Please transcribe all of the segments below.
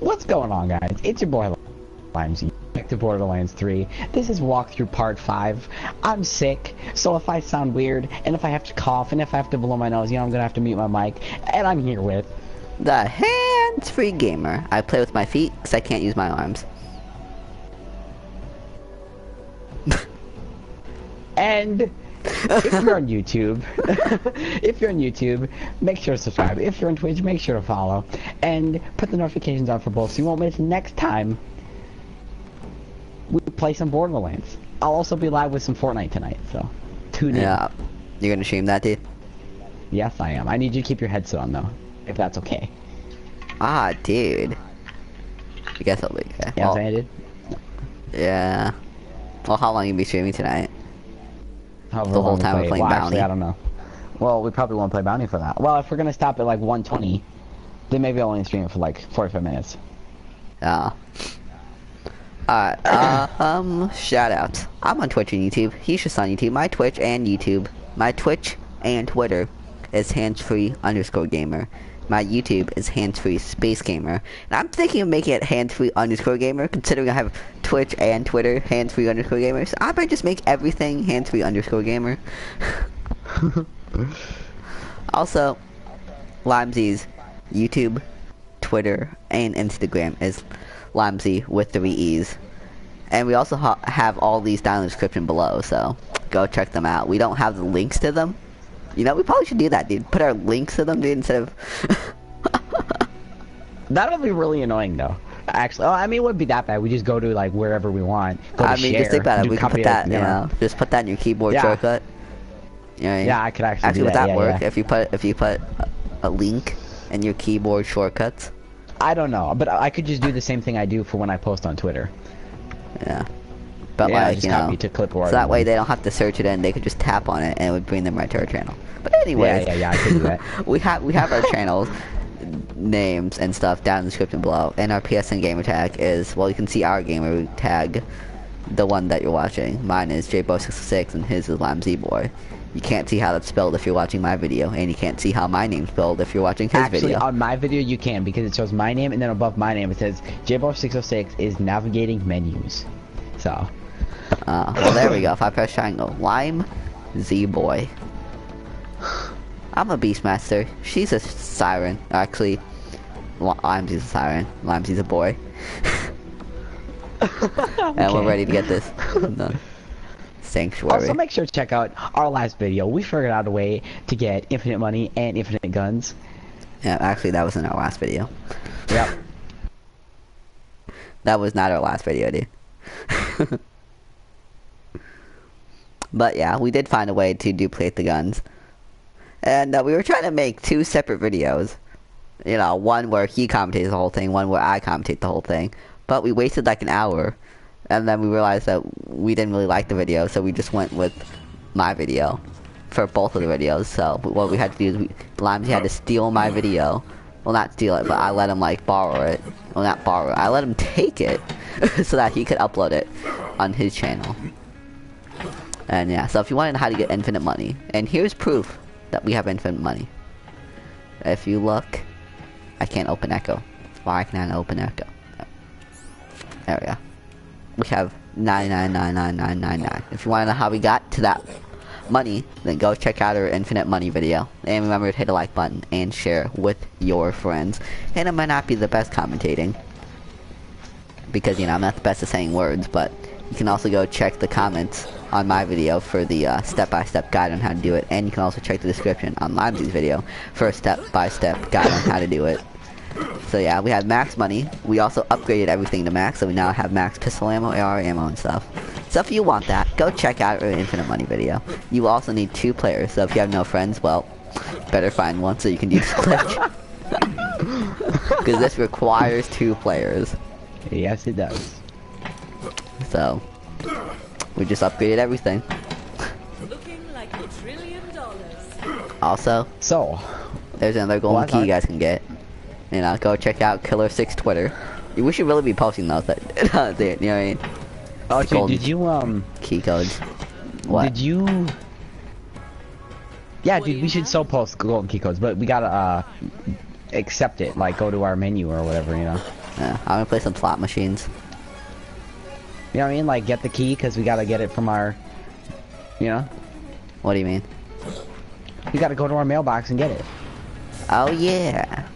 What's going on, guys? It's your boy Limesy. Back to Borderlands 3. This is walkthrough part 5. I'm sick, so if I sound weird, and if I have to cough, and if I have to blow my nose, you know I'm gonna have to mute my mic. And I'm here with... The hands-free gamer. I play with my feet because I can't use my arms. and if you're on YouTube, if you're on YouTube, make sure to subscribe. If you're on Twitch, make sure to follow. And put the notifications on for both so you won't miss next time we play some Borderlands. I'll also be live with some Fortnite tonight, so tune in. Yeah. You're gonna stream that, dude? Yes, I am. I need you to keep your headset on, though, if that's okay. Ah, dude. I guess I'll be okay. Yeah, well, I did. Yeah. Well, how long you be streaming tonight? However The whole long we time we're playing well, Bounty. Actually, I don't know. Well, we probably won't play Bounty for that. Well, if we're gonna stop at like 120, then maybe I'll only stream it for like 45 minutes. Yeah. Alright, uh, um, shout out. I'm on Twitch and YouTube. He's just on YouTube. My Twitch and YouTube. My Twitch and Twitter is handsfree underscore gamer. My YouTube is handsfree space gamer. And I'm thinking of making it handsfree underscore gamer, considering I have Twitch and Twitter handsfree underscore gamer. So I might just make everything handsfree underscore gamer. also, Limesey's YouTube, Twitter, and Instagram is Limesey with three E's. And we also ha have all these down in the description below, so go check them out. We don't have the links to them. You know, we probably should do that, dude. Put our links to them, dude, instead of... That'll be really annoying, though. Actually, oh, I mean, it wouldn't be that bad. We just go to like wherever we want. Go to I mean, share, just think about it. We can put that, you know, just put that in your keyboard Yeah. shortcut. You know I mean? Yeah, I could actually, Actually, would that. that yeah, work yeah. if you put if you put a, a link in your keyboard shortcuts? I don't know, but I could just do the same thing I do for when I post on Twitter. Yeah. But yeah, like, you know, so that way they don't have to search it in. They could just tap on it and it would bring them right to our channel. But anyways, Yeah, yeah, yeah, I could do that. we have we have our channels names and stuff down in the description below. And our PSN gamer tag is well, you can see our gamer tag, the one that you're watching. Mine is Jbeauch606 and his is Lymzeeboi. You can't see how that's spelled if you're watching my video, and you can't see how my name's spelled if you're watching his Actually, video. on my video you can because it shows my name and then above my name it says JBoss606 is navigating menus. So, Uh, well, there we go. If I press triangle, Lime Z Boy. I'm a Beastmaster. She's a siren. Actually, Li- Limesy's a siren. Limesy's a boy. And we're ready to get this done. Sanctuary. also make sure to check out our last video. We figured out a way to get infinite money and infinite guns. yeah, actually, that was in our last video. Yep. That was not our last video, dude. but yeah, we did find a way to duplicate the guns. And uh, we were trying to make two separate videos. You know, one where he commentates the whole thing, one where I commentate the whole thing. But we wasted like an hour. And then we realized that we didn't really like the video, so we just went with my video for both of the videos. So what we had to do is we, Limesy had to steal my video. Well, not steal it, but I let him like borrow it. Well, not borrow it. I let him take it so that he could upload it on his channel. And yeah, so if you want to know how to get infinite money, and here's proof that we have infinite money. If you look, I can't open Echo. Why can't I open Echo? There we go. We have 999999. If you want to know how we got to that money, then go check out our infinite money video. And remember to hit a like button and share with your friends. And it might not be the best commentating. Because, you know, I'm not the best at saying words, but you can also go check the comments on my video for the uh, step-by-step guide on how to do it. And you can also check the description on Limesy's video for a step-by-step guide on how to do it. So yeah, we have max money. We also upgraded everything to max, so we now have max pistol ammo, AR ammo, and stuff. So if you want that, go check out our infinite money video. You also need two players, so if you have no friends, well, better find one so you can do this glitch. Because this requires two players. Yes, it does. So, we just upgraded everything. Looking like a trillion dollars. Also, So, there's another golden What? key you guys can get. You know, go check out Killer6 Twitter. We should really be posting those, that, you know what I mean? oh, The did you um? Key codes. What? Did you? Yeah, dude, we should so post golden key codes, but we gotta uh accept it. Like, go to our menu or whatever, you know. Yeah, I'm gonna play some slot machines. You know what I mean? Like, get the key, because we gotta get it from our... You know? What do you mean? We gotta go to our mailbox and get it. Oh yeah.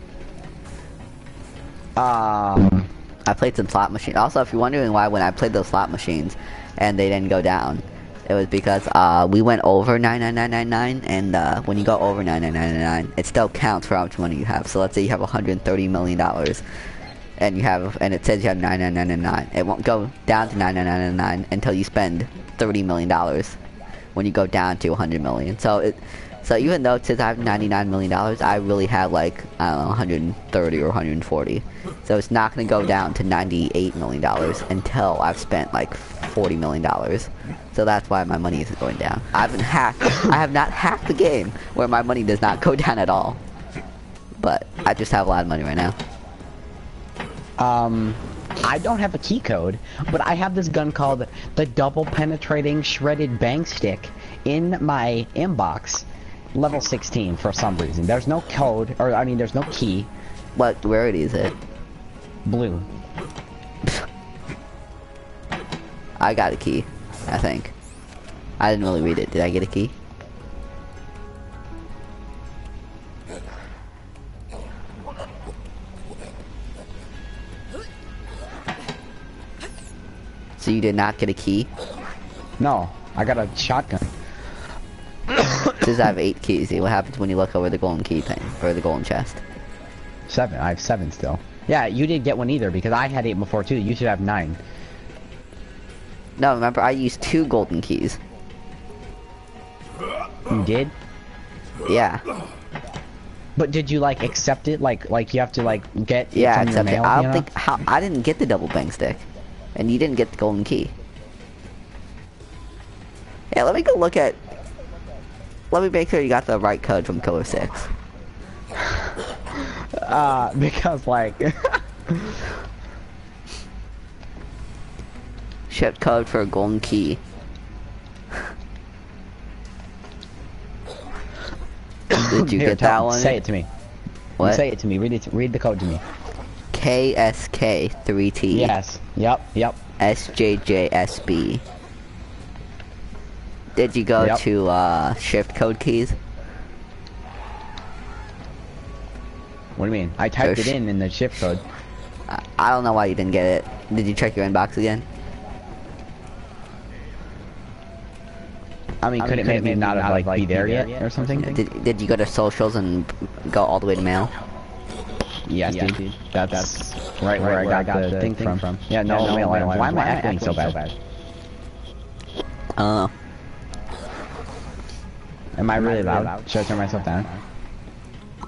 Um... I played some slot machines. Also, if you're wondering why when I played those slot machines and they didn't go down, it was because uh, we went over 99999 and uh, when you go over 99999, it still counts for how much money you have. So let's say you have 130 million dollars and you have and it says you have 99999. It won't go down to 99999 until you spend 30 million dollars when you go down to 100 million. So it so even though it says I have 99 million dollars, I really have like I don't know 130 or 140. So it's not going to go down to 98 million dollars until I've spent like 40 million dollars. So that's why my money isn't going down. I haven't hacked. I have not hacked the game where my money does not go down at all. But I just have a lot of money right now. Um, I don't have a key code, but I have this gun called the Double Penetrating Shredded Bang Stick in my inbox, level 16 for some reason. There's no code, or I mean, there's no key. What rarity is it? Blue. I got a key, I think. I didn't really read it. Did I get a key? So you did not get a key? No, I got a shotgun. It I have eight keys. What happens when you look over the golden key thing, or the golden chest? Seven. I have seven still. Yeah, you didn't get one either because I had eight before too. You should have nine. No, remember I used two golden keys. You did? Yeah. But did you like accept it? Like, like you have to like get Yeah, except mail, I don't think how I didn't get the double bang stick, and you didn't get the golden key. Yeah, let me go look at. Let me make sure you got the right code from Killer Six. Uh, because like, Shift code for a golden key. Did you Here, get that one? Say it to me. What? Say it to me. Read it. Read the code to me. KSK3T. Yes. Yep. Yep. SJJSB. Did you go Yep. to uh, shift code keys? What do you mean? I typed There's- it in in the shift code. I, I don't know why you didn't get it. Did you check your inbox again? I mean, could it maybe not have like be there yet or something? Did Did you go to socials and go all the way to mail? Yes, dude. That's, right where I got, the thing from. Yeah, no, mail items. Why am I acting so bad? I don't know. Am I really loud? Should I turn myself down?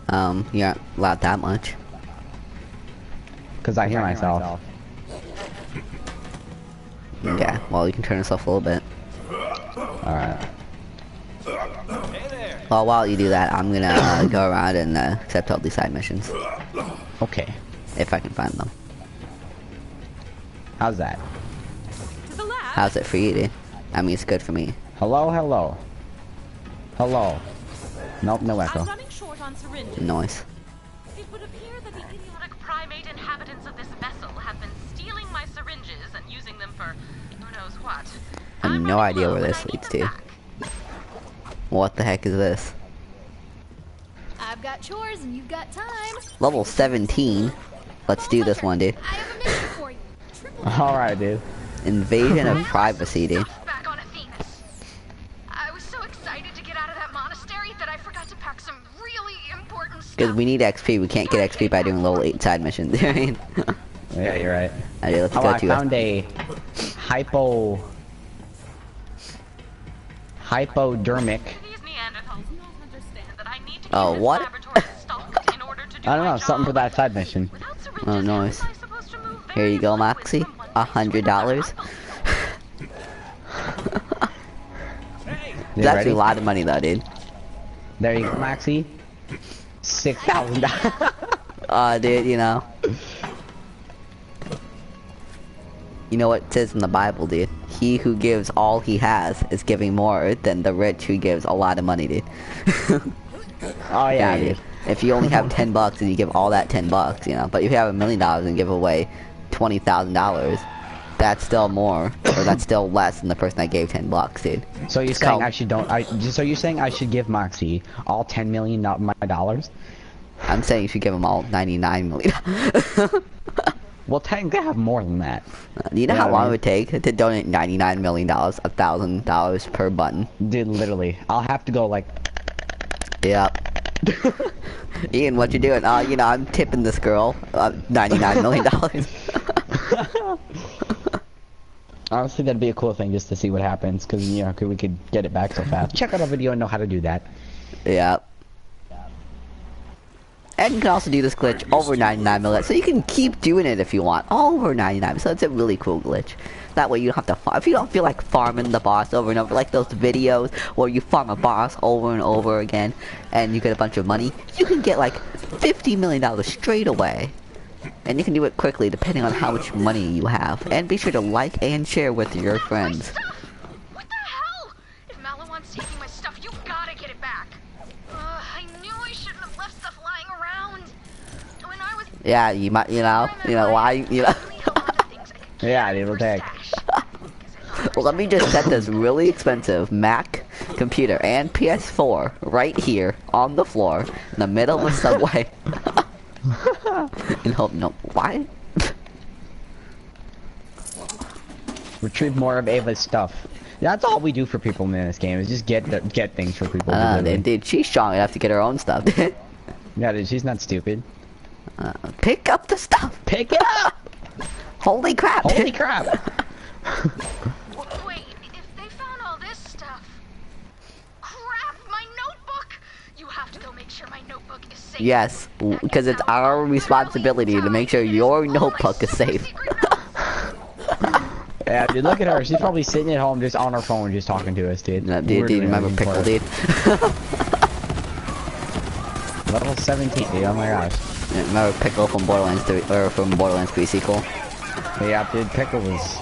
Um, you're not allowed that much. Because I hear myself. Yeah. Well, you can turn yourself a little bit. Alright. Well, while you do that, I'm gonna uh, go around and uh, accept all these side missions Okay. if I can find them. How's that? To the lab. How's it for you, dude? I mean, it's good for me. Hello, hello. Hello. Nope, no I'm echo. running short on syringes. Noise. It would appear that the idiotic primate inhabitants of this vessel have been stealing my syringes and using them for who knows what. I have no idea where this leads to. back. What the heck is this? I've got chores and you've got time. Level 17. Let's do this one, dude. I have a mission for you. Triple Alright, dude. Invasion of privacy, dude. back on Athena. I was so excited to get out of that monastery that I forgot to pack some really important stuff. Because we need XP. We can't get XP by doing level 8 side missions. You know what I mean? Yeah, you're right. Alright, let's Oh, go I to found a hypo... Hypodermic. Oh, what? laboratory stocked in order to do I don't know, something for that side mission. Without syringes, Oh, how nice. was I supposed to move Here you go, liquids Moxxi. A hundred dollars. That's ready? a lot of money, though, dude. There you go, Moxxi. Six thousand dollars. Uh, dude, you know. You know what it says in the Bible, dude? He who gives all he has is giving more than the rich who gives a lot of money, dude. Oh yeah, dude. if you only have ten bucks and you give all that ten bucks, you know. But if you have a million dollars and give away twenty thousand dollars, that's still more, or that's still less than the person that gave ten bucks, dude. So you're saying called- I should don't? I so you're saying I should give Moxxi all ten million my dollars? I'm saying you should give them all ninety-nine million. Well, technically, I have more than that. Do you know how I long mean- it would take to donate ninety-nine million dollars, a thousand dollars per button? Dude, literally, I'll have to go like. Yep. Ian, what you doing? Uh, you know, I'm tipping this girl uh, ninety-nine million dollars. Honestly, that'd be a cool thing just to see what happens, because you know, we could get it back so fast. Check out our video and know how to do that. Yep. And you can also do this glitch over 99 million, so you can keep doing it if you want, all over 99. So it's a really cool glitch. That way you don't have to farm. If you don't feel like farming the boss over and over, like those videos where you farm a boss over and over again, and you get a bunch of money, you can get like 50 million dollars straight away. And you can do it quickly depending on how much money you have. And be sure to like and share with your friends. What the hell? If Maliwan's taking my stuff, you gotta get it back. Uh, I knew I shouldn't have left stuff lying around. When I was Yeah, you might, you know, you know why, you know. Yeah, it'll take. Let me just set this really expensive Mac computer and PS4 right here on the floor in the middle of a subway. and hope no. Why? Retrieve more of Ava's stuff. That's all we do for people in this game is just get the, get things for people. Uh, dude, dude, she's strong enough to get her own stuff. Yeah, dude, she's not stupid. uh, pick up the stuff. Pick it up! Holy crap! Holy crap! Wait, if they found all this stuff. Crap, my notebook! You have to go make sure my notebook is safe. Yes, because it's our responsibility to make sure your notebook is safe. Yeah, dude, look at her. She's probably sitting at home just on her phone just talking to us, dude. Uh, dude, dude, remember Pickle, dude? Level 17, dude. Oh my gosh. Yeah, Remember Pickle from Borderlands 3, or from Borderlands 3 sequel? Yeah, dude, Pickle was...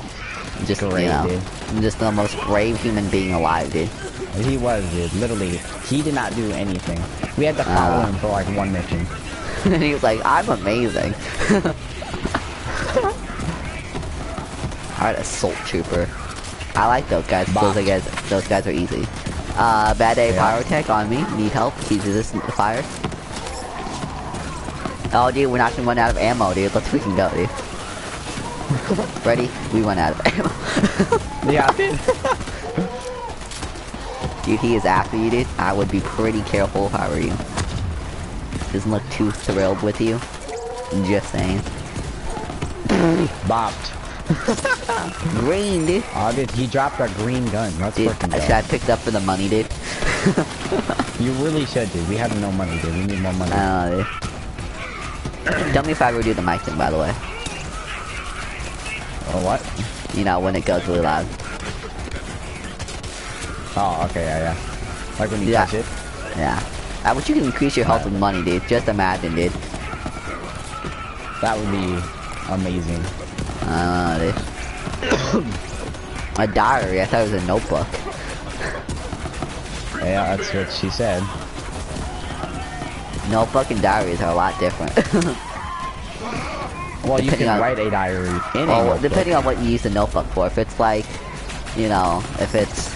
Just, Great, you know, dude. just the most brave human being alive, dude. He was, dude. Literally. He did not do anything. We had to follow Uh. him for like one mission. and he was like, I'm amazing. Alright, Assault Trooper. I like those guys. Those guys those guys are easy. Uh bad day Yeah. pyrotech on me. Need help. He's resistant to fire. Oh dude, we're not gonna run out of ammo, dude. Let's freaking go, dude. Ready? We run out of ammo. Yeah, dude. Dude, he is after you, dude. I would be pretty careful if I were you. Doesn't look too thrilled with you. Just saying. Bopped. Green, dude. Oh, dude, he dropped a green gun. Let's Dude, freaking should. I picked up for the money, dude? You really should, dude. We have no money, dude. We need more money. I know, dude. Tell me if I ever do the mic thing, by the way. Or what? You know, when it goes really loud. Oh, okay, yeah, yeah. Like when you Yeah. touch it. Yeah. Uh, but you can increase your health with money, dude. Just imagine, dude. That would be amazing. Don't dude. a diary. I thought it was a notebook. Yeah, that's what she said. Notebook and diaries are a lot different. Well, you Depending can on- write a diary in a well, notebook. depending on what you use the notebook for. If it's like, you know, if it's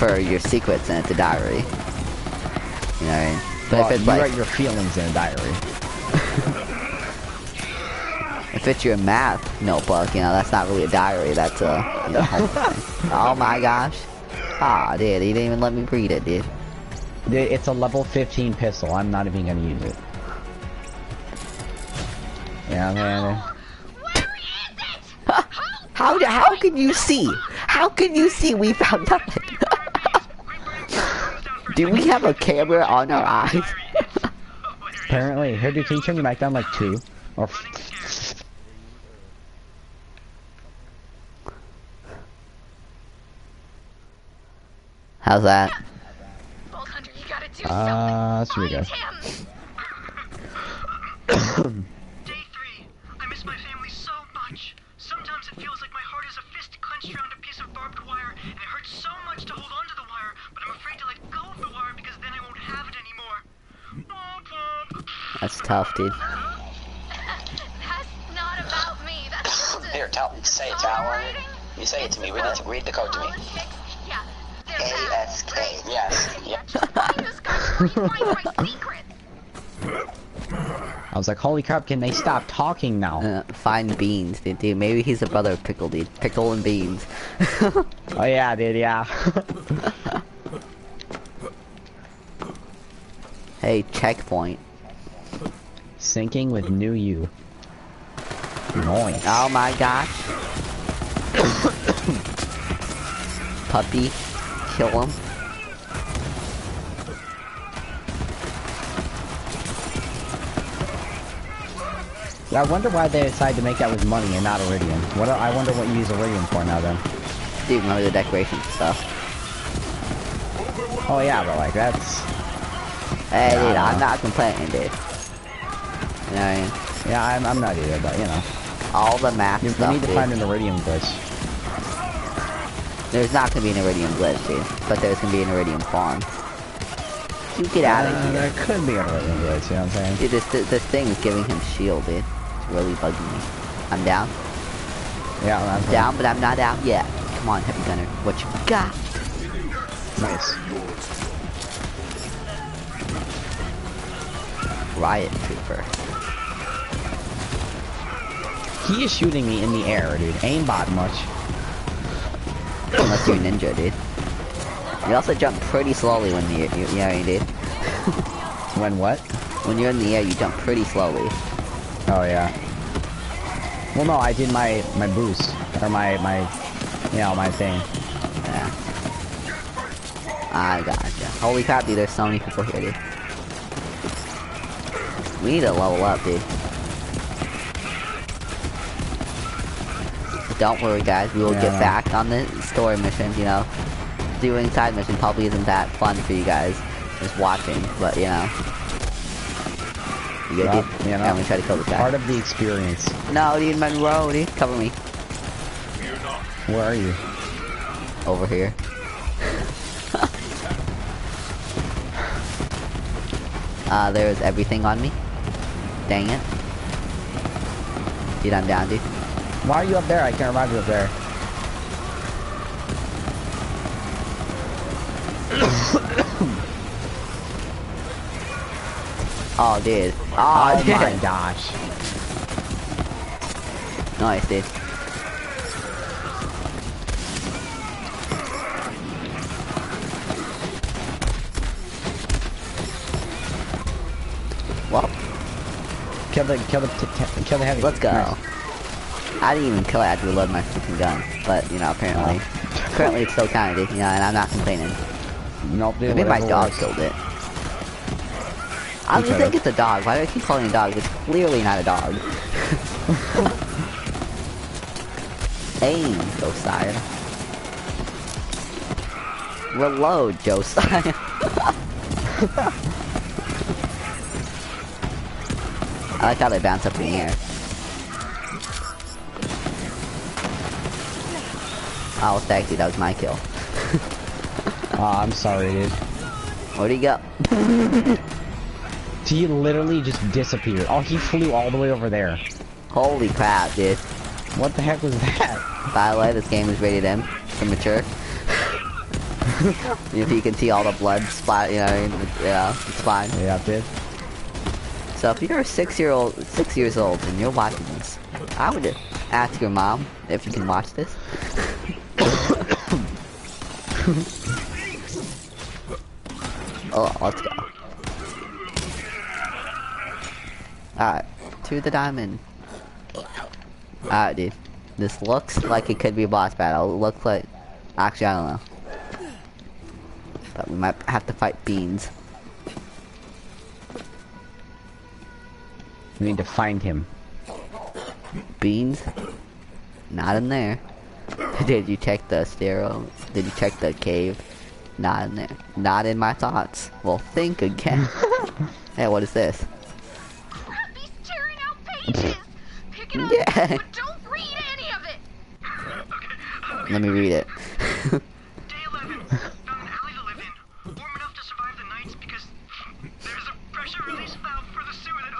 for your secrets, it's a diary. You know what I mean? But Well, if it's you like, write your feelings in a diary. If it's your math notebook, you know, that's not really a diary, that's a, you know. Oh my gosh. Ah, dude, he didn't even let me read it, dude. Dude, It's a level 15 pistol. I'm not even gonna use it. Yeah, man. Where is it? How, do- how can you see? How can you see we found nothing? Do we have a camera on our eyes? Apparently, here, dude, can you turn your mic down like two? Or How's that? Vault Hunter, you gotta do Uh, something. here we go. Find him. Day three. I miss my family so much. Sometimes it feels like my heart is a fist clenched around a piece of barbed wire, and it hurts so much to hold onto the wire, but I'm afraid to let go of the wire because then I won't have it anymore. Papa! That's tough, dude. That's not about me. That's just a Here, tell, say it to Alan. You say it to me. Read it. Read the code to me. politics. Yeah, they're A bad, S K. right? Yes. Yeah. Find this guy before you find my secret. I was like, holy crap! Can they stop talking now? Uh, find beans, dude. dude. Maybe he's a brother of Pickle, dude. Pickle and beans. Oh yeah, dude. Yeah. hey, checkpoint. Syncing with new you. Oh my gosh. Puppy. Kill him. Yeah, I wonder why they decided to make that with money and not iridium. What? I wonder what you use iridium for now then. Dude, remember the decorations and stuff. Oh yeah, but like that's. Hey, dude. I'm not complaining, dude. I mean? Yeah, I'm, I'm not either, but you know, All the math you, we stuff, need to dude. find an iridium glitch. There's not gonna be an iridium glitch, dude. But there's gonna be an iridium farm. You get out of Uh, here. There could be an iridium glitch. You know what I'm saying? Dude, this, this, this thing is giving him shield, dude. It's really bugging me. I'm down. Yeah, I'm Down, but I'm not out yet. Come on, Heavy Gunner. What you got? Nice. Riot Trooper. He is shooting me in the air, dude. Aimbot much. Unless you're ninja, dude. You also jump pretty slowly when you're, you, yeah, you dude. When what? When you're in the air, you jump pretty slowly. Oh yeah. Well, no, I did my my boost or my my, you know, my thing. Yeah. I gotcha. Holy crap, dude, there's so many people here, dude. We need to level up, dude. Don't worry, guys. We will Yeah, get back on the story mission, you know. Doing side mission probably isn't that fun for you guys. Just watching, but, you know. You good, Well, dude? you know, yeah, I'm gonna try to kill this guy. Part of the experience. No, dude, Monroe, dude. Cover me. Where are you? Over here. uh, there's everything on me. Dang it. Dude, I'm down, dude. Why are you up there? I can't revive you up there. Oh, dude. Oh, Oh dude. my gosh. Nice, dude. Well, Kill the kill the kill the heavy. let's go. Nice. I didn't even kill it I after reload my freaking gun. But, you know, apparently. Currently it's still counted, you know, and I'm not complaining. Nope, dude. Maybe my dog works. killed it. I don't think it's a dog. Why do I keep calling it a dog? It's clearly not a dog. Aim, Josiah. Reload, Josiah. I like how they bounce up in the air. Oh, thank you. That was my kill. Oh, I'm sorry, dude. Where'd he go? He literally just disappeared. Oh, he flew all the way over there. Holy crap, dude. What the heck was that? By the way, this game is rated M for mature. if you can see all the blood spot, you know, what I mean? It's- yeah, it's fine. Yeah, dude. So if you're a six-year-old, six years old, and you're watching this, I would ask your mom if you can watch this. oh, let's go. Alright, to the diamond. Alright, dude. This looks like it could be a boss battle. It looks like... Actually, I don't know. But we might have to fight beans. We need to find him. Beans? Not in there. Did you check the stereo? Did you check the cave? Not in there. Not in my thoughts. Well, think again. hey, what is this? Crap, tearing out pages. Pick it up, Yeah. but don't read any of it. Let me read it. Day 11. Found an alley to live in. Warm enough to survive the nights because there's a pressure release valve for the sewer that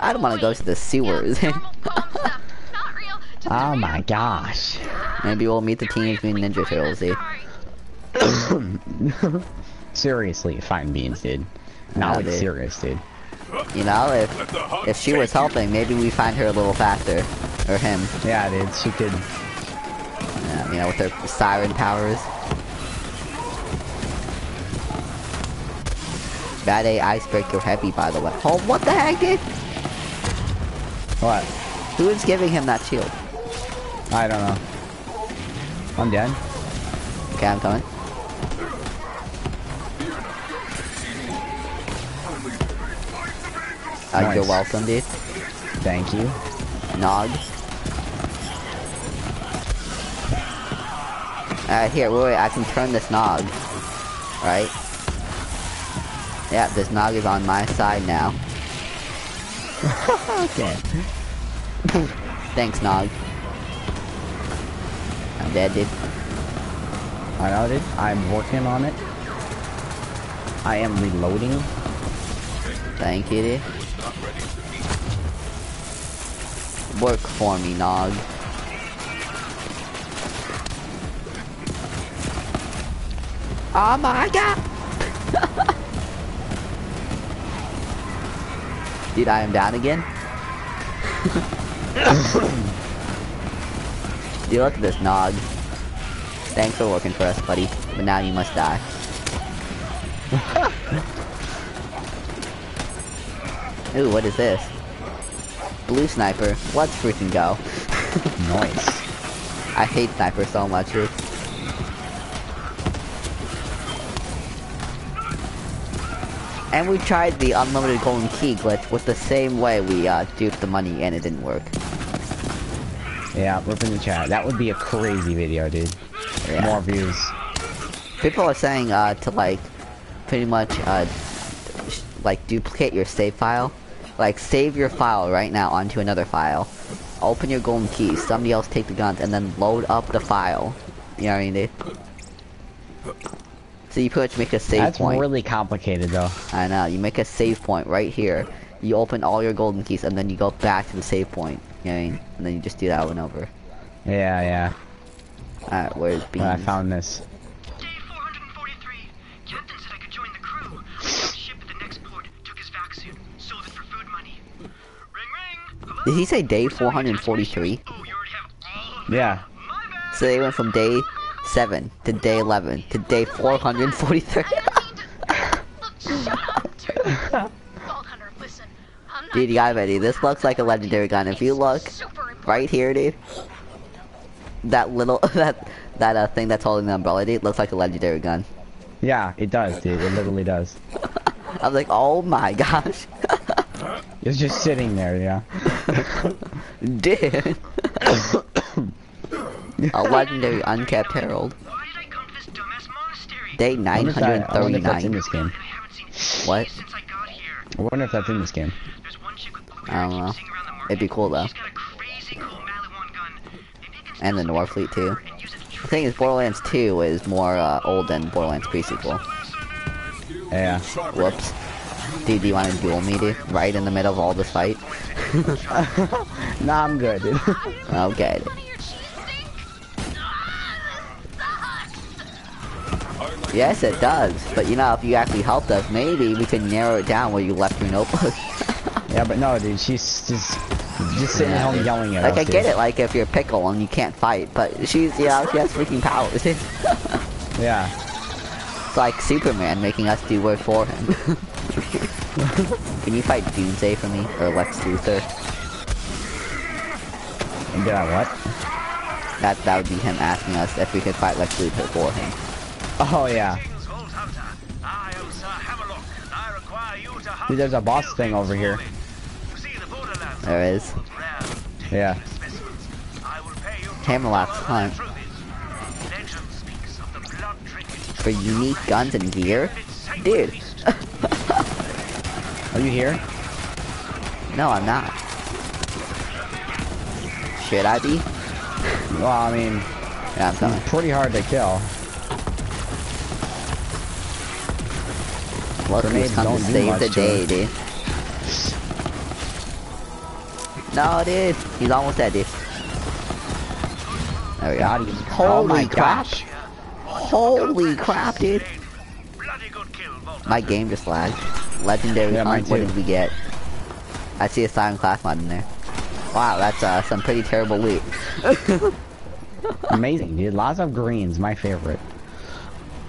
I don't want to go to the sewers. Yeah, normal, calm stuff. Not real. Just Oh my gosh. Maybe we'll meet the Teenage Mutant Ninja Turtles, eh? dude. Seriously, fine beans, dude. No, Yeah, it's dude. serious, dude. You know, if if she was helping, maybe we find her a little faster, or him. Yeah, dude, she could. Yeah, you know, with her siren powers. Bad A icebreaker heavy, by the way. Oh, what the heck, dude? What? Who is giving him that shield? I don't know. I'm dead. Okay, I'm coming. Uh, You're welcome, dude. Thank you. Nog. Alright, here, wait, wait, I can turn this Nog. Right? Yeah, this Nog is on my side now. Okay. Thanks, Nog. I'm dead, dude. I know, dude. I'm working on it. I am reloading. Thank you, dude. Work for me, Nog. Oh my god! Dude, I am down again. Dude, look at this Nog. Thanks for working for us, buddy. But now you must die. Ooh, what is this? Blue sniper. Let's freaking go. Nice. I hate sniper so much. And we tried the unlimited golden key glitch with the same way we uh, duped the money and it didn't work. Yeah, rip in the chat. That would be a crazy video, dude. Yeah. More views. People are saying uh, to like pretty much uh, like duplicate your save file. Like save your file right now onto another file. Open your golden key, somebody else take the guns, and then load up the file. You know what I mean, dude? So you pretty much make a save That's point. That's really complicated, though. I know, you make a save point right here. You open all your golden keys and then you go back to the save point. You know what I mean? And then you just do that one over. Yeah, yeah. Alright, where's oh, Beans? But I found this. Day 443. Captain said I could join the crew. I found ship at the next port, took his vaccine, sold it for food money. Ring ring. Hello? Did he say day 443? Oh, you already have all of Yeah. So they went from day 7 to day 11 to day 443. Look, dude. Vault Hunter, listen. I'm dude, you got ready. This looks like a legendary gun. If you look right here, dude. That little, that, that uh, thing that's holding the umbrella, dude, looks like a legendary gun. Yeah, it does, dude. It literally does. I was like, oh my gosh. It's just sitting there, yeah. dude. a legendary Unkempt Harold. Why did I come to this dumbass monastery? Day I wonder I wonder if 939. this game. I haven't What? I got here. I wonder if that's in this game. There's one chick with blue I don't know. keeps singing around the market. It'd be cool though. She's got a crazy cool Maliwan gun. Maybe you can And the Norfleet too. her and use it to The thing is, Borderlands 2 is more uh, old than Borderlands pre-sequel. Yeah. Whoops. Dude, do you want to duel me, dude? Right in the middle of all this fight? Nah, I'm good, dude. Okay. None of your cheese stink? Ah, this sucks. Yes, it does. But you know, if you actually helped us, maybe we can narrow it down where you left your notebook. yeah, but no, dude. She's just just sitting at home yelling at like, us. I dude. get it, like, if you're Pickle and you can't fight, but she's, you know, she has freaking powers. Yeah. It's like Superman making us do work for him. Can you fight Doomsday for me? Or Lex Luthor? And did I what? That, that would be him asking us if we could fight Lex Luthor for him. Oh yeah. Greetings, Vault Hunter. I am oh, Sir Hammerlock. I require you to hunt Dude, there's a boss thing over here. for me. You see, the borderlands There are is. full of rare, Yeah. specimens. I will pay you Hammerlock's to hunt. uncover the truth is. Legend speaks of the blood-drinking For unique guns and gear? Dude. Are you here? No, I'm not. Should I be? Well, I mean, Yeah, I'm coming. pretty hard to kill. Who's Grenades come to save the day, dude. No, dude. He's almost dead, dude. There we go. God, Holy oh my crap. gosh. Holy crap, dude. Bloody good kill, Volta. My game just lagged. Legendary Yeah, hunt, what did we get? I see a Siren class mod in there. Wow, that's uh, some pretty terrible loot. Amazing, dude. Lots of greens, my favorite.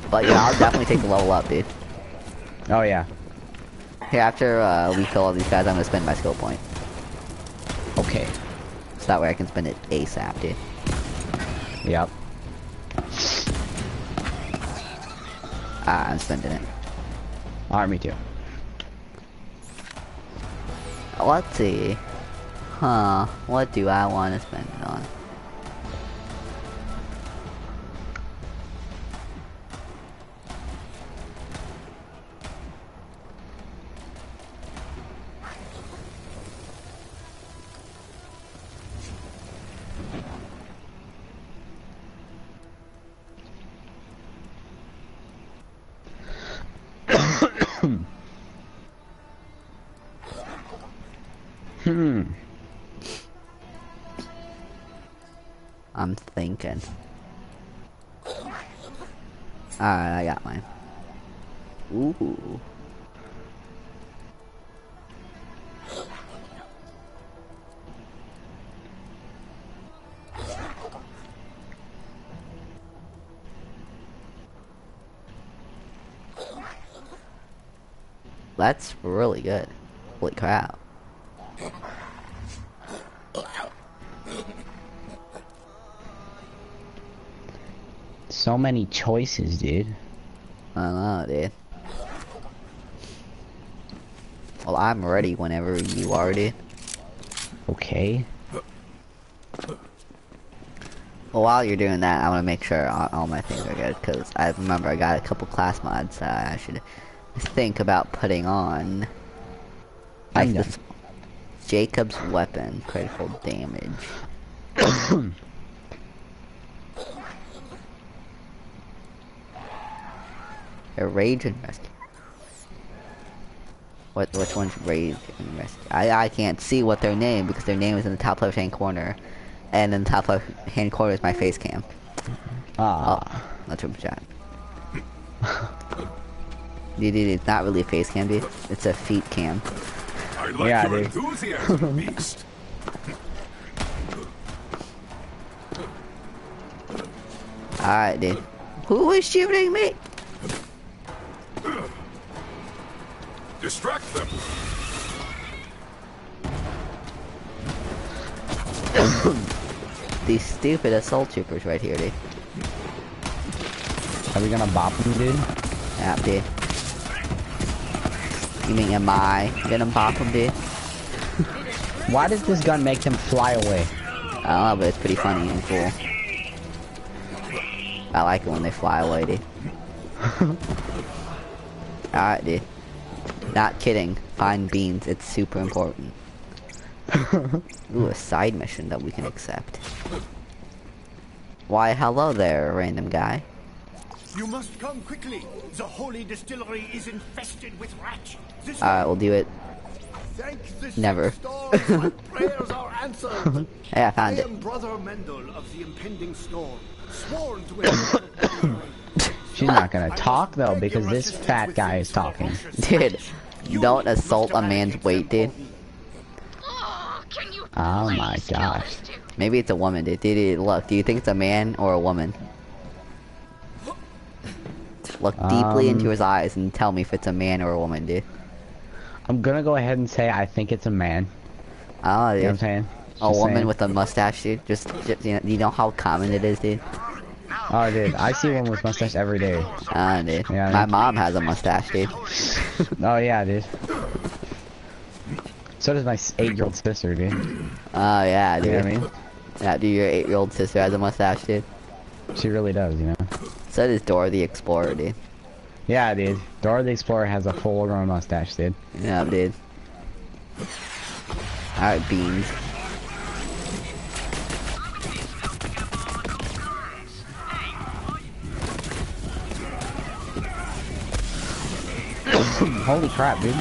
But yeah, I'll definitely take the level up, dude. Oh yeah. Here, after uh, we kill all these guys, I'm gonna spend my skill point. Okay. So that way I can spend it ASAP, dude. Yep. Ah, I'm spending it. Alright, me too. Let's see. Huh, what do I want to spend it on? Hmm. I'm thinking. Alright, I got mine. Ooh. That's really good. Holy crap. So many choices, dude. I know, dude. Well, I'm ready whenever you are, dude. Okay. Well, while you're doing that, I want to make sure all, all my things are good, because I remember I got a couple class mods that I should think about putting on. Like this Jakobs weapon, critical damage. A rage and rescue. What which one's rage and rescue? I I can't see what their name because their name is in the top left hand corner, and in the top left hand corner is my face cam. Ah. Oh, that's a chat. Dude, dude, it's not really a face cam, dude. It's a feet cam. I like Yeah, your dude. enthusiasm, beast. Alright, dude. Who is shooting me? Distract them. These stupid assault troopers right here, dude. Are we gonna bop them, dude? Yeah, dude. You mean am I gonna pop them, dude? Why does this gun make them fly away? I don't know, but it's pretty funny and cool. I like it when they fly away, dude. Alright, dude. Not kidding. Find beans. It's super important. Ooh, a side mission that we can accept. Why, hello there, random guy. You must come quickly. The holy distillery is infested with rats. This Alright, we'll do it. thank the never. prayers are answered. Hey, I I found it. Brother Mendel of the impending storm, sworn to. She's not gonna talk though because this fat guy is talking. Dude, don't assault a man's weight, dude. Oh, can you please my gosh. Maybe it's a woman. Dude, dude, look, do you think it's a man or a woman? Look deeply into Um, his eyes and tell me if it's a man or a woman, dude. I'm gonna go ahead and say I think it's a man. Oh, You know what I'm dude. saying? A Just woman saying. with a mustache, dude. Just, just you, know, you know how common it is, dude. Oh, dude, I see one with mustache every day. Ah, dude. Yeah, My dude. mom has a mustache, dude. Oh yeah, dude. So does my eight-year-old sister, dude. Oh yeah, dude. You know what I mean? Yeah, dude. Your eight-year-old sister has a mustache, dude. She really does, you know. So does Dora the Explorer, dude. Yeah, dude. Dora the Explorer has a full-grown mustache, dude. Yeah, dude. Alright, beans. Holy crap, dude.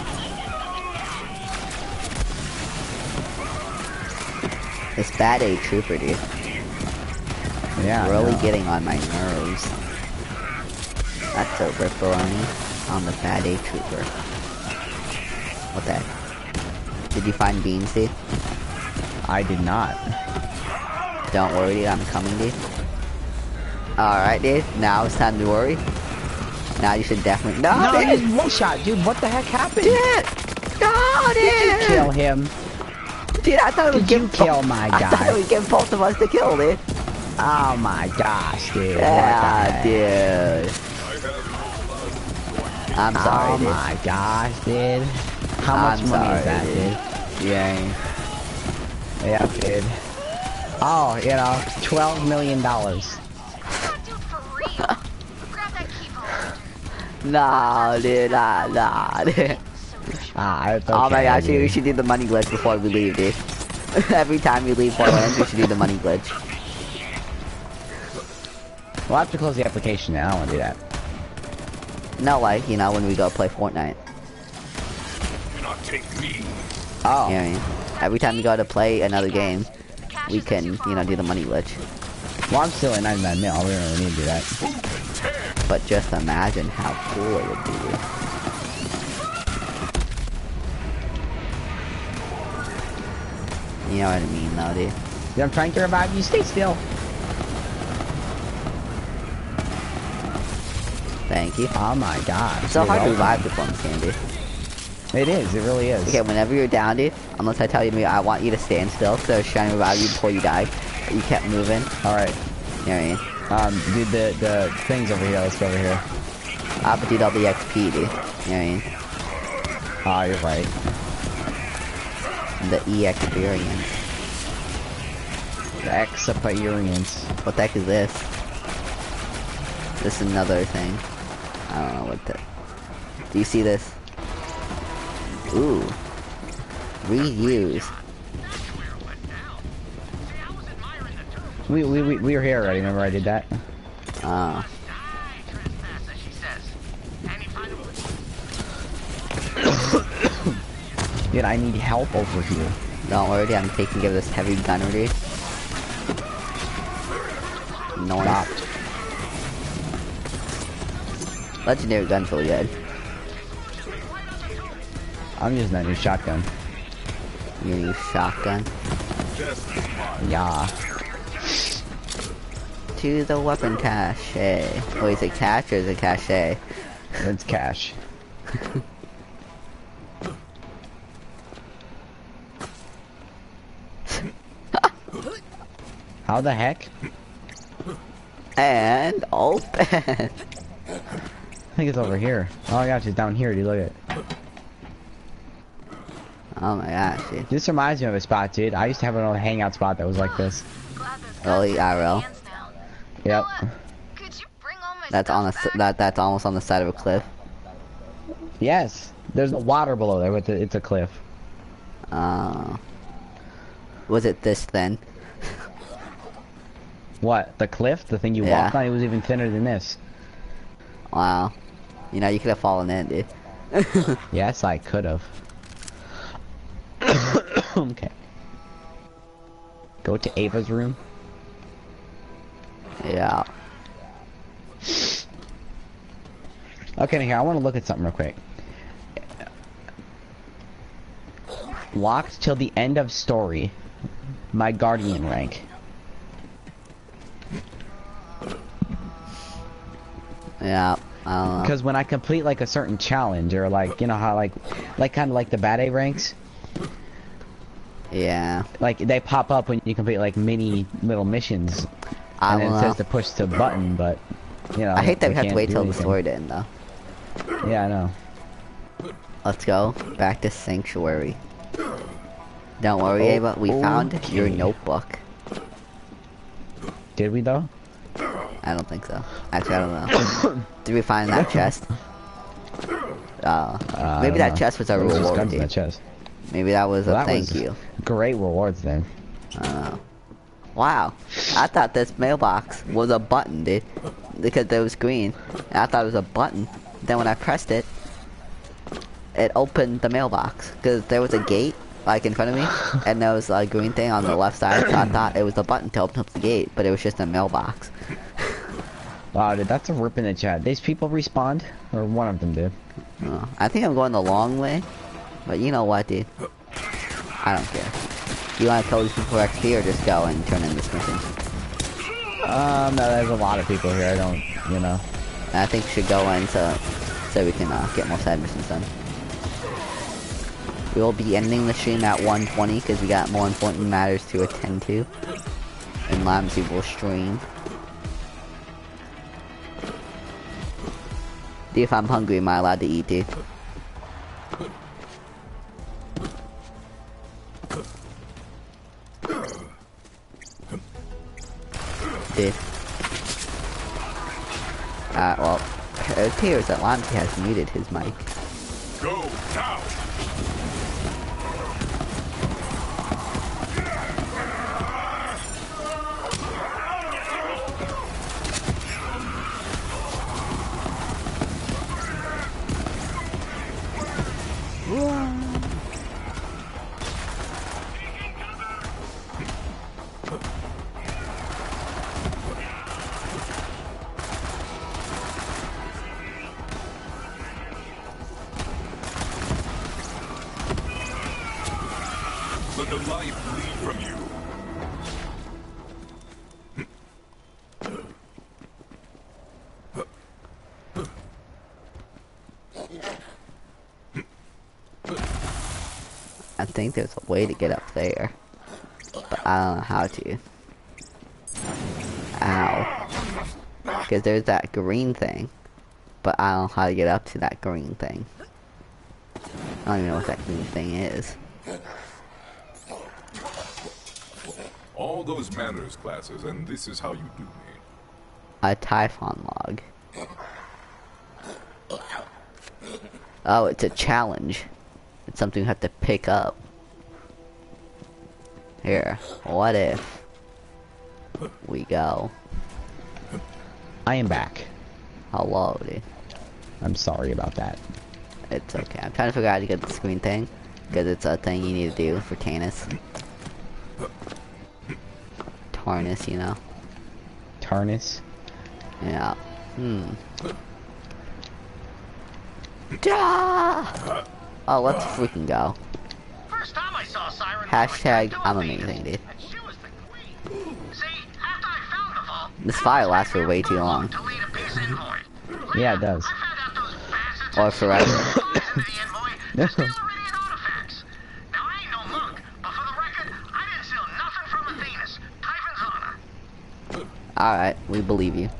This bad A trooper, dude. Yeah. Really getting on my nerves. That's a ripperoni on the bad A trooper. What the heck? Did you find beans, dude? I did not. Don't worry, dude. I'm coming, dude. Alright, dude. Now it's time to worry. Now you should definitely. No, No, dude! he's one shot, dude. What the heck happened? Dude! No, dude! Kill him. Dude, I thought it would Did you give kill my guy? I thought it would give both of us the kill, dude. Oh my gosh, dude. Yeah, dude. I'm sorry, oh dude. my gosh, dude. How much I'm money sorry, is that, dude. dude? Yeah. Yeah, dude. Oh, you know, twelve million dollars. God, dude, for real. Grab that key vault. Nah, dude, nah, nah, dude. Ah, okay. oh my gosh, dude, we should do the money glitch before we leave, dude. Every time we leave Borderlands, we should do the money glitch. We'll have to close the application now. I don't want to do that. No, like, you know, when we go play Fortnite. Cannot take me. Oh. You know I mean? Every time we go to play another game, we can, you know, do the money glitch. Well, I'm still at 99 mil. We don't really need to do that. But just imagine how cool it would be. You know what I mean, though, dude. Dude, I'm trying to revive you. Stay still. Thank you. Oh my god. It's so hard to revive people in this game, dude. It is. It really is. Okay, whenever you're down, dude, unless I tell you, I want you to stand still, because I was trying to revive you before you but You kept moving. All right. You know what I mean? Um, dude, the the things over here. Let's go over here. Ah, but dude, all the XP, dude. You know what I mean? Oh, you're right. The E experience. The experience. What the heck is this? This is another thing. I don't know what the... Do you see this? Ooh. Reuse. We we we, we were here already. Remember I did that? Ah. Die, trespasser, she says. Any final Dude, I need help over here. Don't worry, I'm taking care of this heavy gunner, dude. Noise. Stopped. Legendary gun's really good. I'm using that new shotgun. You use shotgun. Yeah. To the weapon cache. Oh, is it cache or is it cache? It's cache. How the heck? And open. I think it's over here. Oh my gosh, it's down here, dude. Look at it. oh my gosh, dude. This reminds me of a spot, dude. I used to have an old hangout spot that was like this. Glad those Really, guns are IRL? hands down. Yep. Noah, could you bring all my That's on the s that that's almost on the side of a cliff. Yes. There's water below there, but it's a cliff. Uh, was it this thin? What? The cliff? The thing you Yeah. walked on? It was even thinner than this. Wow. You know, you could have fallen in, dude. Yes, I could have. okay. Go to Ava's room. yeah. Okay, here, I want to look at something real quick. Locked till the end of story. My guardian rank. Yeah. Know. Because when I complete like a certain challenge, or like, you know how like, like kind of like the bad A ranks, Yeah. like they pop up when you complete like mini little missions, I and then it says uh, to push the button, but you know. I hate that we have to wait till the anything. story to end, though. Yeah, I know. Let's go back to Sanctuary. Don't worry, Oh, Ava. We found your notebook. Did we though? I don't think so. Actually, I don't know. Did we find that chest? Uh, Uh, maybe that know. chest was a There reward. dude. that chest. Maybe that was a that thank was you. Great rewards then. I. Wow. I thought this mailbox was a button, dude. Because it was green. And I thought it was a button. Then when I pressed it, it opened the mailbox. Because there was a gate like in front of me, and there was a green thing on the left side. So I thought it was a button to open up the gate, but it was just a mailbox. Wow, dude, that's a rip in the chat. These people respawned, or one of them did. Uh, I think I'm going the long way, but you know what, dude? I don't care. You want to kill these people for XP or just go and turn in this mission? Um, no, there's a lot of people here. I don't, you know. I think we should go in so, so we can uh, get more side missions done. We will be ending the stream at 1:20 because we got more important matters to attend to. And Lamsey will stream. If I'm hungry, am I allowed to eat, dude? Dude. Uh, well, it appears that Lamsey has muted his mic. Go now. Let way to get up there. But I don't know how to. Ow. Because there's that green thing. But I don't know how to get up to that green thing. I don't even know what that green thing is. All those manners classes, and this is how you do me. A Typhon log. Oh, it's a challenge. It's something you have to pick up. Here, what if we go? I am back. Hello, dude. I'm sorry about that. It's okay. I'm trying to figure out how to get the screen thing. Because it's a thing you need to do for Tannis. Tarnis, you know? Tarnis. Yeah. Hmm. Da! Oh, let's freaking go. First time I saw Siren Hashtag I I'm knew amazing, immediately dude. that she was the queen. See, after I found the vault, This file lasts for way too long. to lead a peace envoy. Yeah, it does. I found out those bastards Or forever. stolen the envoy to steal Eridian artifacts. Now I ain't no monk, but for the record, I didn't steal nothing from Athenas. Typhon's honor. Alright, we believe you.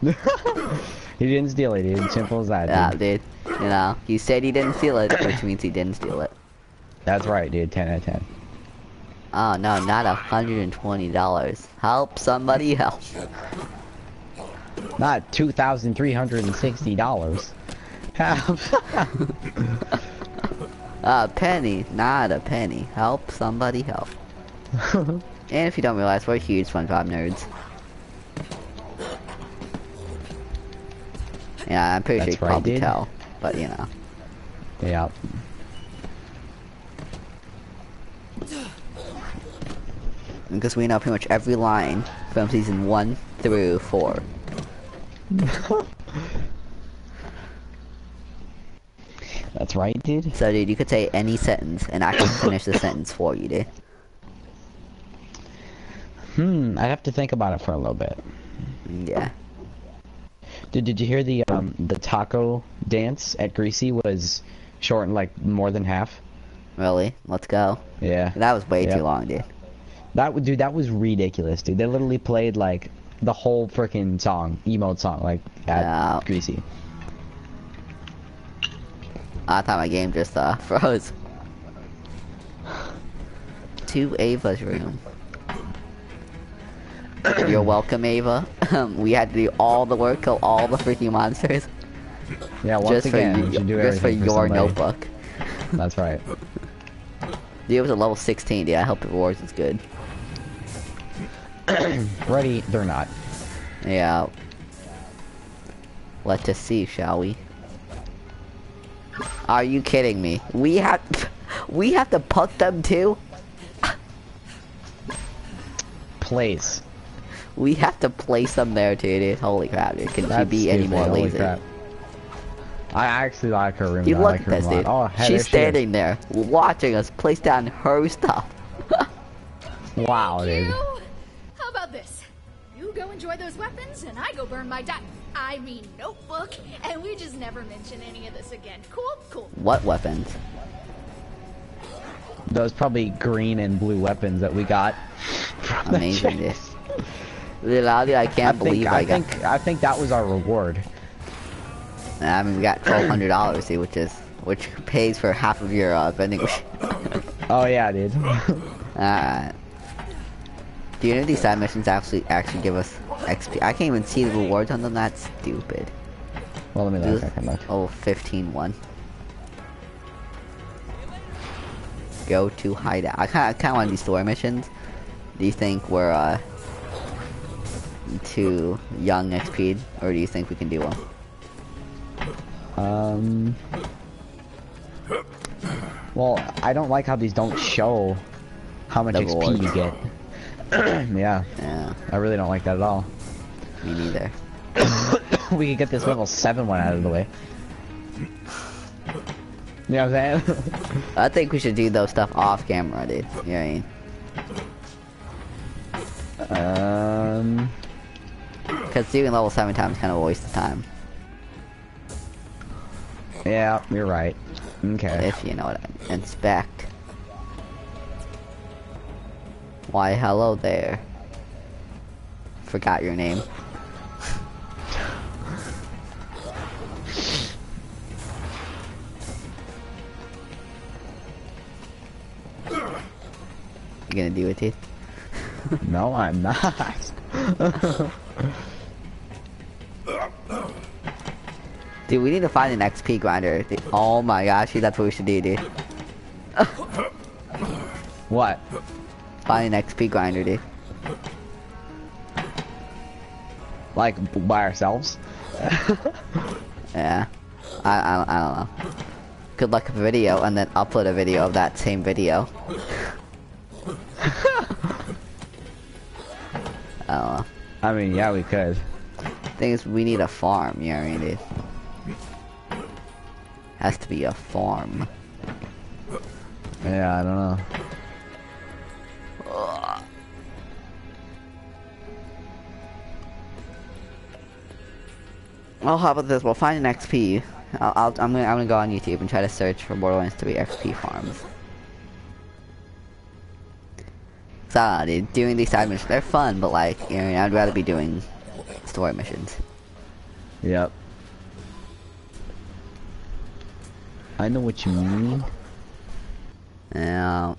He didn't steal it, dude. Simple as that. Yeah, dude. dude. You know, he said he didn't steal it, which means he didn't steal it. That's right, dude. 10 out of 10. Oh no, not a hundred and twenty dollars. Help somebody help. Not $2,360. Help. A penny, not a penny. Help somebody help. and if you don't realize, we're huge SpongeBob nerds. Yeah, I'm pretty That's sure you can probably tell. But you know. yeah. Because we know pretty much every line from season 1 through 4. That's right, dude. So dude, you could say any sentence and I can finish the sentence for you, dude. Hmm, I'd have to think about it for a little bit. Yeah. Dude, did you hear the um the taco dance at Greasy was shortened like more than half? Really? Let's go. Yeah. That was way Yep. too long, dude. That would dude, that was ridiculous, dude. They literally played like the whole freaking song, emote song, like at. Greasy. I thought my game just uh froze. To Ava's room. You're welcome, Ava. Um, we had to do all the work, kill all the freaking monsters, Yeah, once just again, for you just for everything your somebody. notebook. That's right. Dude, it was a level 16, dude. I hope the rewards is good. Ready? They're not. Yeah. Let us see, shall we? Are you kidding me? We have we have to put them too? Place. We have to place them there too, dude. Holy crap, dude. Can she be any more holy lazy? crap. I actually like her room. You though. I look like at her room this, dude. Oh, hey, there She's she standing there, watching us place down her stuff. Wow, dude. You? How about this? You go enjoy those weapons, and I go burn my di- I mean notebook, and we just never mention any of this again. Cool? Cool. What weapons? Those probably green and blue weapons that we got. from the Amazing, dude. I can't I believe think, I, I got. think I think that was our reward. I mean, we got twelve hundred dollars, dude, which is which pays for half of your uh, vending. Oh yeah, dude. Alright. Do you know these side missions actually actually give us XP? I can't even see the rewards on them. That's stupid. well, let me look. I can look. Oh, 15 1. Go to hideout. I kind of want these story missions. Do you think we're uh too young XP, or do you think we can do one? Um. Well, I don't like how these don't show how much The XP rewards. you get. yeah, Yeah, I really don't like that at all. me neither. we could get this level 7 one out of the way. You know what I'm saying? I think we should do those stuff off camera, dude. You know what I mean? um. Because doing level 7 times is kind of a waste of time. Yeah, you're right. Okay. If you know what I mean. Inspect. Why, hello there. Forgot your name. You gonna do with it, dude? No, I'm not. Dude, we need to find an XP grinder. Dude, oh my gosh, dude, that's what we should do, dude. what? Find an XP grinder, dude. Like by ourselves? Yeah. I, I, don't- I don't know. Good luck up a video and then upload a video of that same video. I don't know. I mean, yeah, we could. Thing is, we need a farm, you know what I mean, it Has to be a farm. Yeah, I don't know. Well, how about this? We'll find an XP. I'll, I'll, I'm gonna I'm gonna go on YouTube and try to search for Borderlands 3 XP farms. So, I don't dude, doing these side missions, they're fun, but like, you know, I'd rather be doing story missions. Yep. I know what you mean. Yeah.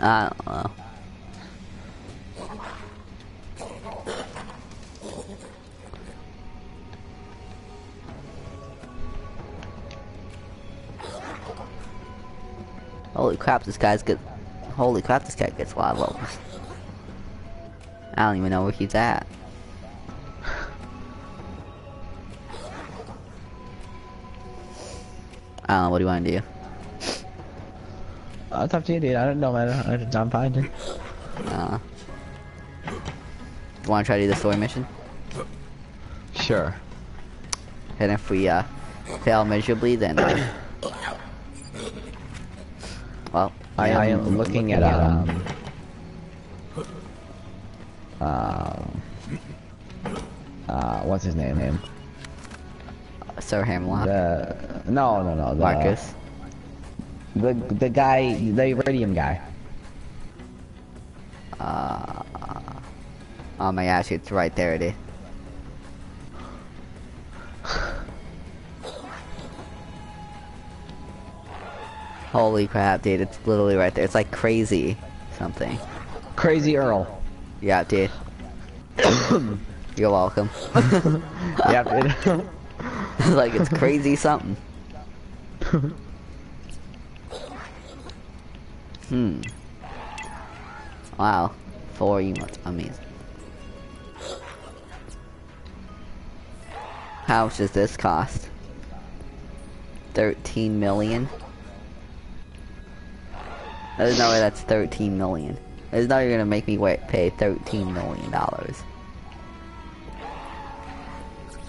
I don't know. Holy crap, this guy's good. Holy crap, this guy gets a lot of levels. I don't even know where he's at. I don't know, what do you want to do? Uh, it's up to you, dude. I don't know, man. I- I'm fine. dude. Uh, want to try to do the story mission? Sure. And if we uh, fail miserably, then uh, well, I, I am looking at um. Um. Uh, what's his name? Name? Sir Hammerlock, The no, no, no. The, Marcus. The the guy, the Eridium guy. Uh, oh my gosh, it's right there, dude. Holy crap, dude! It's literally right there. It's like crazy something. Crazy Earl. Yeah, dude. You're welcome. yeah, it, like it's crazy something. Hmm. Wow. Four emotes. Amazing. How much does this cost? 13 million? There's no way that's 13 million. There's no way you're gonna make me wait, pay 13 million dollars.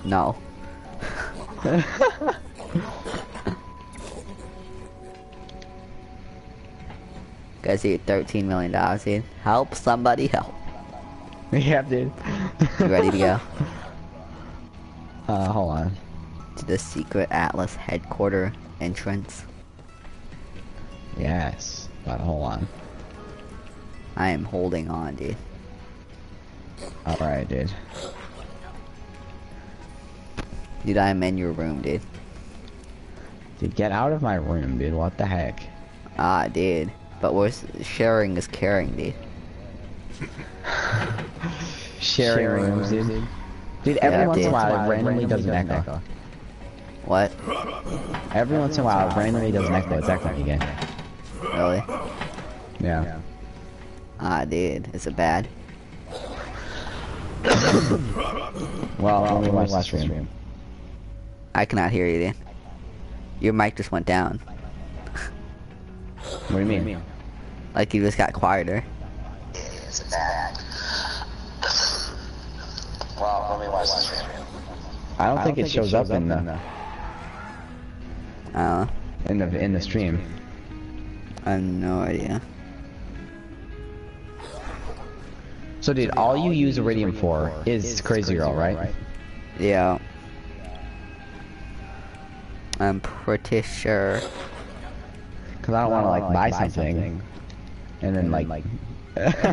No. Guys, you 13 million dollars, dude. Help somebody help. yep, dude. You ready to go? Uh, hold on. to the secret Atlas headquarter entrance. Yes, but hold on. I am holding on, dude. Alright, dude. Dude, I am in your room, dude. Dude, get out of my room, dude. What the heck? Ah, dude. But we're sharing is caring, dude. Sharing, rooms, dude. Dude, every Yeah, once in a while, it randomly does an echo. What? Every once in a while, it randomly does an echo. It's echoing again. Really? Yeah. Ah, dude. Is it bad? Well, let me watch the stream. I cannot hear you, dude. Your mic just went down. What do you mean? Like you just got quieter. It's bad. Well, let me watch this video. I don't, think, it shows, up in the Uh, in the in the stream. I have no idea. So, dude, all you use Eridium for is Crazy Earl, right? Yeah. I'm pretty sure. Because I don't want to like buy something and then like,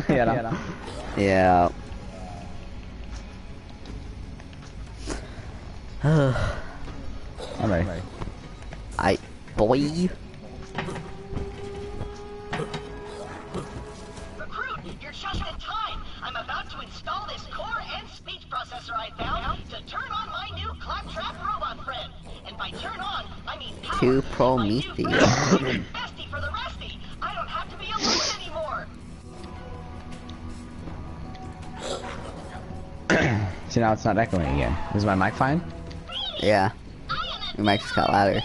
you know. Yeah. I'm ready. I boy. Recruit, you're just in time. I'm about to install Now it's not echoing again. Is my mic fine? Yeah. Your mic just got louder.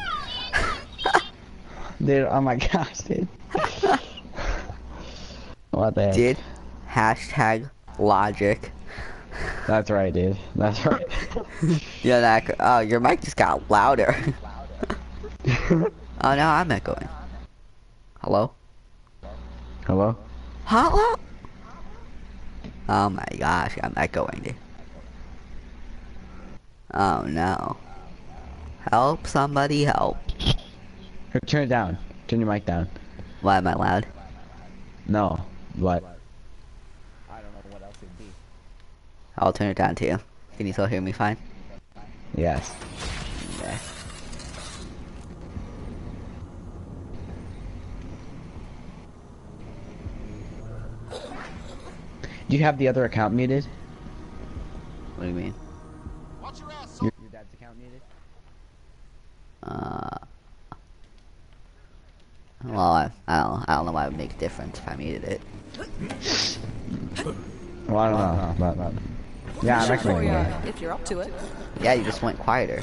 Dude, oh my gosh, dude. what the heck? Dude. Hashtag logic. That's right, dude. That's right. Yeah, that. Oh, your mic just got louder. oh, now I'm echoing. Hello? Hello? Hello? Oh my gosh, I'm echoing, dude. Oh no. Help, somebody help. Here, Turn it down. Turn your mic down. Why am I loud? No. What? I don't know what else it'd be. I'll turn it down too. Can you still hear me fine? Yes. Okay. Do you have the other account muted? What do you mean? Uh. Well, I, I don't, I don't know why it would make a difference if I muted it. Well, I don't know. But, but. Yeah, I'm recommending it. if you're up to it. Yeah, you just went quieter.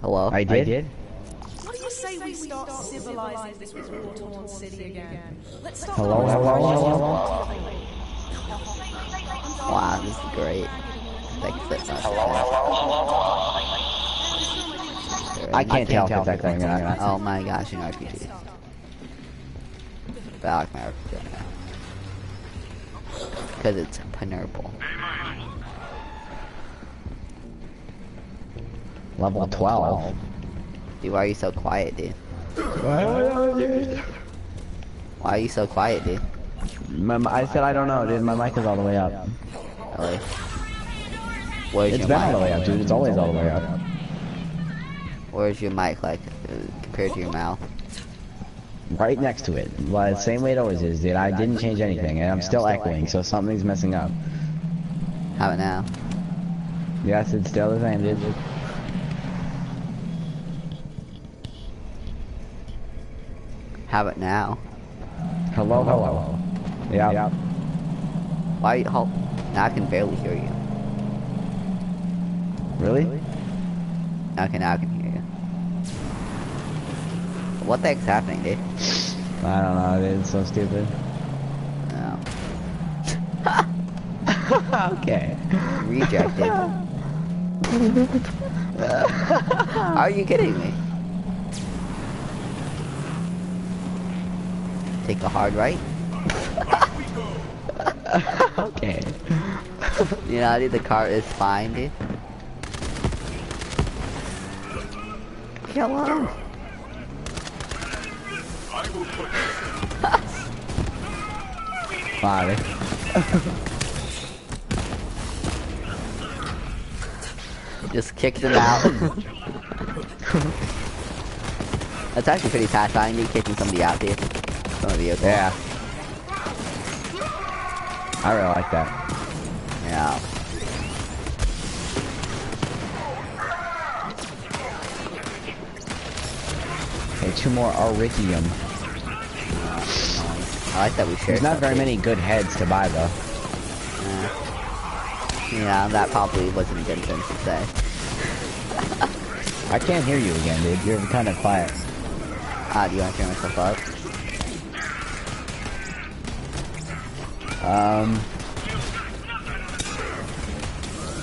Hello? I did? What do you say we start civilizing this war-torn city again? Let's start Hello, hello, hello, hello? Wow, this is great. Like, flip I can't tell if it's echoing or not. Oh my gosh, an RPG. But I like my RPG now. Because it's pineapple. Level 12. Dude, why are you so quiet, dude? Why are you so quiet, dude? My, I said I don't know, dude. My mic is all the way up. Really? Where's It's your been mic? all the way up, dude. It's always all the way up. Where's your mic, like, uh, compared to your mouth? right next to it. Well, the same way it always is, dude. I didn't change anything, and I'm still echoing, so something's messing up. How about now? Yes, it's still the same, dude. How about now? Hello, hello. hello. Yeah. yeah. Why? Hold. Now I can barely hear you. Really? Okay, now I can hear you. What the heck's happening, dude? I don't know, dude. It's so stupid. No. Oh. okay. Rejected. Are you kidding me? Take a hard right. okay. you know, dude, the car is fine, dude. Kill him. Vale. Just kicked him out. That's actually pretty satisfying, dude, kicking somebody out, dude. From a vehicle. Yeah. I really like that. Yeah. Two more Eridium. I like that we share. There's not very many good heads to buy though. Yeah, that probably wasn't a good thing to say. I can't hear you again, dude. You're kind of quiet. Ah, do you want to turn myself up? Um.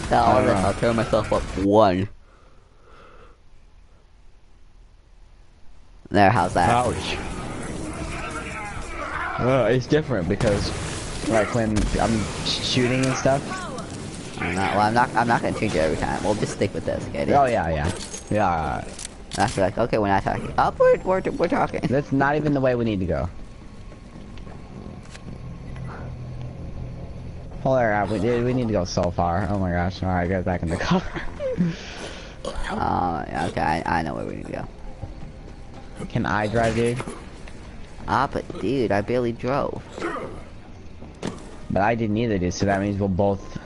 Tell I don't this, know. I'll turn myself up one. There, how's that? Ouch. Uh, it's different because, like, when I'm sh- shooting and stuff. I'm not, well, I'm not. I'm not gonna change it every time. We'll just stick with this, okay? dude? Oh yeah, yeah, yeah. After like, okay, we're not talking. upward, we're we're we're talking. That's not even the way we need to go. Hold on, we did. We need to go so far. Oh my gosh! All right, get back in the car. Oh, okay, I, I know where we need to go. Can I drive, dude? Ah, but dude, I barely drove. But I didn't either, dude. So that means we'll both,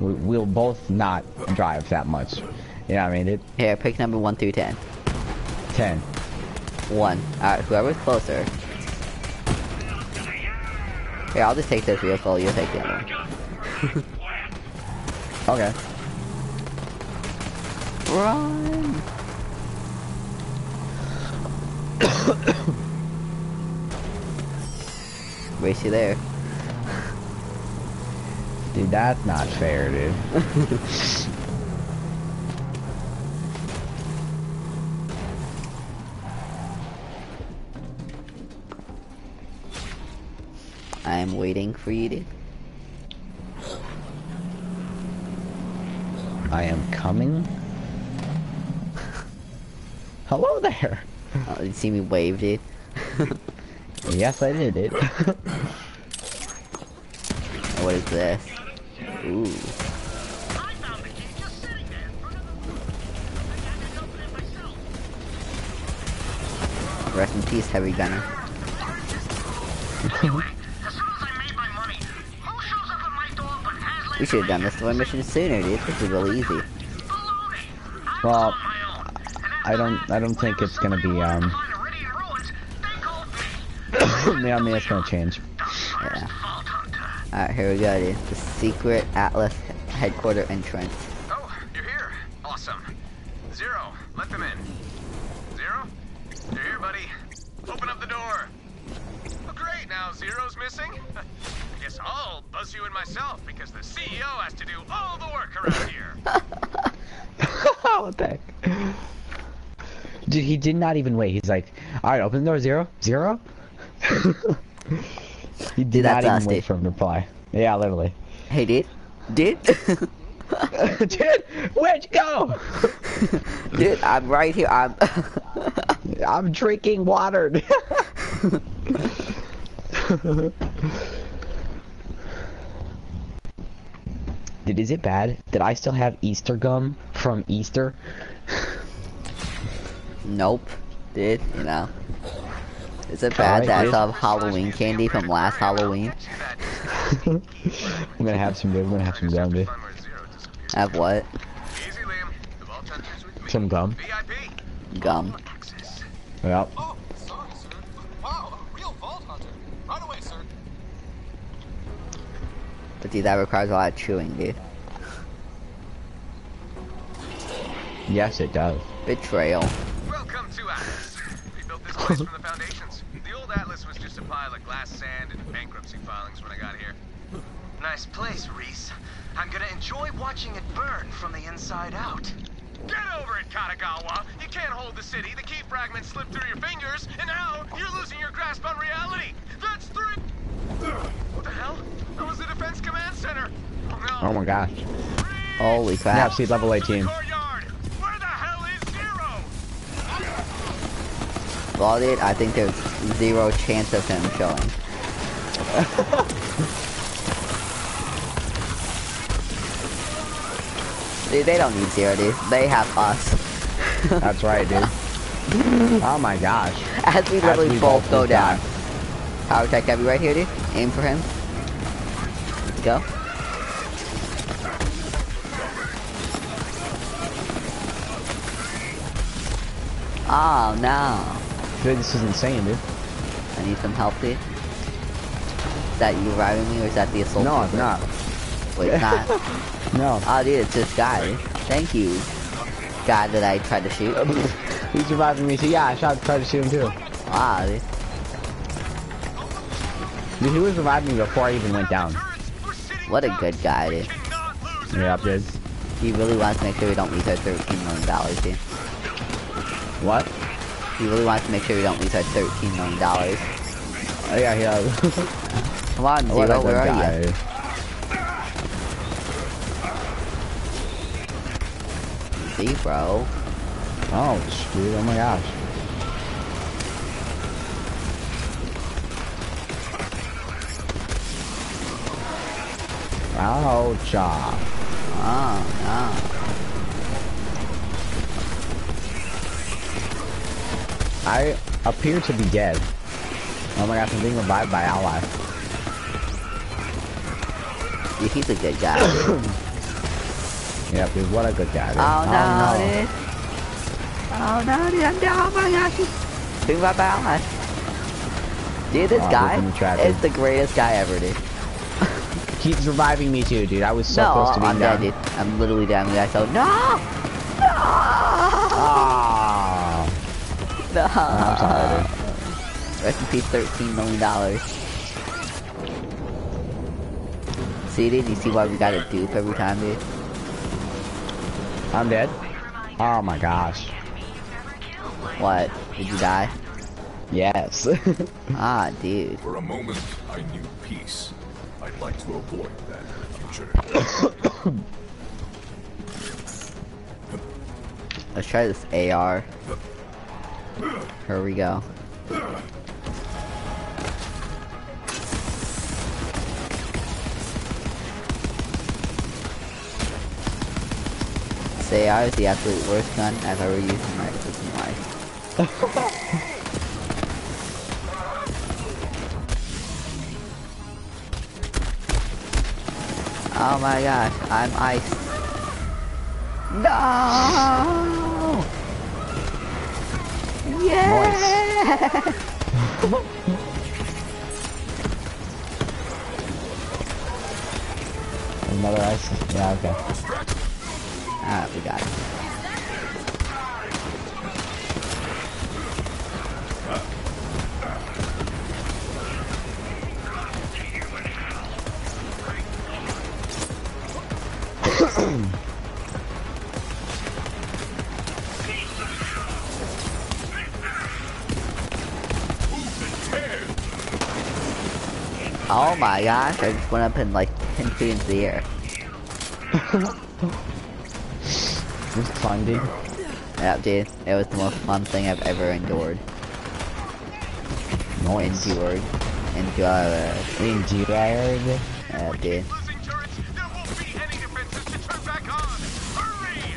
we, we'll both not drive that much. You know what I mean, dude? Here, pick number one through ten. Ten. One. Alright, whoever's closer. Here, I'll just take this vehicle, you'll take the other one. Okay. Run! Race you there. Dude, that's not fair, dude. I am waiting for you dude. I am coming. Hello there. Oh, you see me wave, dude? Yes, I did it. what is this? Ooh. I found the key just sitting there in front of the room. I had to open it myself. Rest in peace, heavy gunner. Anyway, as soon I made my money, who shows up at my door but Aslan We should have done this story mission sooner, dude. This is really easy. Well, was on my own. And after I don't. I don't think it's gonna be. Um. find Eridian ruins, they called me. yeah, I mean, it's gonna change. Yeah. Alright, here we go, dude. The secret Atlas headquarter entrance. Oh, you're here. Awesome. Zero, let them in. Zero? You're here, buddy. Open up the door. Oh, great. Now Zero's missing? I guess I'll buzz you in myself because the CEO has to do all the work around here. what the heck? Dude, he did not even wait. He's like, alright, open the door, zero? Zero? he did Dude, not even us, wait dude. for him to reply. Yeah, literally. Hey, dude. Dude? Dude, where'd you go? dude, I'm right here. I'm. I'm drinking water. Dude, is it bad that I still have Easter gum from Easter? Nope. Dude, you know. Is it bad Alright, that I still have Halloween candy from last Halloween? I'm gonna have some, dude. I'm gonna have some gum, dude. I have what? Easy, Liam. The vault hunters with me. Some gum. Gum. Yep. Oh, sorry, sir. Wow, a real vault hunter. Right away, sir. But dude, that requires a lot of chewing, dude. Yes, it does. Betrayal. Welcome to Atlas. We built this place from the foundations. The old Atlas was just a pile of glass sand and bankruptcy filings when I got here. Nice place, Rhys. I'm gonna enjoy watching it burn from the inside out. Get over it, Katagawa! You can't hold the city. The key fragments slipped through your fingers, and now you're losing your grasp on reality. That's three. What the hell? That was the Defense Command Center. Oh no. Oh my gosh. Holy Yeah, crap. see, level 18. Dude, I think there's zero chance of him showing. dude, they don't need zero, dude. They have us. That's right, dude. Oh my gosh. As we literally we both both go down. Power tech heavy right here, dude. Aim for him. Go. Oh no. Dude, this is insane, dude. I need some help, dude. Is that you reviving me or is that the assault? No, it's not. Wait, it's not. No. Oh, dude, it's this guy. Thank you. Guy that I tried to shoot. He's reviving me, so yeah, I shot tried to shoot him too. Wow, dude. Dude, he was reviving me before I even went down. What a good guy, dude. Yeah, dude. He really wants to make sure we don't lose our $13 million, dude. What? He really wants to make sure we don't lose our $13 million. Oh, yeah, yeah. Come on, Zero, good where are guy. you? Zero. Oh, dude, oh my gosh. Ouch. ah. Oh, I appear to be dead. Oh my gosh, I'm being revived by ally. no. Dude, he's a good guy. Yeah, dude, what a good guy. Dude. Oh no, no. dude. Oh no, dude, I'm down. Oh my gosh. Bring my ally. Dude, this Oh, guy look in the is the greatest guy ever, dude. He's reviving me too, dude. I was so no, close to being I'm down. dead, dude. I'm literally down. The guy so no, Ah. No. I'm sorry, dude. Rest in peace, thirteen million dollars. See, dude, you see why we got a dupe every time, dude? I'm dead. Oh my gosh. What? Did you die? Yes. Ah, dude. For a moment, I knew peace. I'd like to avoid that in the future. Let's try this AR. Here we go. Say I was the absolute worst gun I've ever used in my freaking life. Oh my gosh, I'm iced. No! Yeah! Another ice. Yeah, okay. Alright, we got it. Oh my gosh, I just went up in like 10 feet into the air. This is fun, dude. Yeah, dude, it was the most fun thing I've ever endured. Noise. Endured. Endured. Endured. Yeah, dude. Losing turrets, there won't be any defenses to turn back on. Hurry!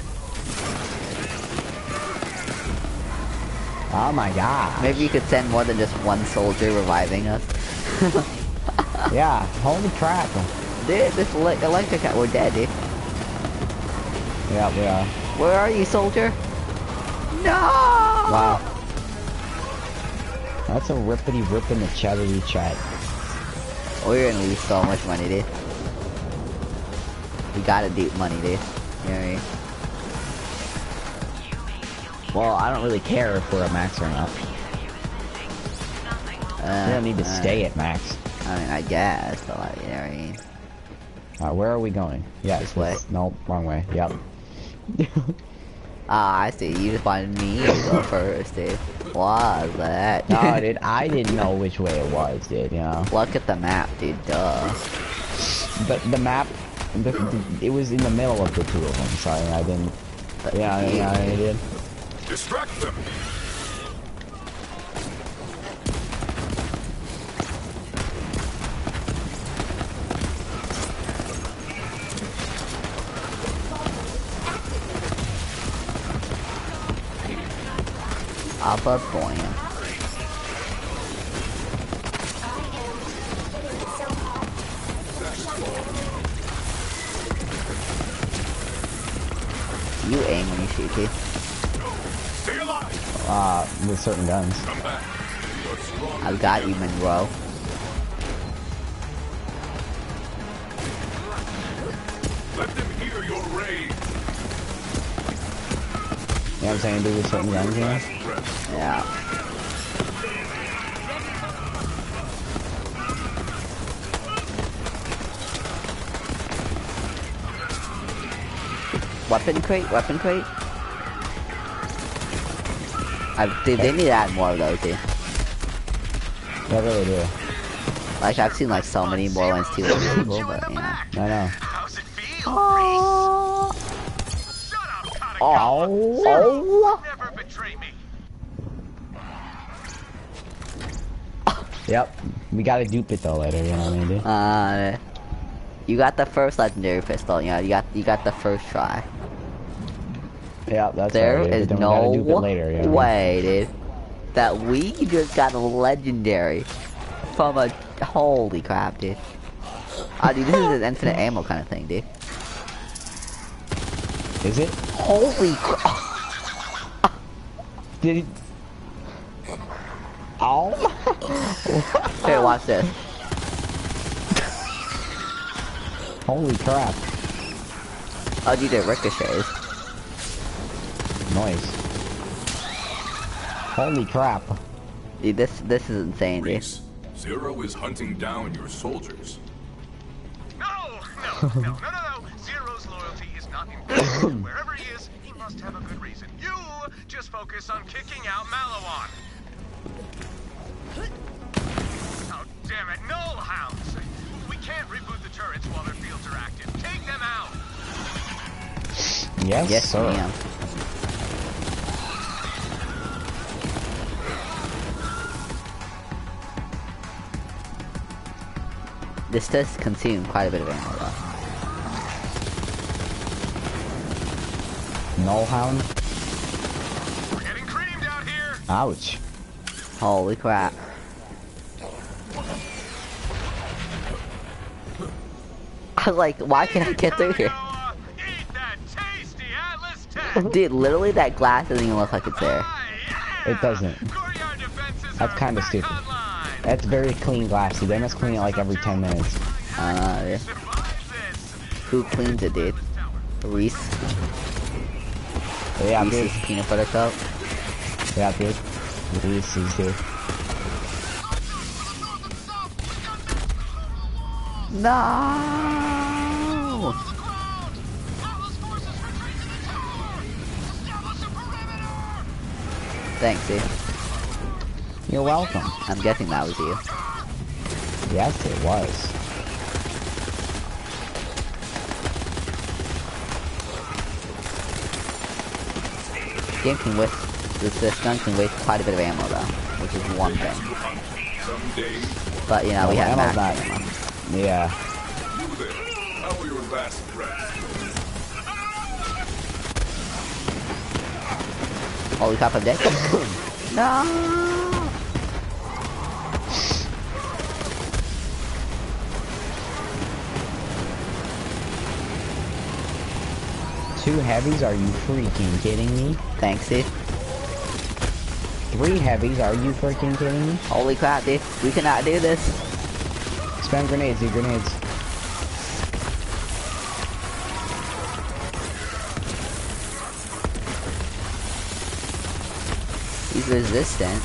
Oh my god. Maybe you could send more than just one soldier reviving us. Yeah, holy crap. Dude, this ele electric we're dead, dude. Yeah, we are. Where are you, soldier? No! Wow. That's a rippity rip in the chattery chat. We're gonna lose so much money, dude. We gotta do money, dude. You know what I mean? Well, I don't really care if we're at max or not. Uh, We don't need to uh, stay at max. I mean, I guess, but like, you know what I mean? Uh, where are we going? Yeah, This way. Nope, wrong way. Yep. Ah, I see. You just wanted me to go first, dude. What was that? no, dude, I didn't know which way it was, dude, you know? Look at the map, dude. Duh. But the map, the, the, it was in the middle of the two of them, sorry, I didn't... Yeah, yeah, I did. Distract them. Alpha point. You aim when you shoot, dude. Stay alive. Uh, with certain guns. Come back. You're strong. I've got you, Monroe. Let them hear your rage. You know what I'm saying, dude, with certain guns, you know? Last breath. Yeah. Weapon crate, weapon crate. I, dude, they need to add more of those, dude. They really do. Like, I've seen like so many Borderlands 2 people, but you know. I know. How's it feel? Oh, Shut up, Katagawa. oh, Never betray me. Yep. We gotta dupe it though later, you know what I mean, dude? Uh, you got the first legendary pistol, you know, you got you got the first try. Yeah, that's There right, is but then we gotta no later, you know? way, dude, that we just got a legendary from a holy crap, dude. Ah, dude, this is an infinite ammo kind of thing, dude. Is it? Holy crap! Did. Oh Here, watch this. Holy crap. Oh, dude, it ricochets. Noise. Holy crap. Dude, this this is insane, dude. Rhys, Zero is hunting down your soldiers. No, no, no, no, no, no. Zero's loyalty is not in Wherever he is, he must have a good reason. You just focus on kicking out Maliwan. Oh, damn it, null hounds. We can't reboot the turrets while their fields are active. Take them out. Yes, Yes, sir. ma'am. This does consume quite a bit of ammo, though. Null hound? We're getting creamed out here. Ouch. Holy crap. I was like, why can't I get through here? Katagawa, Eat that tasty Atlas tech. Dude, literally that glass doesn't even look like it's there. It doesn't. That's kinda stupid. That's very clean glass, dude. They must clean it like every 10 minutes. Uh, yeah. Who cleans it, dude? Rhys? Yeah, dude. Reese's peanut butter cup? Yeah, dude. Reese's, dude. No! Thanks, dude. You're welcome. I'm guessing that was you. Yes, it was. Game can waste, this, this gun can waste quite a bit of ammo though, which is one thing. But you know, we oh, have ammo's max not- ammo. Yeah. you there. How were your last breath? Holy crap, I'm dead. No. Two heavies? Are you freaking kidding me? Thanks, dude. Three heavies? Are you freaking kidding me? Holy crap, dude. We cannot do this. Spam grenades, dude, grenades. He's resistant.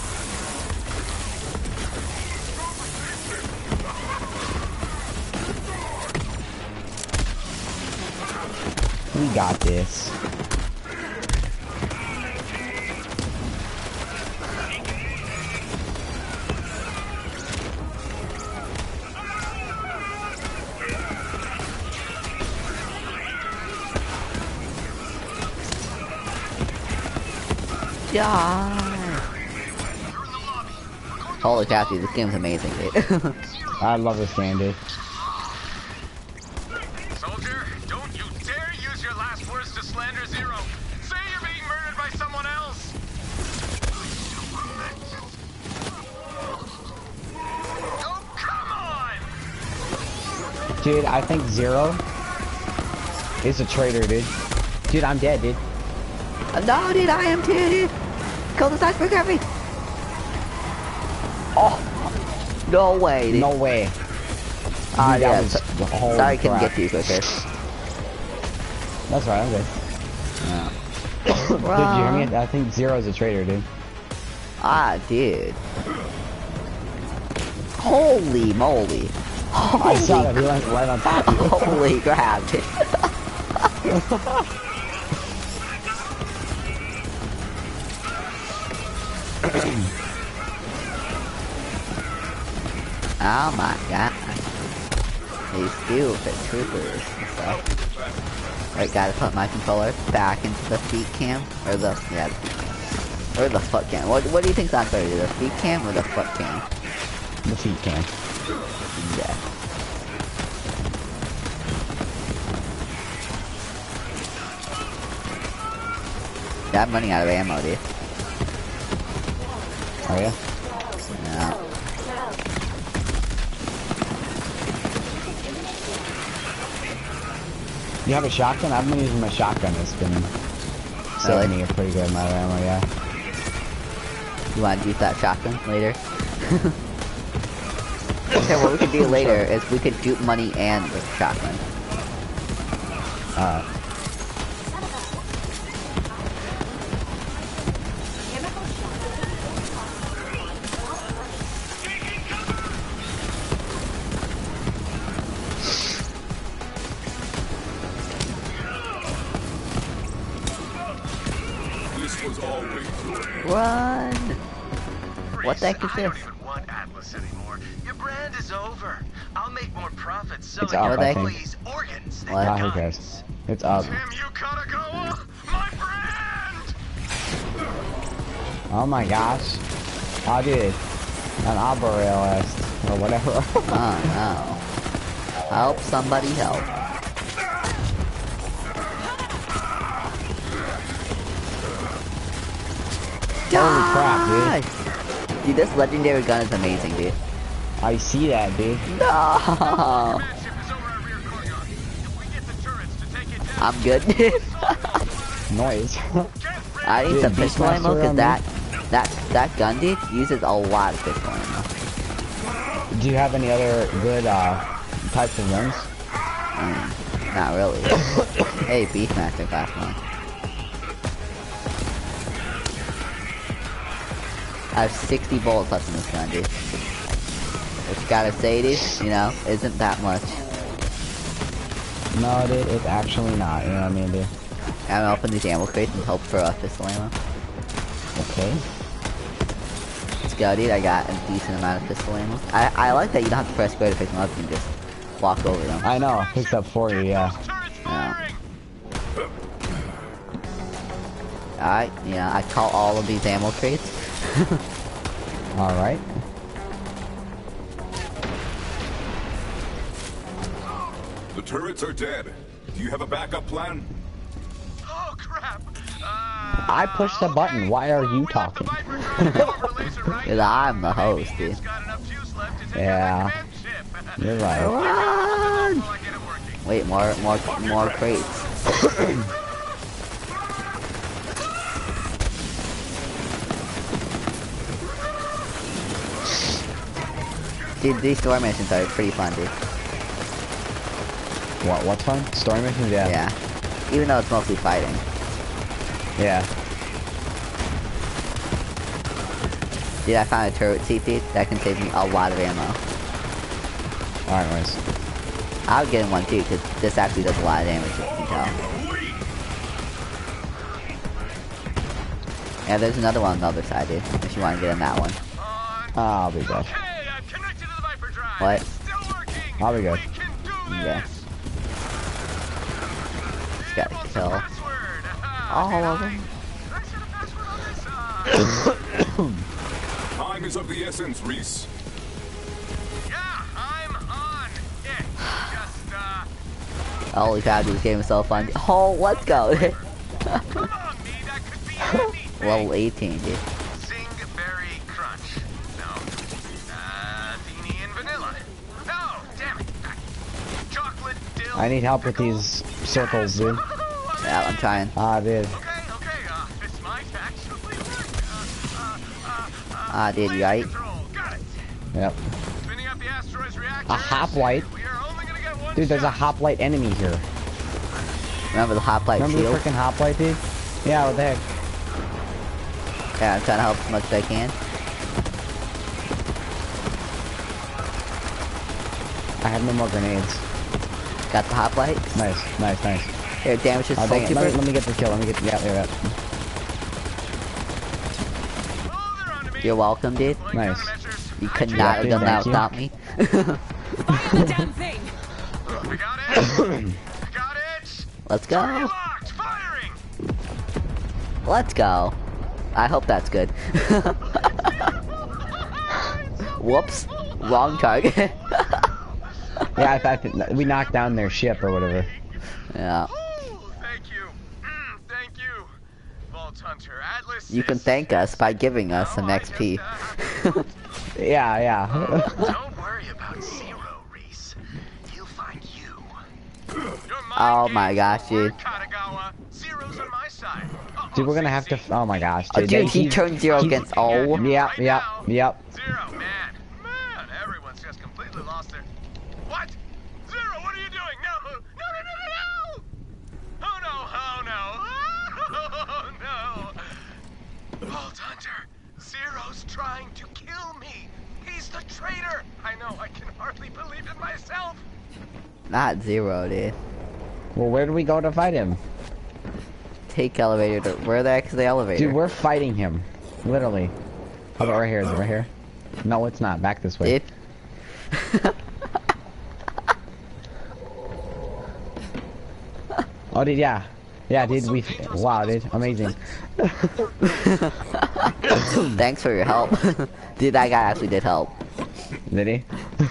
We got this. Yeah. Holy crap, dude. This game's amazing, dude. I love this game, dude. Soldier, don't you dare use your last words to slander Zero. Say you're being murdered by someone else. Oh, come on! Dude, I think Zero is a traitor, dude. Dude, I'm dead, dude. Uh, no, dude, I am too, dude. Kill the sniper, grab me. Oh. No way, dude. No way. Ah, Dude, that yeah. was- so- holy sorry I couldn't get to you quicker. That's right, I'm good. dude, you hear me? I think Zero's a traitor, dude. Ah, dude. Holy moly. I saw Holy that he went right on top of you. Holy crap, oh my god. These stupid troopers and stuff. Right, gotta put my controller back into the feet cam. Or the, yeah, the feet cam. Or the foot cam. What, what do you think's on better, the feet cam or the foot cam? The feet cam. Yeah. Yeah, I'm running out of ammo, dude. Oh, yeah? You have a shotgun? I've been using my shotgun. It's been saving me a pretty good amount of ammo, yeah. You want to use that shotgun later? okay, what we could do later is we could dupe money and the shotgun. Uh, more profits selling It's up, your I think. employees' organs than What? ah, who guns. cares? It's up. Tim, you. My brand. Oh my gosh. I did An arborealist. Or whatever. Oh no. Help somebody help. Holy crap, dude. Dude. This legendary gun is amazing, dude. I see that, dude. No! I'm good. dude. Noise. I need Dude, some pistol ammo because that that that gun dude uses a lot of pistol ammo. Do you have any other good, uh, types of guns? Mm, not really. hey, Beastmaster class one. I have 60 bullets left in this gun, dude. Which gotta say, dude, you know, isn't that much. No, dude, it's actually not. You know what I mean, dude? I'm gonna open these ammo crates and hope for a pistol ammo. Okay. Let's go, dude. I got a decent amount of pistol ammo. I, I like that you don't have to press square to pick them up. You can just walk over them. I know. Picks up 40, yeah. Yeah. Alright, yeah, I call all of these ammo crates. Alright. The turrets are dead. Do you have a backup plan? Oh crap. Uh, I pushed the button. Why are you talking? Cause I'm the host, dude. yeah. You're right. Run! Wait, more, more, more crates. Dude, these story missions are pretty fun, dude. What? What's fun? Story missions? Yeah. Yeah. Even though it's mostly fighting. Yeah. Dude, I found a turret seat, dude. That can save me a lot of ammo. Alright, nice. I'll get in one too, because this actually does a lot of damage, as you can tell. Yeah, there's another one on the other side, dude. If you want to get in that one. I'll be good. What? I'll be good. Yeah. Just gotta kill all of them. Time is of the essence, Rhys. Holy cow, dude, this game is so fun. Oh, let's go. Level 18, dude. I need help with these circles, dude. Yeah, I'm trying. Ah, dude. Okay, okay, uh, it's my actually work. Uh uh Ah, dude, you right? Yep. A hoplite. Dude, there's a hoplite enemy here. Remember the hoplite Remember shield? the freaking hoplite, dude? Yeah, what the heck? Yeah, I'm trying to help as much as I can. I have no more grenades. Got the hoplite? Nice, nice, nice. Here, damage this I'll soul take it. Let, me, let me get the kill. Let me get. the Yeah, yeah, yeah. You're welcome, dude. Nice. You could not have done that without me. Fire the damn thing! Let's go. Let's go. I hope that's good. Whoops. Wrong target. Yeah, I thought we knocked down their ship or whatever. yeah. Thank you. Mm, thank you. Vault Hunter Atlas. You can thank us by giving us some XP. Yeah, yeah. Don't worry about Zero, Rhys. He'll find you. oh my gosh, dude. Katagawa. Zero's on my side. Uh, Dude, we're gonna have to. Oh my gosh, Oh, dude. dude, they- he turned zero he- against all. Yep, yep, yep. Zero, man. Man, everyone's just completely lost their. What? Zero, what are you doing? No, no, no, no, no, no! Oh no, oh no, oh no! Vault Hunter, Zero's trying to kill me. He's the traitor. I know, I can hardly believe it myself. Not zero, dude. Well, where do we go to fight him? Take elevator to where the heck is the elevator? Dude, we're fighting him. Literally. How about right here? Is it right here? No, it's not. Back this way. Dude. Oh, dude, yeah. Yeah, dude, we. Wow, dude. Amazing. Thanks for your help. dude, that guy actually did help. Did he?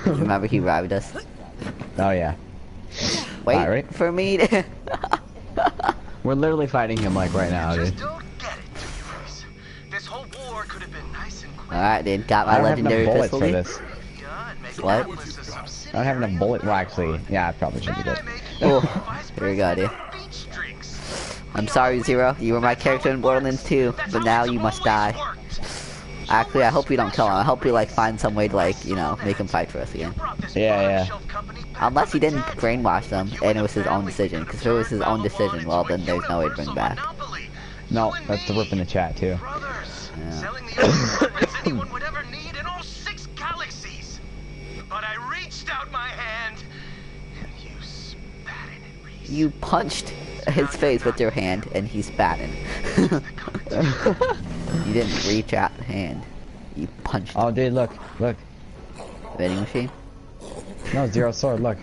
Remember he revived us? Oh, yeah. Wait Alright. for me to... We're literally fighting him, like, right now, dude. This whole war could have been nice and quick. Alright, dude, got I my don't have enough legendary bullets pistol. for dude. this. What? I don't have enough bullet. Well, actually, yeah, I probably should be good. Oh, here we go, dude. I'm sorry, Zero. You were my character in Borderlands 2, but now you must die. Actually, I hope we don't kill him. I hope we, like, find some way to, like, you know, make him fight for us again. Yeah, yeah. Unless he didn't brainwash them, and it was his own decision. Because if it was his own decision, well, then there's no way to bring back. No, that's the rip in the chat, too. Yeah. Selling the only weapons anyone would ever need in all six galaxies. But I reached out my hand, and you spat in it, Rhys. You punched his face with your hand, and he's batting. you didn't reach out the hand. You punched Oh, dude, look, look. vending machine. No, zero sword, look.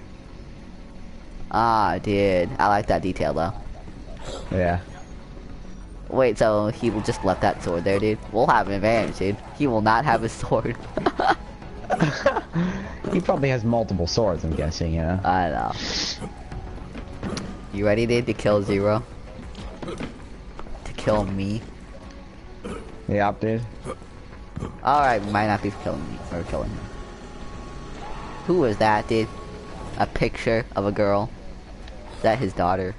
Ah, dude. I like that detail, though. Yeah. Wait, so he will just left that sword there, dude? We'll have an advantage, dude. He will not have his sword. He probably has multiple swords, I'm guessing, you know? I know. You ready, dude, to kill Zero? To kill me. Yep, dude. Alright, might not be killing me or killing me. Who is that, dude? A picture of a girl. Is that his daughter?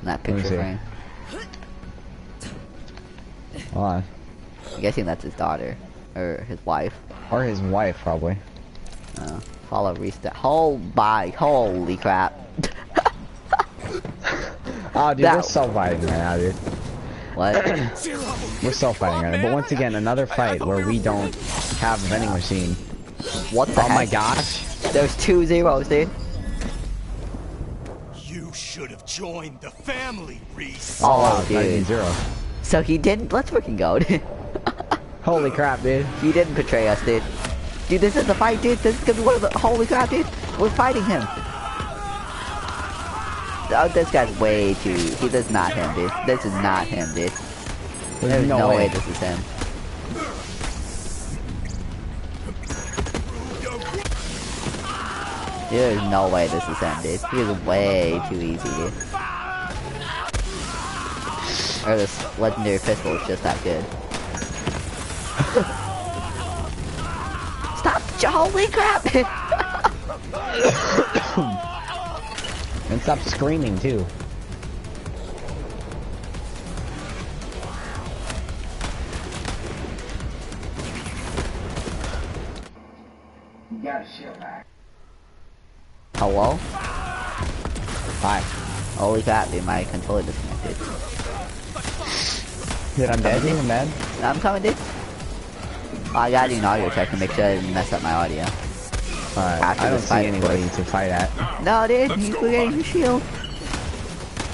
In that picture frame. On. I'm guessing that's his daughter. Or his wife. Or his wife, probably. Uh, follow restart. Oh my, holy crap. Oh, dude, That- we're so fighting right now, dude. What? We're still fighting right now. But once again, another fight where we don't have a vending machine. What the Oh my heck? gosh. There's two zeros, dude. You should have joined the family, Rhys. Oh, oh wow, dude. zero. So he didn't. Let's freaking go, dude. Holy crap, dude. he didn't betray us, dude. Dude, this is the fight, dude. This is gonna be one of the. Holy crap, dude. We're fighting him. Oh, this guy's way too. He, this is not him, dude. This is not him, dude. There's no, way. this is him. There's no way this is him, dude. He is way too easy, dude. Or this legendary pistol is just that good. Stop! Holy crap! And stop screaming, too. Hello? Hi. Holy crap, dude, my controller disconnected. Dude, I'm dead, dude. I'm dead. I'm coming, dude. Oh, I gotta do an audio check to make sure I didn't mess up my audio. Alright, I don't see anybody course. to fight at. No, dude, he's getting his shield.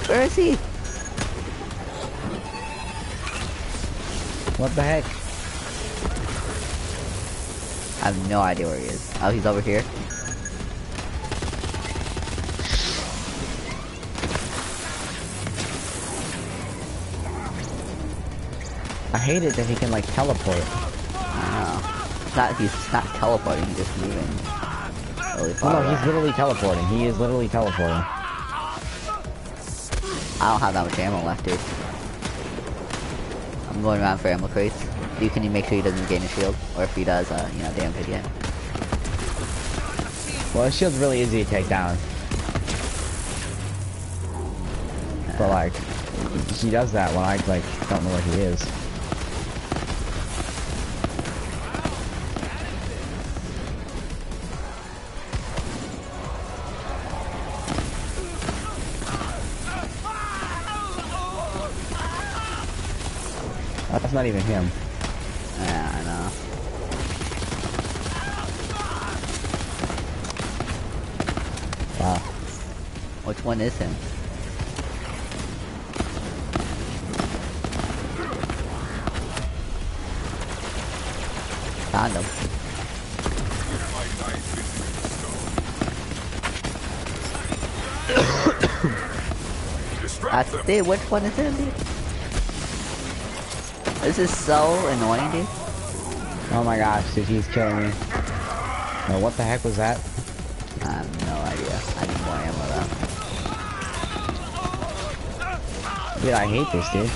Where is he? What the heck? I have no idea where he is. Oh, he's over here. I hate it that he can, like, teleport. It's not, he's not teleporting, he's just moving. Really Oh, no, he's literally teleporting. He is literally teleporting. I don't have that much ammo left, dude. I'm going around for ammo crates. You can you make sure he doesn't gain a shield? Or if he does, uh, you know, damn good again. Well, his shield's really easy to take down. But, like, he does that when I, like, don't know where he is. That's not even him. Yeah, I know. Wow. Which one is him? Found him. That's dude, which one is him, dude? This is so annoying, dude. Oh my gosh, dude, he's killing me. Oh, what the heck was that? I have no idea. I need more ammo though. Dude, I hate this, dude.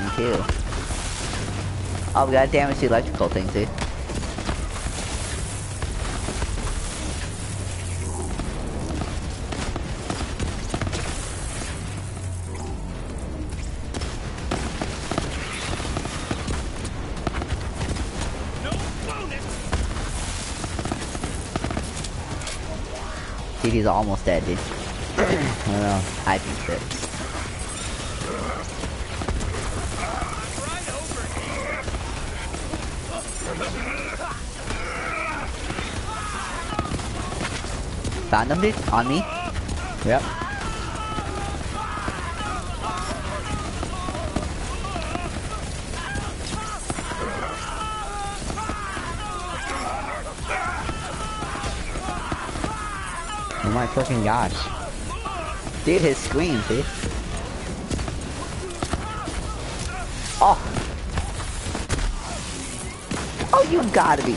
Me too. Oh, we gotta damage the electrical thing, dude. He's almost dead, dude. I don't know. I think that. Found him, dude? On me? Yep. Freaking gosh. Dude, his screams, dude. Oh! Oh, you gotta be.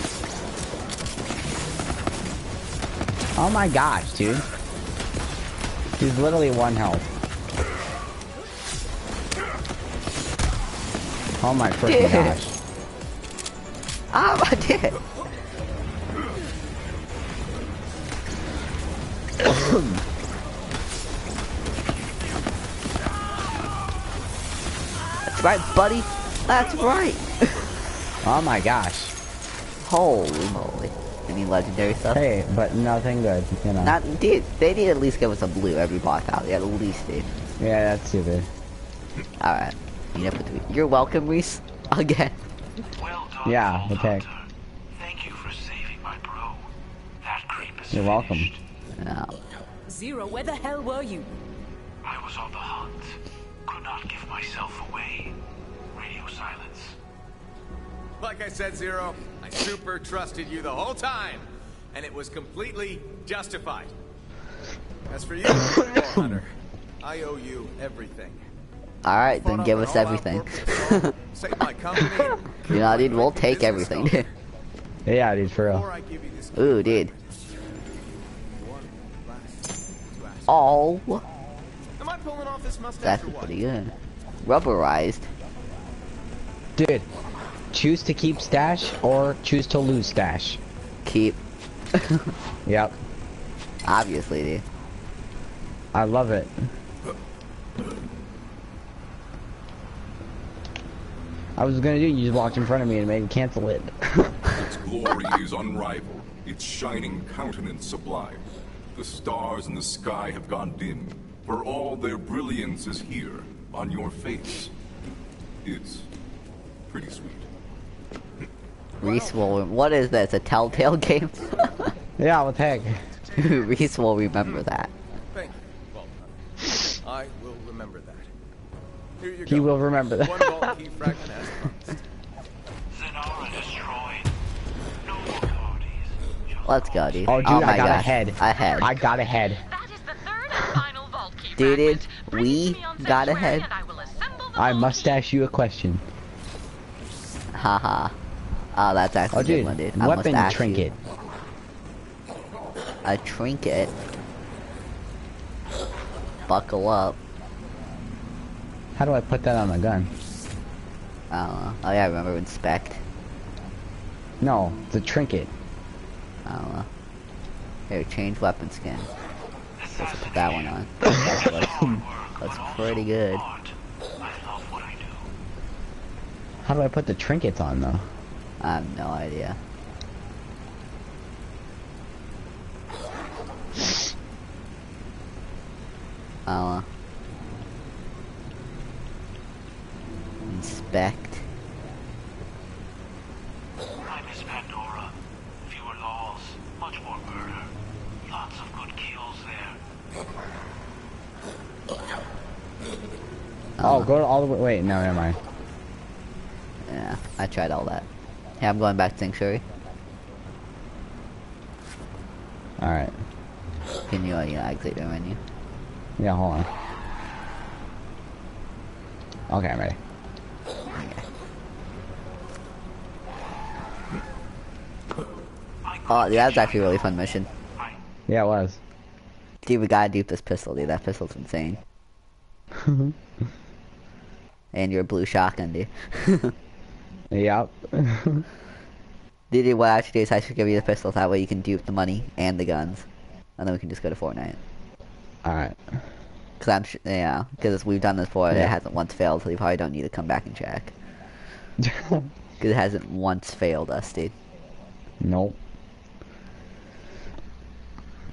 Oh my gosh, dude. He's literally one health. Oh my freaking Dude. gosh. Ah, my dick. Right, buddy. That's right. Oh my gosh. Holy moly. Any legendary stuff? Hey, but nothing good, you know. Not, dude, they need to at least give us a blue every block out. At least, dude. yeah, that's stupid. Alright. Meet up. You're welcome, Rhys. Again. Well done, Yeah, Vault the pick. Thank you for saving my bro. That creep is You're welcome. finished. No. Zero, where the hell were you? Like I said, Zero, I super trusted you the whole time, and it was completely justified. As for you, Hunter, I owe you everything. Alright, then give us everything. purpose, Saved my company. you know, dude, we'll take everything, dude. Yeah, dude, for real. I give you this Ooh, dude. one last to ask. Oh, Am I pulling off this mustache that's or what? pretty good. Rubberized. Dude, choose to keep stash or choose to lose stash. Keep. Yep. Obviously, dude. I love it. I was gonna do, you just walked in front of me and made me cancel it. Its glory is unrivaled, its shining countenance sublime. The stars in the sky have gone dim, for all their brilliance is here, on your face. It's pretty sweet. Rhys will. What is this? A Telltale game? yeah, what the heck? Rhys will remember that. Thank you, Vault uh, Hunter. I will remember that. Here you He go. will remember that. One vault key fragment as promised. Zenara destroyed. No more parties. Just Let's go, dude. Oh, dude, oh my I got a head. A head. I got a head. That is the third and final vault key Dude, it we to me on got Sanctuary ahead. and I will assemble the I vault must ask you a question. Haha. Oh, that's actually Oh, a good dude, one, dude. I must weapon ask you. trinket. A trinket. Buckle up. How do I put that on my gun? I don't know. Oh yeah, I remember inspect. No, the trinket. I don't know. Here, change weapon skin. Let's put that one on. That's, pretty good. art. I love what I do. How do I put the trinkets on though? I have no idea. I don't know. Inspect. I miss Pandora. Fewer laws, much more murder. Lots of good kills there. Uh-huh. Oh, go all the way. Wait, no, never mind. Yeah, I tried all that. Yeah, I'm going back to Sanctuary. All right. Can you, uh, you know, exit the menu? Yeah, hold on. Okay, I'm ready. Oh, yeah, that was actually a really fun mission. Yeah, it was. Dude, we gotta dupe this pistol, dude. That pistol's insane. and your blue shotgun, dude. Yep. Dude, what I should do is I should give you the pistols. That way you can dupe the money and the guns. And then we can just go to Fortnite. all right. Cause I'm sure, yeah, because we've done this before. and It hasn't once failed, so you probably don't need to come back and check. Because it hasn't once failed us, dude. nope.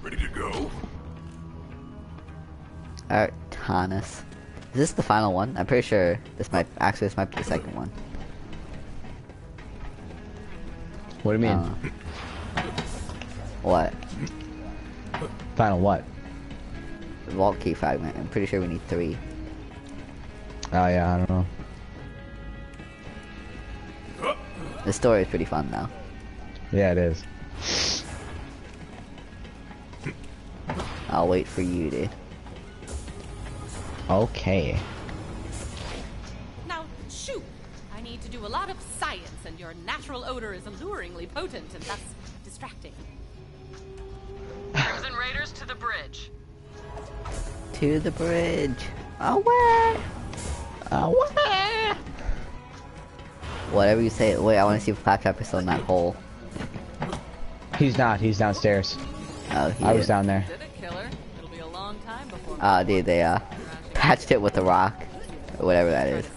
Ready to go? Alright, Tanis. Is this the final one? I'm pretty sure this might, actually this might be the second one. What do you mean? Uh, what? Final what? Vault key fragment. I'm pretty sure we need three. Oh yeah, I don't know. The story is pretty fun though. Yeah, it is. I'll wait for you, dude. Okay. Natural odor is alluringly potent and thus distracting. Crimson Raiders to the bridge. To the bridge. Away! Away! Whatever you say. Wait, I want to see if Claptrap is still in that hole. He's not. He's downstairs. Oh, he I was down there. Did it, killer? It'll be a long time before. Oh, dude, they uh patched it with a rock, or whatever that is.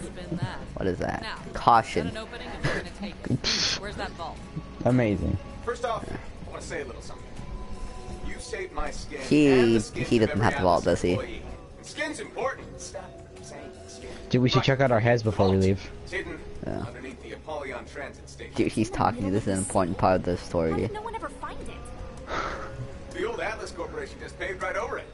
Spin that. What is that? Now, Caution. Got an opening and we're gonna take it. Where's that vault? Amazing. First off, I want to say a little something. You saved my skin. He- and the skins he doesn't have the vault, does he? And skin's important. Stop saying skin. Dude, we should check out our heads before we leave. Hidden Yeah. underneath the Apollyon Transit Station. Dude, he's talking to. This is an important part of the story, did no one ever find it? The old Atlas Corporation just paved right over it.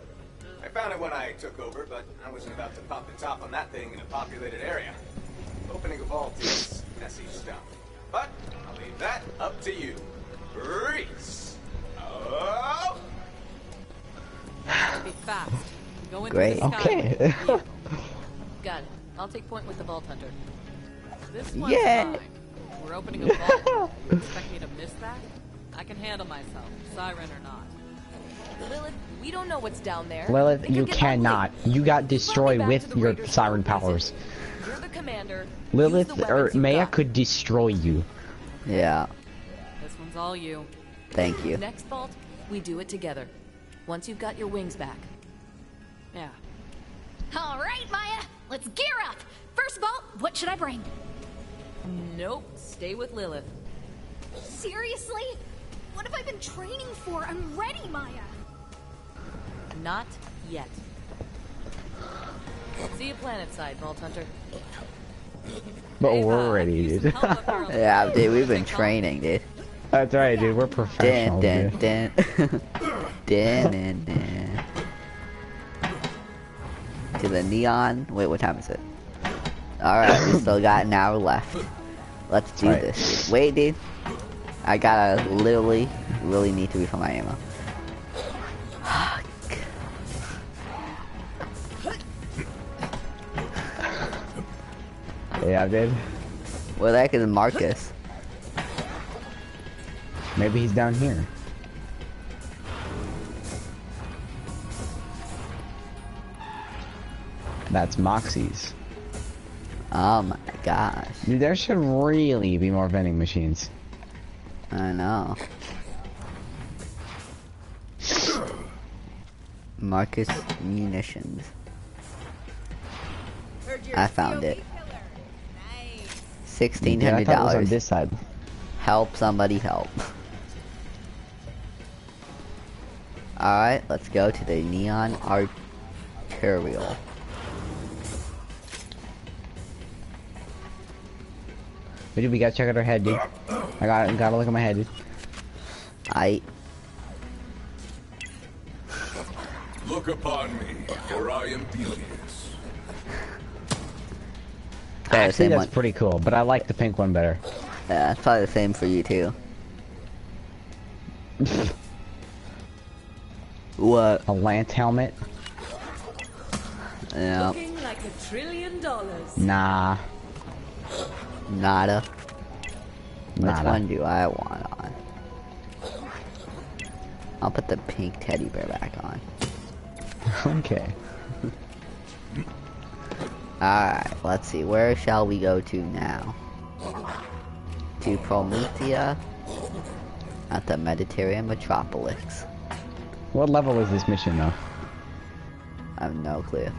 I found it when I took over, but I wasn't about to pop the top on that thing in a populated area. Opening a vault is messy stuff. But I'll leave that up to you. Rhys. Oh! Be fast. Go into Great. the sky. Okay. Got it. I'll take point with the vault hunter. This one's Yeah. mine. We're opening a vault. You expect me to miss that? I can handle myself, siren or not. Lilith, we don't know what's down there. Lilith, you cannot. ugly. You got destroyed with your siren powers. You're the commander. Lilith or Maya got. could destroy you. Yeah. This one's all you. Thank you. Next vault, we do it together. Once you've got your wings back. Yeah. All right, Maya, let's gear up. First of all, what should I bring? Nope. Stay with Lilith. Seriously? What have I been training for? I'm ready, Maya. Not yet. See you planet side, Vault Hunter. But Ava, we're ready, dude. some help up here on the Yeah, dude, we've been training, dude. That's right, dude. We're Dun professionals, dun dude. dun. dun dun dun. To the neon. Wait, what time is it? Alright, we still got an hour left. Let's do Right. this. Dude. Wait, dude. I gotta literally, really need to refill my ammo. Yeah, dude. Where the heck is Marcus? Maybe he's down here. That's Moxxi's. Oh my gosh. Dude, there should really be more vending machines. I know. Marcus Munitions. I found it. Sixteen Dude, I hundred thought it was on dollars. this side. Help somebody help. Alright, let's go to the Neon Arterial. But dude, we gotta check out our head, dude. I got gotta look at my head, dude. I Look upon me, for I am Delius. Got the Actually, same that's one. pretty cool, but I like the pink one better. Yeah, it's probably the same for you too. what? A lance helmet? Yeah, Looking like a trillion dollars. Nah. nada. Which one do I want on? I'll put the pink teddy bear back on. okay. Alright, let's see. Where shall we go to now? To Promethea at the Mediterranean Metropolis. What level is this mission, though? I have no clue.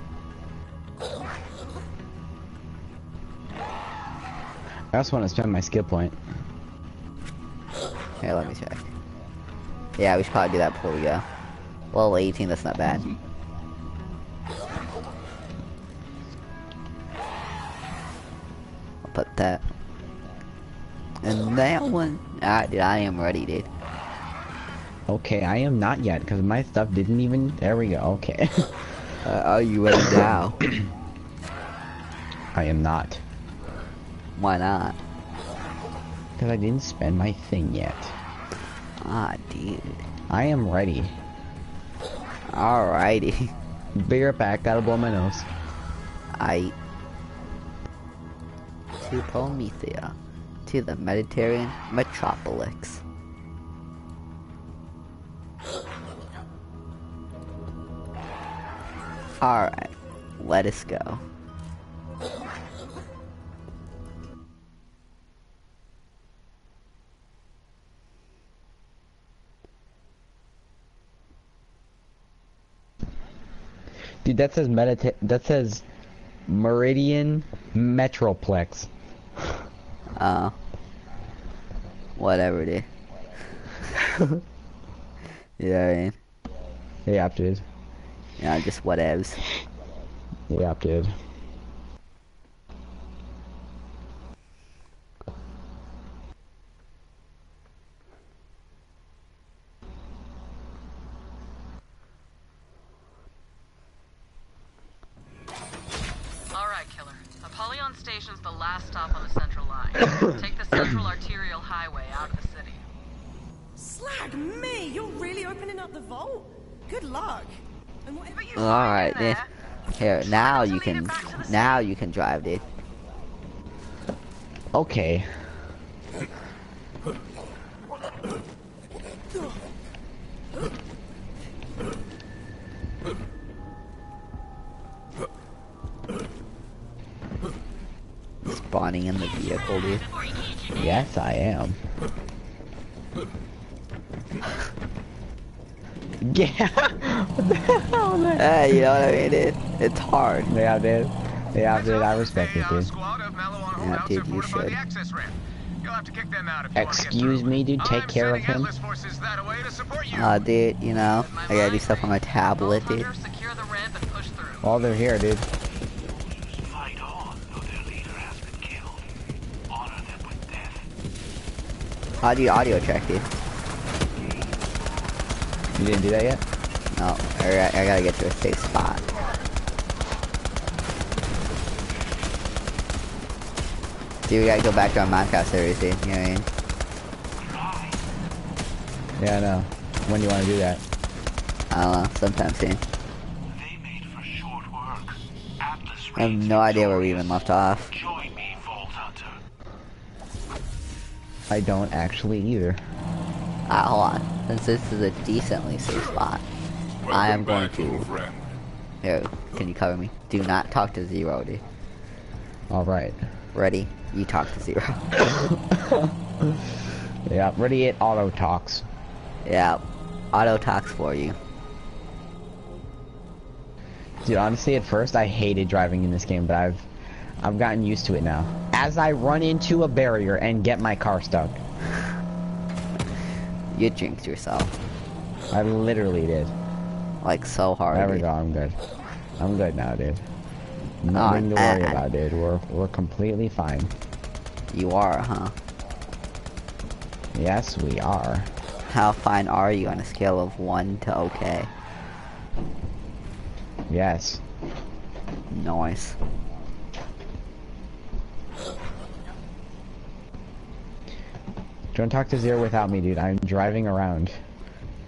I also want to spend my skill point. Here, let me check. Yeah, we should probably do that before we go. Level 18, that's not bad. And that one. Alright, dude, I am ready, dude. Okay, I am not yet, because my stuff didn't even... There we go, okay. Uh, are you ready now? I am not. Why not? Because I didn't spend my thing yet. Ah, dude. I am ready. Alrighty. Be right back, gotta blow my nose. I to Promethea, to the Mediterranean metropolis. Alright, let us go. Dude, that says medita- that says Meridian Metroplex. Uh, whatever, dude. you know what I mean? Yeah, dude. You know, just whatevs. Yeah, dude. All right, killer. Apollyon Station's the last stop on the Central Line. Take the Central Arterial Highway out of the city. Slag me! You're really opening up the vault? Good luck. And whatever you All right, dude. Here, now you can, now you can drive, dude. Okay. Spawning in the vehicle, dude. Yes, I am. Yeah. what the hell, man? Hey, you know what I mean, dude? It's hard. Yeah, dude. Yeah, dude. I respect it, dude. Yeah, dude, you should. Excuse me, dude. Take care of him. Uh, dude, you know, I gotta do stuff on my tablet, dude. Secure the ramp and push through. Oh, they're here, dude. Fight on, though their leader has been killed. Honor them with death. How do you audio check, dude? You didn't do that yet? No, I, got- I gotta get to a safe spot. Dude, we gotta go back to our Minecraft series, dude. You know what I mean? Yeah, I know. When do you want to do that? I don't know, sometime soon. They made for short work. I have no idea where we even left off. I don't actually either. Ah, hold on. Since this is a decently safe spot, I am going to. friend. Here, can you cover me? Do not talk to Zero, dude. All right. Ready? You talk to Zero. Yeah, ready it auto talks. yeah, auto talks for you. Dude, honestly, at first I hated driving in this game, but I've I've gotten used to it now. As I run into a barrier and get my car stuck, You jinxed yourself. I literally did. Like so hard. There we dude. go. I'm good. I'm good now, dude. Nothing to worry uh, about, dude. We're we're completely fine. You are, huh? Yes, we are. How fine are you on a scale of 1 to okay? Yes. Nice. Don't talk to Zero without me, dude. I'm driving around.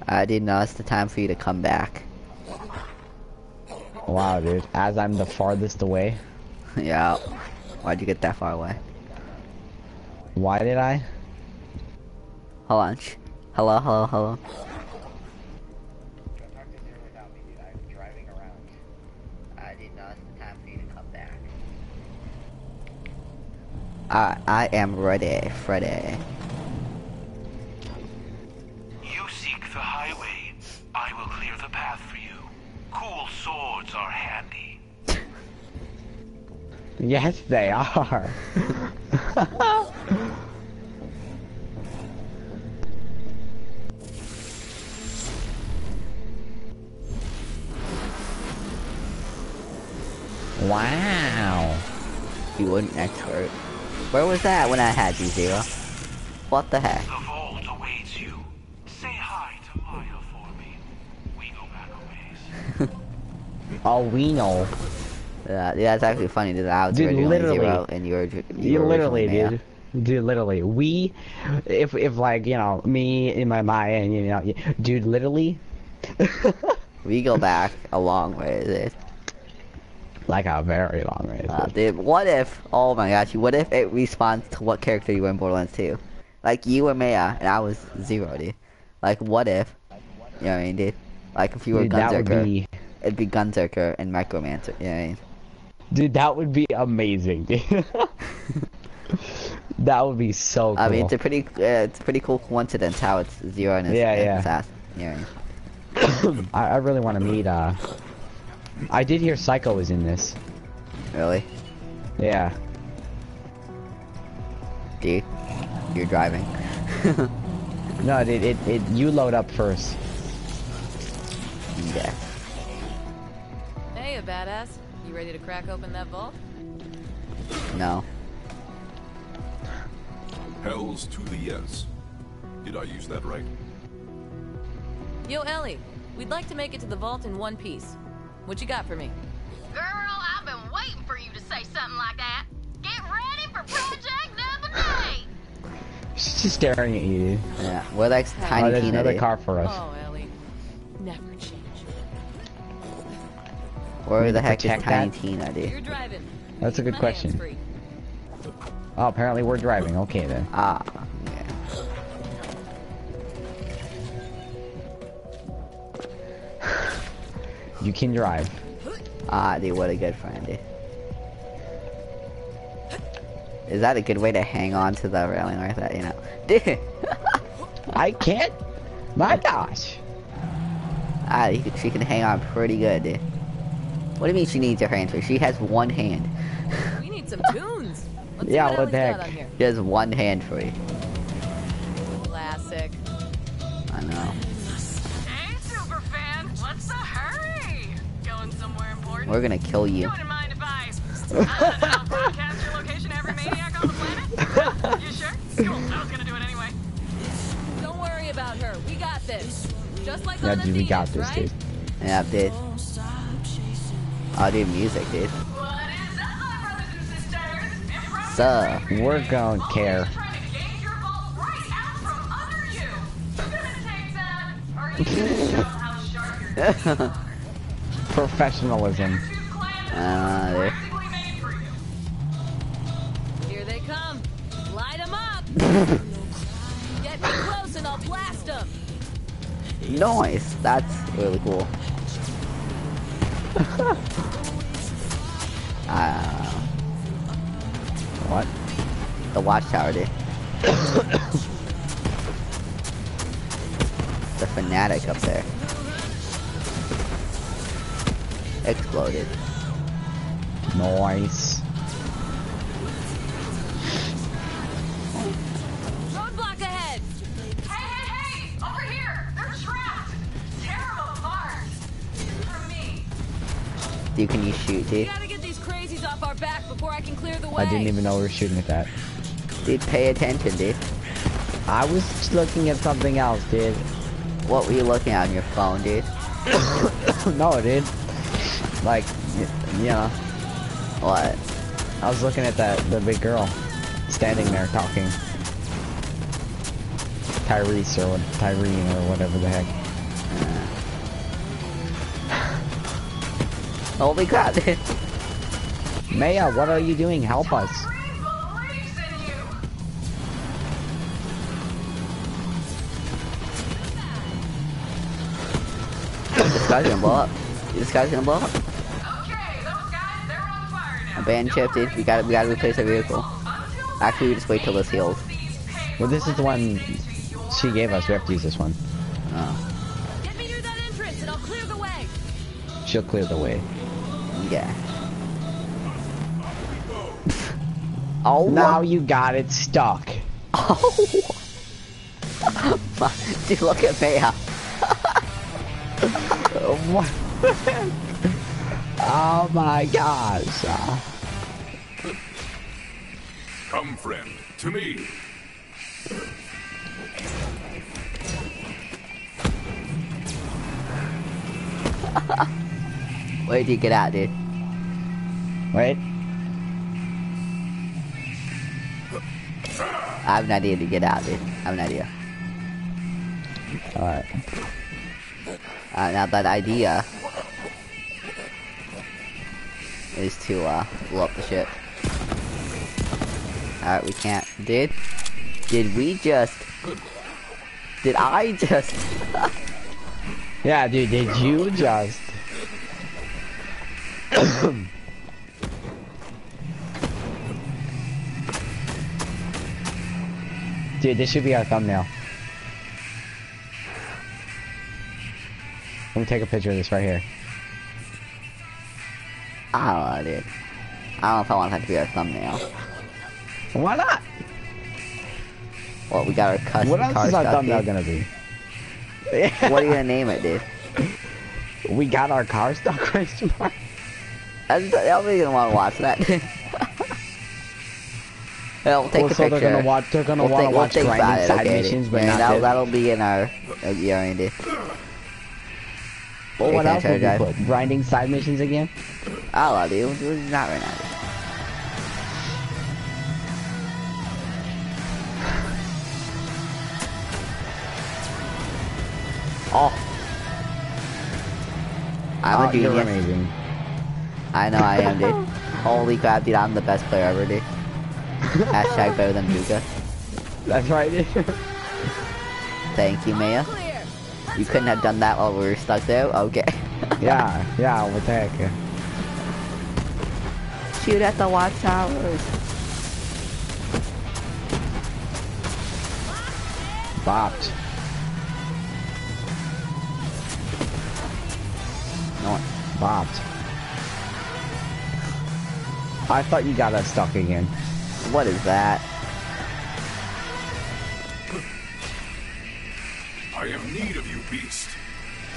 I didn't know it's the time for you to come back. Wow, dude. As I'm the farthest away. yeah. Why'd you get that far away? Why did I? Hold on. Hello, hello, hello. I didn't know it's the time for you to come back. I I am ready, Freddy. Yes, they are. wow. You an expert. Where was that when I had you, Zero? What the heck? The vault awaits you. Say hi to Maya for me. We go back a ways. Oh, we know. Uh, yeah, that's actually funny that I was Dude, literally. Zero and you were, you were literally, dude. Dude, literally. We, if, if like, you know, me in my mind, you know, dude, literally, We go back a long way, dude. like a very long way. Uh, dude, what if, oh my gosh, what if it responds to what character you were in Borderlands 2? Like, you were Maya, and I was Zero, dude. Like, what if, you know what I mean, dude? Like, if you were Dude, Gunzerker, be, it'd be Gunzerker and Mechromancer, you know what I mean? Dude, that would be amazing, that would be so cool. I mean, it's a pretty, uh, it's a pretty cool coincidence how it's Zero and his, Yeah, and yeah. assassin, you know I? I, I really want to meet, uh, I did hear Psycho was in this. Really? Yeah. Dude, you're driving. No, it, it, it, you load up first. yeah. Hey, a badass. You ready to crack open that vault? No. Hells to the yes. Did I use that right? Yo, Ellie. We'd like to make it to the vault in one piece. What you got for me? Girl, I've been waiting for you to say something like that. Get ready for Project Number Day. She's just staring at you, dude. Yeah. We're like Oh, tiny there's Tina. another car for us. Oh, Where Need the heck is protect Tiny that? Tina, dude? You're driving. That's a good My question. Oh, apparently we're driving. Okay then. Ah, yeah. You can drive. Ah, dude, what a good friend, dude. Is that a good way to hang on to the railing like that, you know? Dude! I can't. My gosh. ah, you can- she can hang on pretty good, dude. What do you mean she needs her hands free? She has one hand. We need some tunes. Let's Yeah, see what what the heck? on here. She has one hand free. Classic. I know. Hey, superfan, what's the hurry? Going somewhere important? We're gonna kill you. You wouldn't mind if I, I don't know, broadcast your location to every maniac on the planet? You sure? Cool, I was gonna do it anyway. Don't worry about her. We got this. Just like Yeah, on the dude, we got Phoenix, this, right? dude. Yeah, dude. Brothers and sisters? Improv Suh. We're care. trying to yank your balls right out from under you. You gonna take that, or are you gonna show how sharp your teeth are? Professionalism. Two clans are dude. practically made for you. Here they come. Light them up. Get me close and I'll blast them. Nice. That's really cool. Ah, What? the watchtower, dude. the fanatic up there. Exploded. Nice. Dude, can you shoot, We dude? gotta get these crazies off our back before I can clear the way. I didn't even know we were shooting at that. Dude, pay attention, dude. I was looking at something else, dude. What were you looking at on your phone, dude? no, dude. Like, you know, What? I was looking at that the big girl standing there talking. Tyrese or what, Tyrene or whatever the heck. Holy crap, dude. Maya, what are you doing? Help us. believes in you! This guy's gonna blow up. This guy's gonna blow up. Okay, those guys, they're on fire now. Abandoned ship, dude. We gotta, we gotta replace our vehicle. Actually, we just wait till this heals. Well, this is the one she gave us. We have to use this one. Oh, Get me through that entrance and I'll clear the way. She'll clear the way. Yeah. oh, Now you got it stuck. Oh. dude, look at me. what? oh my gosh. Come, friend, to me. Where did you get out, dude? wait. I have an idea to get out, dude. I have an idea. Alright. Uh, now that idea is to uh, blow up the ship. Alright, we can't. Did? Did we just? Did I just? Yeah, dude, did you just... dude, this should be our thumbnail. Let me take a picture of this right here. I don't know, dude. I don't know if I want that to be our thumbnail. Why not? Well, we got our custom What else is our stuff, thumbnail dude. gonna be? What are you gonna name it, dude? We got our car stuck question mark. That's, nobody's gonna want to watch that. yeah, we'll take Well, a picture. they're gonna watch. They're gonna we'll want to we'll watch grinding side okay, missions, but yeah, not that'll, that'll be in our yeah, Andy. Well, what else would drive? put? Grinding side missions again? I love you. We'll that right now. Oh. I'm oh, a genius. You're amazing. I know I am, dude. Holy crap, dude, I'm the best player ever, dude. Hashtag better than Puka. That's right. dude. Thank you, Maya. You couldn't have done that while we were stuck there? Okay. yeah, yeah. What the heck? Shoot at the watchtowers. Bopped. No, Bopped. I thought you got us stuck again. what is that? I have need of you, beast.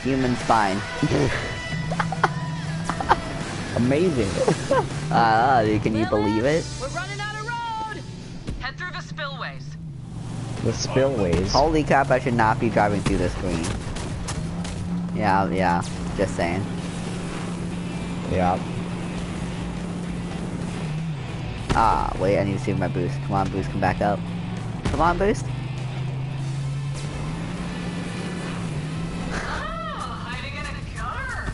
Human spine. Amazing. Ah, dude, can you believe it? We're running out of road! Head through the spillways. the spillways. Holy crap, I should not be driving through this green. Yeah, yeah, just saying. Yeah. Ah, wait, I need to save my boost. Come on, boost, come back up. Come on, boost. Oh, hiding in a gutter.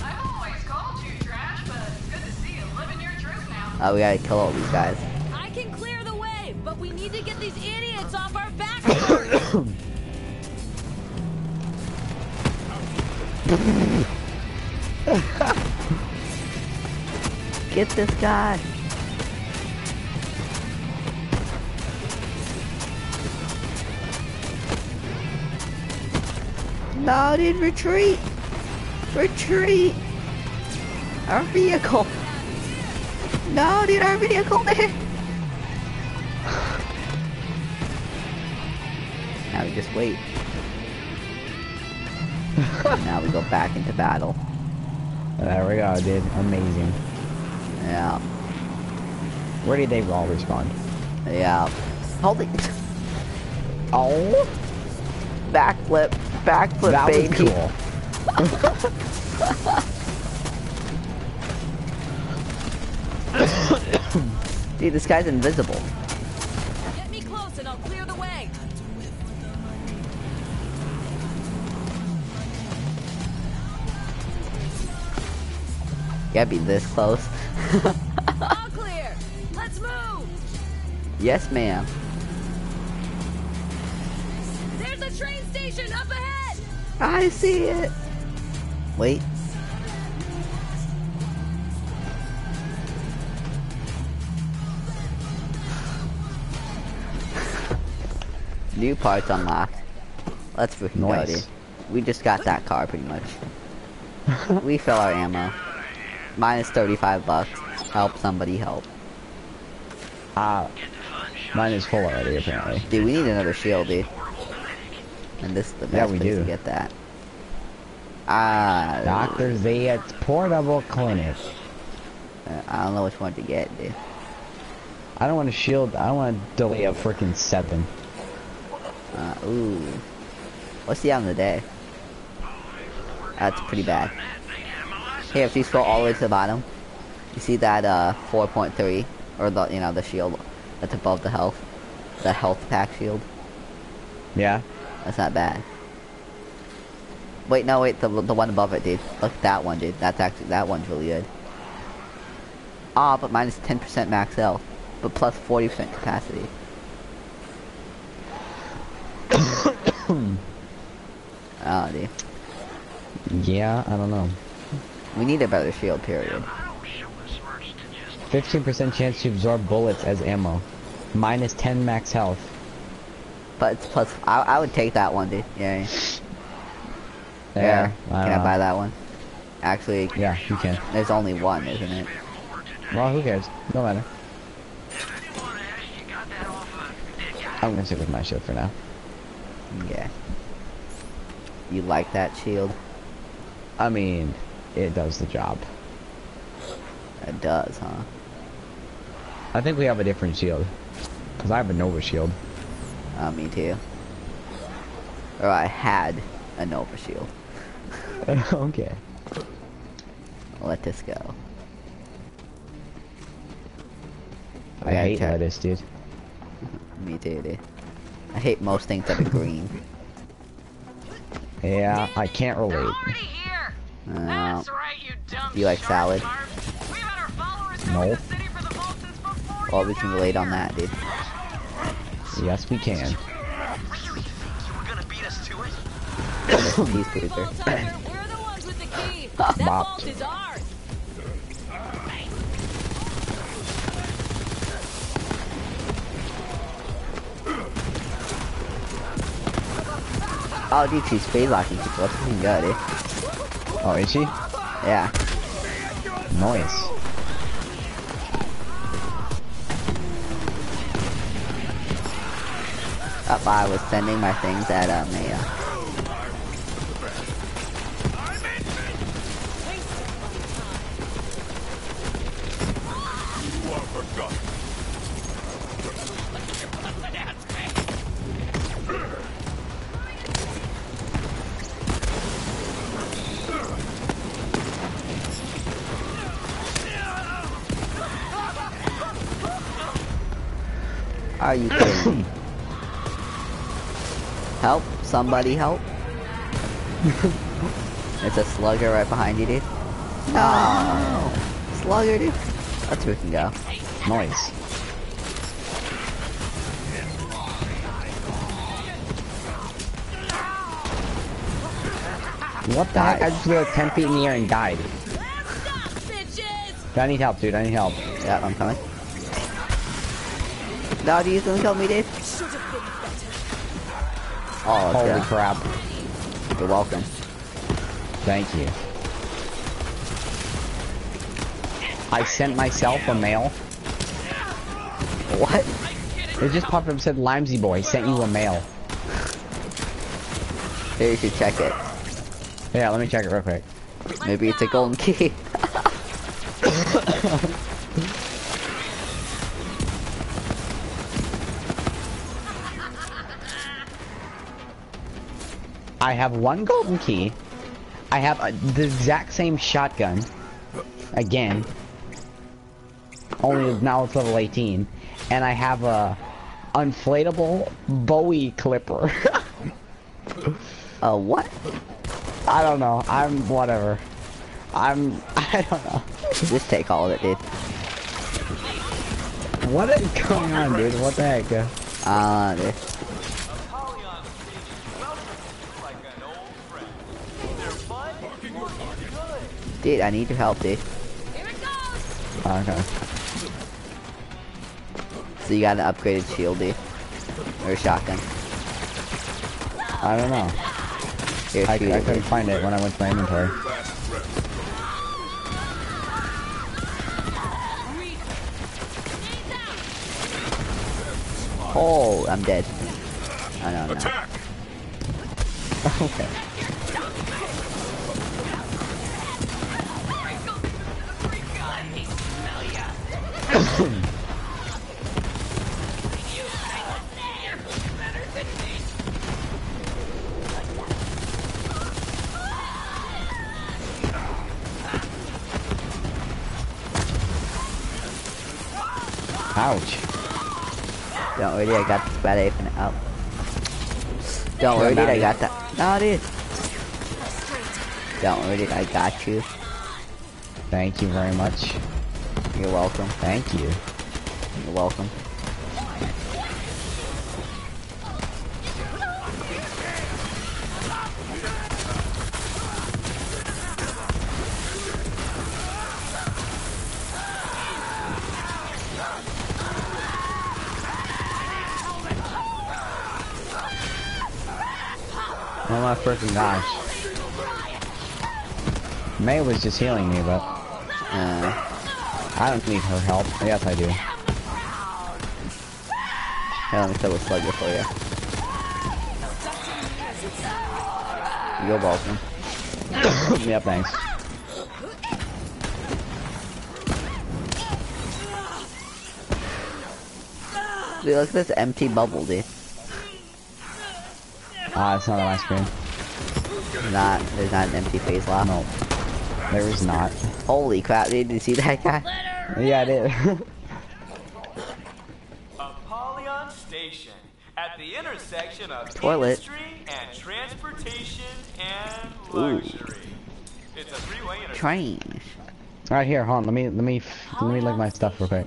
I've always called you trash, but it's good to see you living your truth now. Oh, we gotta kill all these guys. I can clear the way, but we need to get these idiots off our backs first. Get this guy. No, dude, retreat. Retreat. Our vehicle. No, dude, our vehicle there. Now we just wait. now we go back into battle. There we go, dude. Amazing. Yeah. Where did they all respond? Yeah. Holy Oh, backflip, backflip, that was baby. cool. Dude, this guy's invisible. Get me close and I'll clear the way. Gotta be this close. All clear. Let's move. yes, ma'am. Station up ahead. I see it. Wait. New parts unlocked. Let's freaking go, dude. We just got that car pretty much. we fill our ammo. Minus 35 bucks. Help somebody help. Ah, mine is full already, apparently. Dude, we need another shield, dude. And this is the best Yeah, we place to do. get that. Ah, Dr. Zayat's portable clinic. uh, I don't know which one to get, dude. I don't want to shield. I don't want to delay a freaking seven. Uh, ooh. What's the end of the day? That's pretty bad. Here, if you scroll all the way to the bottom, you see that uh 4.3, or the you know the shield that's above the health, the health pack shield. Yeah. That's not bad. Wait, no, wait, the the one above it, dude. Look at that one, dude. That's actually that one's really good. Ah, but minus 10% max health, but plus 40% capacity. oh, dude. Yeah, I don't know. We need a better shield, period. 15% chance to absorb bullets as ammo. Minus 10 max health. But it's plus. I, I would take that one, dude. Yeah. Yeah, Can I I buy that one? Actually, Yeah, you can. there's only one, isn't it? Well, who cares? No matter. If anyone asks, you got that off a dead guy. I'm gonna stick with my shield for now. Yeah. You like that shield? I mean, it does the job. It does, huh? I think we have a different shield. Because I have a Nova shield. Uh, me too. Or I had a Nova shield. okay. Let this go. I Yeah, hate check. lettuce, dude. Me too, dude. I hate most things that are green. Yeah, I can't relate. Uh, That's right, you dumb you like salad? tart. We've had our followers coming Nope. to the city for the vault since before well, we can relate on that, dude. Yes, we can. Really think you were gonna beat it? Peace, producer. Vault Tiger, we're the ones with the key. That vault is ours. Oh, dude, she's speed locking people. That's fucking good, dude. Oh, is she? Yeah. Nice. Up, I was sending my things at uh, Maya. Are. You kidding? Help! Somebody help! There's a slugger right behind you, dude. No! Oh, slugger, dude. That's where we can go. Noise. What the heck? I just flew 10 feet in the air and died. Bitches! I need help, dude. I need help. Yeah, I'm coming. No, do you gonna kill me, dude? Oh, Holy go. crap. You're welcome. Thank you. I sent myself a mail. What? It just popped up and said, Lymzeeboi sent you a mail. Here, you should check it. Yeah, let me check it real quick. Maybe it's a golden key. I have one golden key. I have a, the exact same shotgun. Again. Only now it's level 18. And I have a inflatable Bowie clipper. Uh, what? I don't know. I'm whatever. I'm I don't know. Just take all of it, dude. What is going on, dude? What the heck? uh? Uh, dude. Dude, I need your help, dude. Okay. So you got an upgraded shield, dude. Or a shotgun. I don't know. Here, I, shoot I couldn't dude. find it when I went to my inventory. Oh, I'm dead. I don't know. Attack! okay. Ouch. Don't worry, I got this bad ape in it. Oh. Don't worry, I got that. No, dude. Don't worry, I got you. Thank you very much. You're welcome. Thank you. You're welcome. Oh my freaking gosh. May was just healing me, but I don't need her help. Yes, I do. here, let me throw a slugger for you. You're welcome. yeah, thanks. Dude, look at this empty bubble, dude. Ah, it's not on my screen. Not, there's not an empty phase left. No, there is not. Holy crap, dude, did you see that guy? Yeah, I did. Apollyon Station, at the intersection of Toilet. industry and transportation and Ooh. It's a three-way intersection. Train. Right here, hold on. Let me let me let me look my stuff real quick.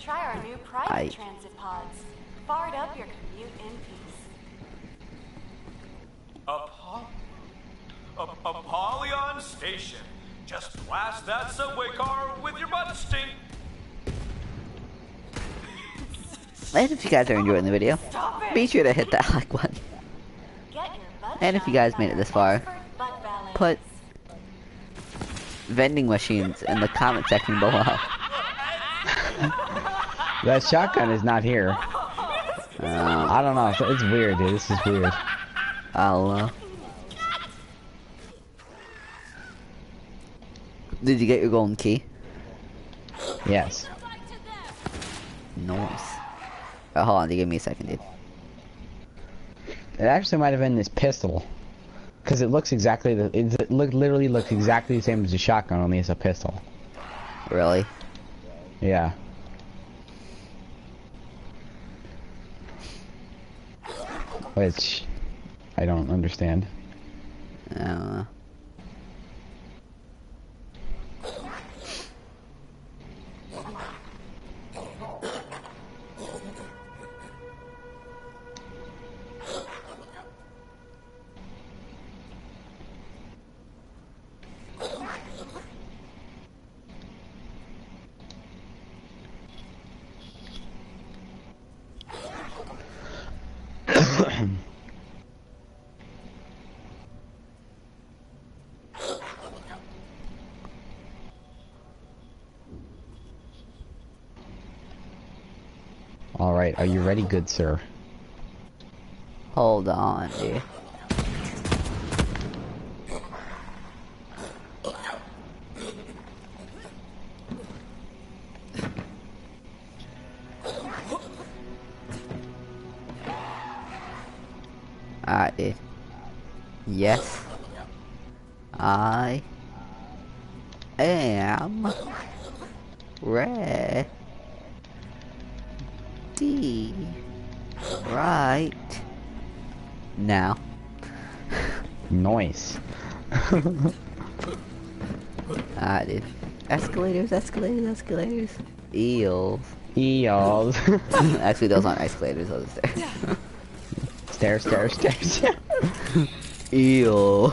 Try our new private Aye. transit pods. Fired up your commute in peace. Apo- Ap- Apollyon Station. Just blast that subway car with your butt stink. And if you guys are enjoying the video, be sure to hit that like button. Get your butt And if you guys made it this far, put vending machines in the comment section below. That shotgun is not here. Um, I don't know. It's, it's weird, dude. This is weird. I don't Did you get your golden key? Yes. Nice. Uh, hold on, give me a second, dude. It actually might have been this pistol. Because it looks exactly the it look literally looks exactly the same as a shotgun, only it's a pistol. Really? Yeah. Which I don't understand. I don't know. All right, are you ready, good sir? Hold on, dude. Ah, dude. Escalators, escalators, escalators. Eels. Eels. Actually, those aren't escalators, those are stairs. stairs, stairs, stairs. Eel.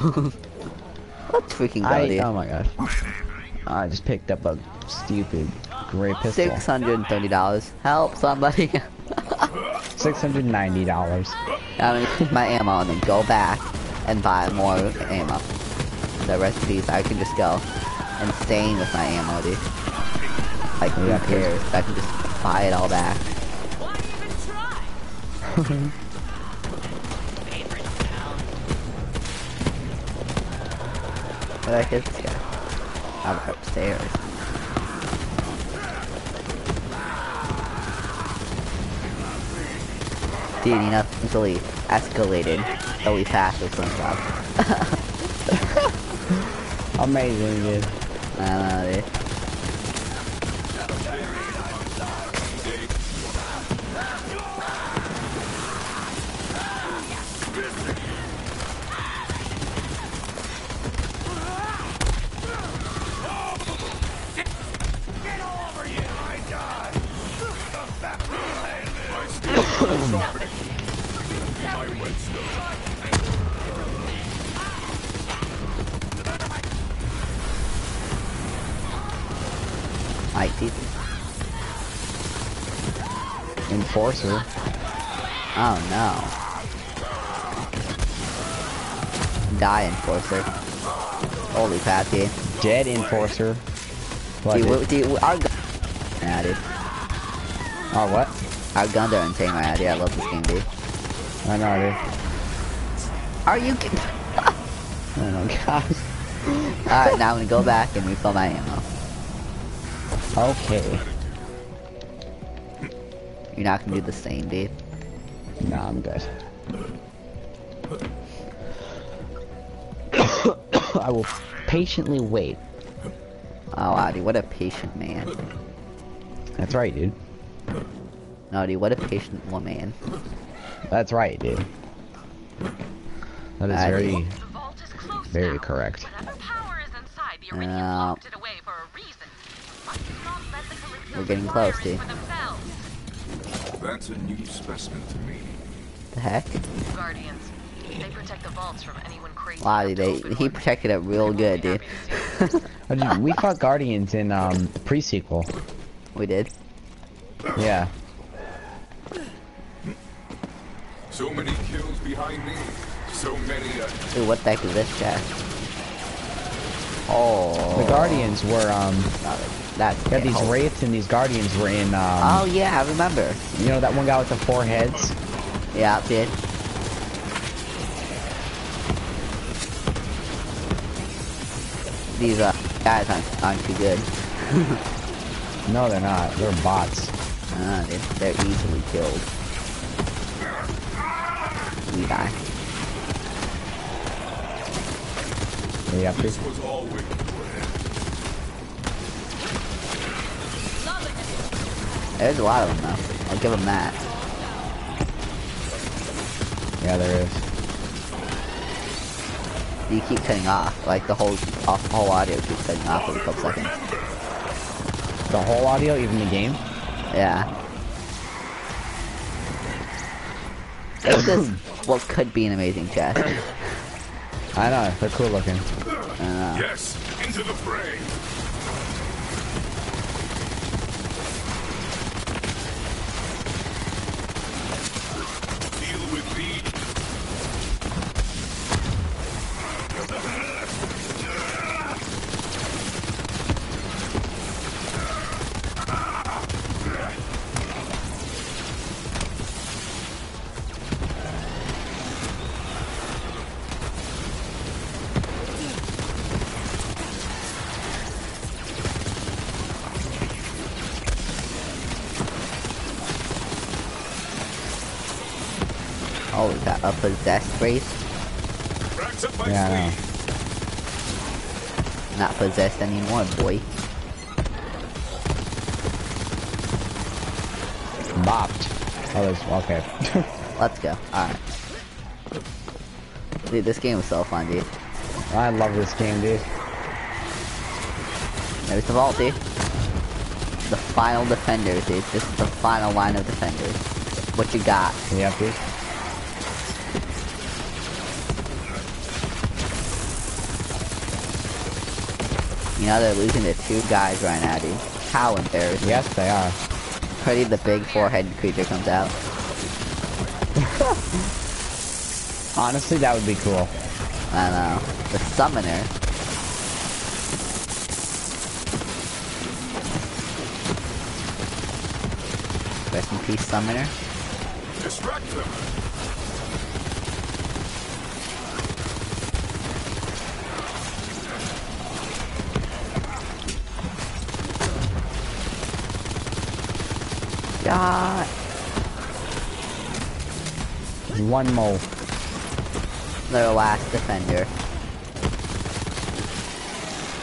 Let's freaking go, I, dude. oh my gosh. I just picked up a stupid gray pistol. Six hundred and thirty dollars. Help somebody. Six hundred ninety dollars. I mean, my ammo, and then go back and buy more ammo. The recipes, I can just go insane with my ammo, dude. Like, who Yeah, cares? I can just buy it all back. The heck is this guy? I'm upstairs. Dude, you know, escalated really fast with some stuff. Amazing, dude. I don't dude. Enforcer. Oh no. Die, Enforcer. Holy dude. dead enforcer. What, Dude, dude? dude, our guns yeah, dude. Oh, what? Our guns are insane right now, dude. I love this game, dude. I know, dude. Are you kidding? Oh my gosh. Alright, now I'm gonna go back and refill my ammo. Okay. You're not gonna do the same, dude. No, I'm good. I will patiently wait. Oh, wow, dude, what a patient man. That's right, dude. No, dude, what a patient woman. That's right, dude. That is I very, agree. The vault is close very now. correct. Whatever inside, the Eridians Yeah. locked it away for a reason. Must not let the Calypsos We're getting close, dude. For themselves. That's a new specimen to me. The heck? Guardians. They protect the vaults from anyone crazy. Wow, dude, they, he protected it real good, dude. Oh, dude, we fought Guardians in um pre-sequel. we did. Yeah. So many kills behind me. So many uh, Dude, what the heck is this chest? Oh. The Guardians were um That's yeah, these oh. wraiths and these Guardians were in um Oh yeah, I remember. you know that one guy with the four heads? Yeah, I did. These uh, guys aren't, aren't too good. No, they're not. They're bots. Uh, they're, they're easily killed. We die. Yeah, this was always There's a lot of them though. I'll give them that. Yeah, there is. You keep cutting off. Like the whole off, whole audio keeps cutting off every couple seconds. The whole audio, even the game? Yeah. This is what could be an amazing chest. I know, they're cool looking. Yes, into the fray. Race? Racks up my Yeah. Not possessed anymore, boy. Bopped. Oh, there's, okay. Let's go. Alright. Dude, this game was so fun, dude. I love this game, dude. There's the vault, dude. The final defenders, dude. This is the final line of defenders. What you got? Yep, dude. You know they're losing to two guys right now, dude. How embarrassing. Yes, they are. Pretty the big four-headed creature comes out. Honestly, that would be cool. I know. The summoner. Rest in peace, summoner. Distract them. God. One mole. Their last defender.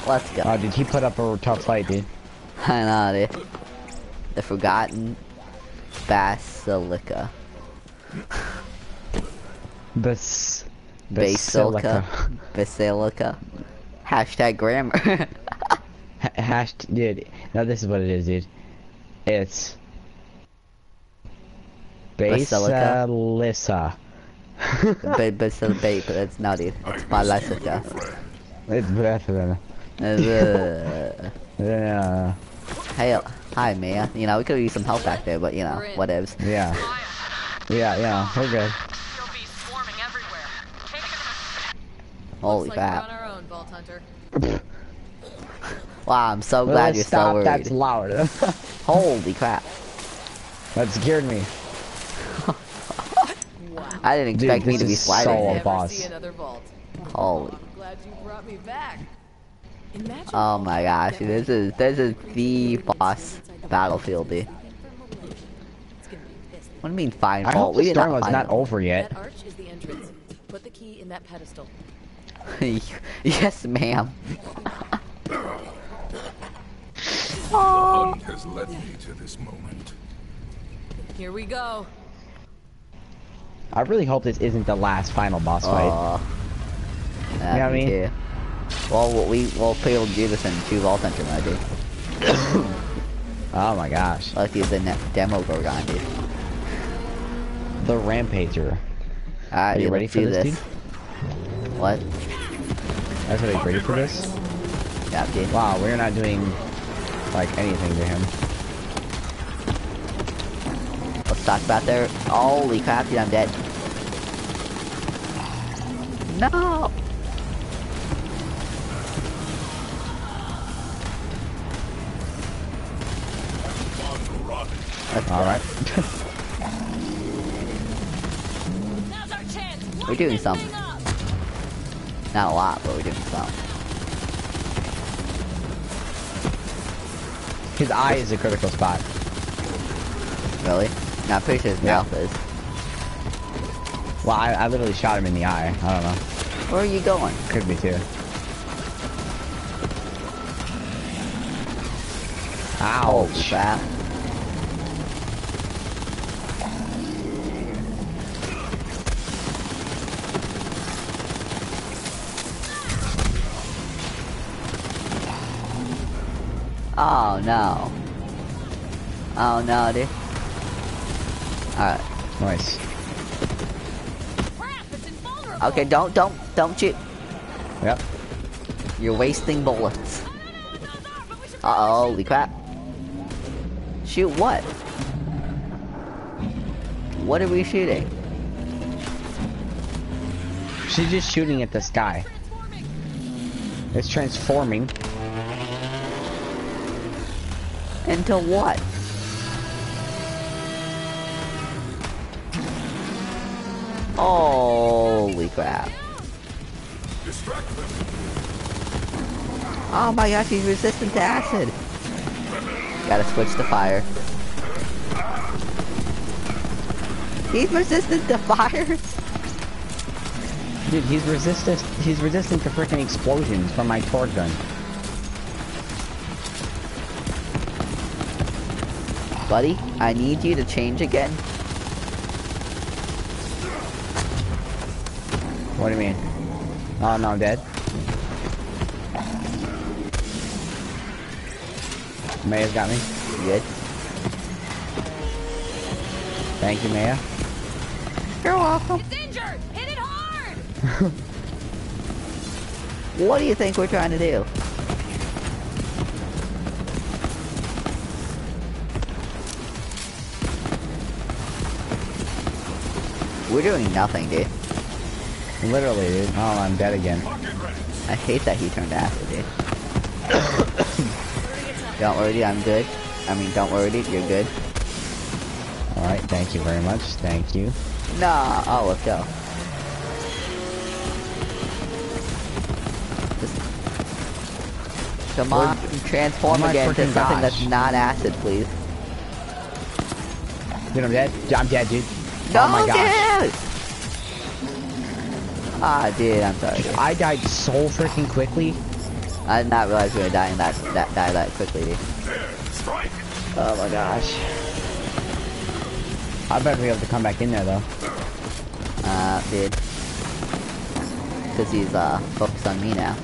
Let's go. Oh, did he put up a tough fight, dude? I know, dude. The Forgotten Basilica. Bas... Basilica. Basilica. Hashtag grammar. Ha- Hash, dude. No, this is what it is, dude. It's Basilica? Basilissa. but Basilica, but it's not dude. It's Basilica. It's better Uh, Yeah. hey, hi, Mia. You know, we could use some help back there, but you know, whatevs. Yeah. Yeah, yeah, we're good. You'll be swarming everywhere. Take it Holy Looks like crap. on our own, Vault Hunter. Wow, I'm so Will glad you're stop? so worried. That's loud. Holy crap. that scared me. I didn't Dude, expect me to be is sliding. so- Oh, Never boss. see another vault. Holy. I'm glad you brought me back. Imagine Oh my gosh, this is this is the boss battlefield, dude. What do you mean find I fault? hope We the storm not was find not fault. over yet. that arch is the entrance. Put the key in that pedestal. yes, ma'am. The oh. hunt has led me to this moment. Here we go. I really hope this isn't the last final boss fight. Oh. You know what I mean? Too. Well, we able to do this in two vault entry mode, dude. Oh my gosh. Let's use the demo Gorgon, dude. The Rampager. Alright, Are you dude, ready for this, this. What? That's what ready for this? Yeah, dude. Wow, we're not doing like anything to him. Let's talk about there. Holy crap, dude, I'm dead. No! Alright. Now's our chance. We're doing something. Not a lot, but we're doing something. His eye is a critical spot. No, I'm pretty sure his Yeah. mouth is. Well, I, I literally shot him in the eye. I don't know. Where are you going? Could be too. Holy Ouch. crap. Oh no. Oh no, dude. Alright. Nice. Crap, it's invulnerable. Okay, don't, don't, don't shoot. Yep. You're wasting bullets. I don't know what those are, but we should Uh oh, holy crap. Shoot what? What are we shooting? She's just shooting at the sky. It's transforming. Into what? Crap. Oh my gosh, he's resistant to acid. Gotta switch to fire. He's resistant to fire? Dude, he's resistant. He's resistant to freaking explosions from my Torgue gun. Buddy, I need you to change again. What do you mean? Oh no, I'm dead. Maya's got me. You good? Thank you, Maya. You're welcome. It's injured. Hit it hard. What do you think we're trying to do? We're doing nothing, dude. Literally, dude. Oh, I'm dead again. I hate that he turned acid, dude. don't worry, dude, I'm good. I mean, don't worry, dude, you're good. Alright, thank you very much. Thank you. Nah, oh, let's go. Just... Come on, transform oh again to something that's not acid, please. Dude, I'm dead. I'm dead, dude. Oh no, oh my gosh. Ah, dude, I'm sorry. I died so freaking quickly. I did not realize we were dying that that die that quickly, dude. Oh my gosh. I better be able to come back in there though. Uh, dude. Cause he's uh focused on me now.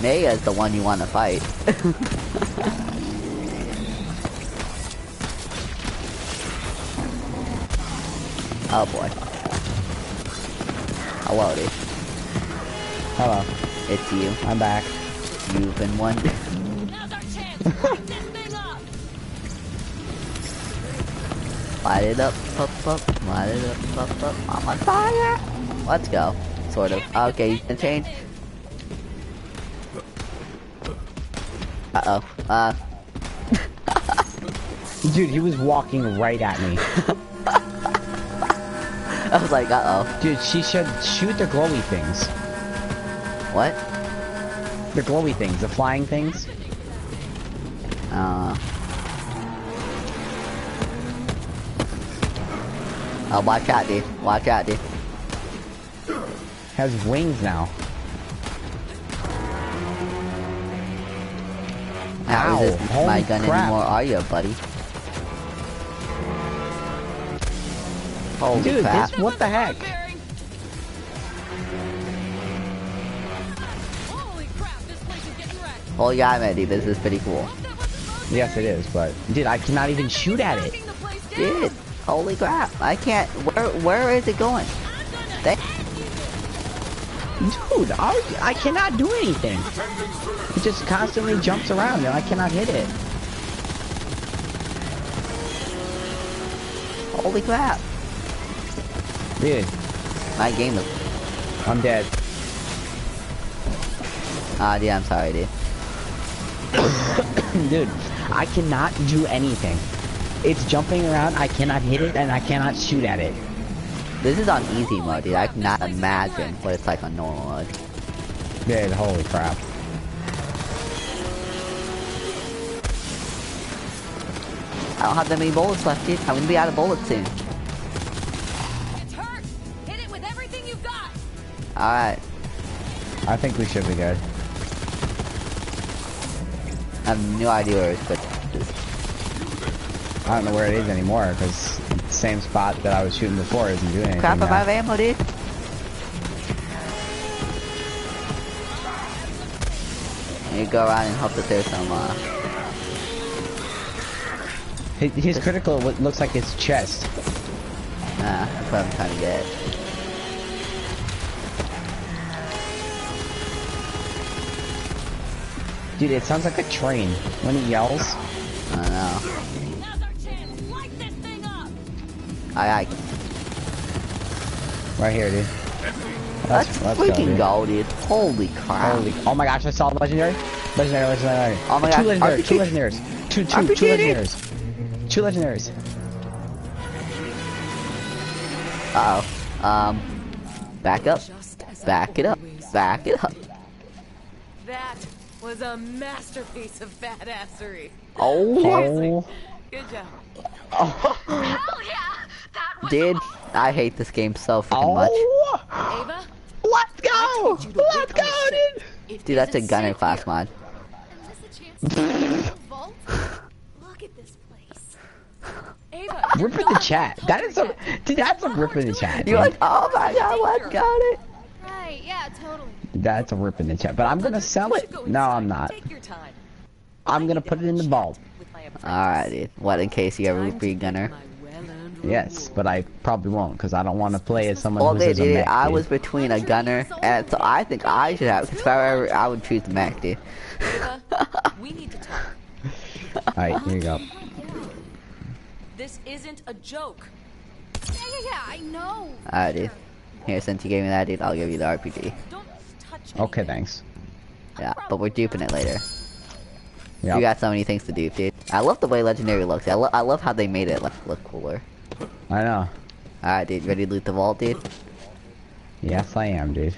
Maya is the one you want to fight. oh boy. Hello, dude. Hello. It's you. I'm back. You've been one. Now's our chance. Light this thing up. Light it up, up, up. Light it up, up, up. I'm on fire. Let's go. Sort of. Okay, you can change. Uh-oh. Uh, Dude, he was walking right at me. I was like, uh-oh. Dude, she should shoot the glowy things. What? The glowy things, the flying things. Uh... Oh, watch out, dude. Watch out, dude. Has wings now. Ow, resistant to my gun crap. anymore, are you, buddy? Holy Dude, crap. this what the heck? Holy yeah, Mandy, this is pretty cool. Yes, it is, but dude, I cannot even shoot at it. Dude, holy crap. I can't, where, where is it going? They, Dude, I, I cannot do anything. It just constantly jumps around and I cannot hit it. holy crap. Dude, My game is, I'm dead. ah, dude, I'm sorry, dude. Dude, I cannot do anything. It's jumping around, I cannot hit it, and I cannot shoot at it. This is on easy mode, dude. I cannot imagine what it's like on normal mode. Dude, holy crap. I don't have that many bullets left, dude. I'm gonna be out of bullets soon. Alright. I think we should be good. I have no idea where it's but. I don't know where it is anymore, because the same spot that I was shooting before isn't doing anything Crap, I'm out of ammo, dude. You go around and hope that there's some, uh... His, his critical lo- looks like his chest. Nah, that's what I'm trying to get. Dude, it sounds like a train when he yells. I don't know. I, I, Right here, dude. let's, let's freaking go, go, dude. Holy crap. Holy, oh my gosh, I saw the legendary. Legendary, legendary. Oh my two gosh, legendaries, two RPG. legendaries. Two, two, two RPG, dude. legendaries. Two legendaries. Uh-oh. Um, back up. Back it up. Back it up. That was a masterpiece of badassery. Oh. Good job. Oh. Hell yeah! That was Dude, I hate this game so freaking Oh. Ava, Let's go! Let's go, dude! much. Dude, that's a gunner class mod. Look at this place. Ava, Rip in the chat. That is a, dude, that's a rip in the chat. You're like, oh my god, what got it? Right, yeah, totally. That's a rip in the chat. But I'm gonna sell it. No, I'm not. take your time. I'm gonna put it in the vault. With my apprentice. Alright. What, in case you ever Time to free gunner? Yes, but I probably won't because I don't want to play as someone Well, who dude, is a dude, mech, I dude. was between a gunner, and so I think I should have, because if I were, I would choose the mech, dude. We need to talk. Alright, here you go. This isn't a joke. Yeah, yeah, yeah, I know. Alright, dude. Here, since you gave me that, dude, I'll give you the RPG. Okay, thanks. Yeah, but we're duping it later. Yeah. You got so many things to dupe, dude. I love the way Legendary looks. I, lo I love how they made it look, look cooler. I know. Alright, dude, ready to loot the vault, dude? Yes, I am, dude.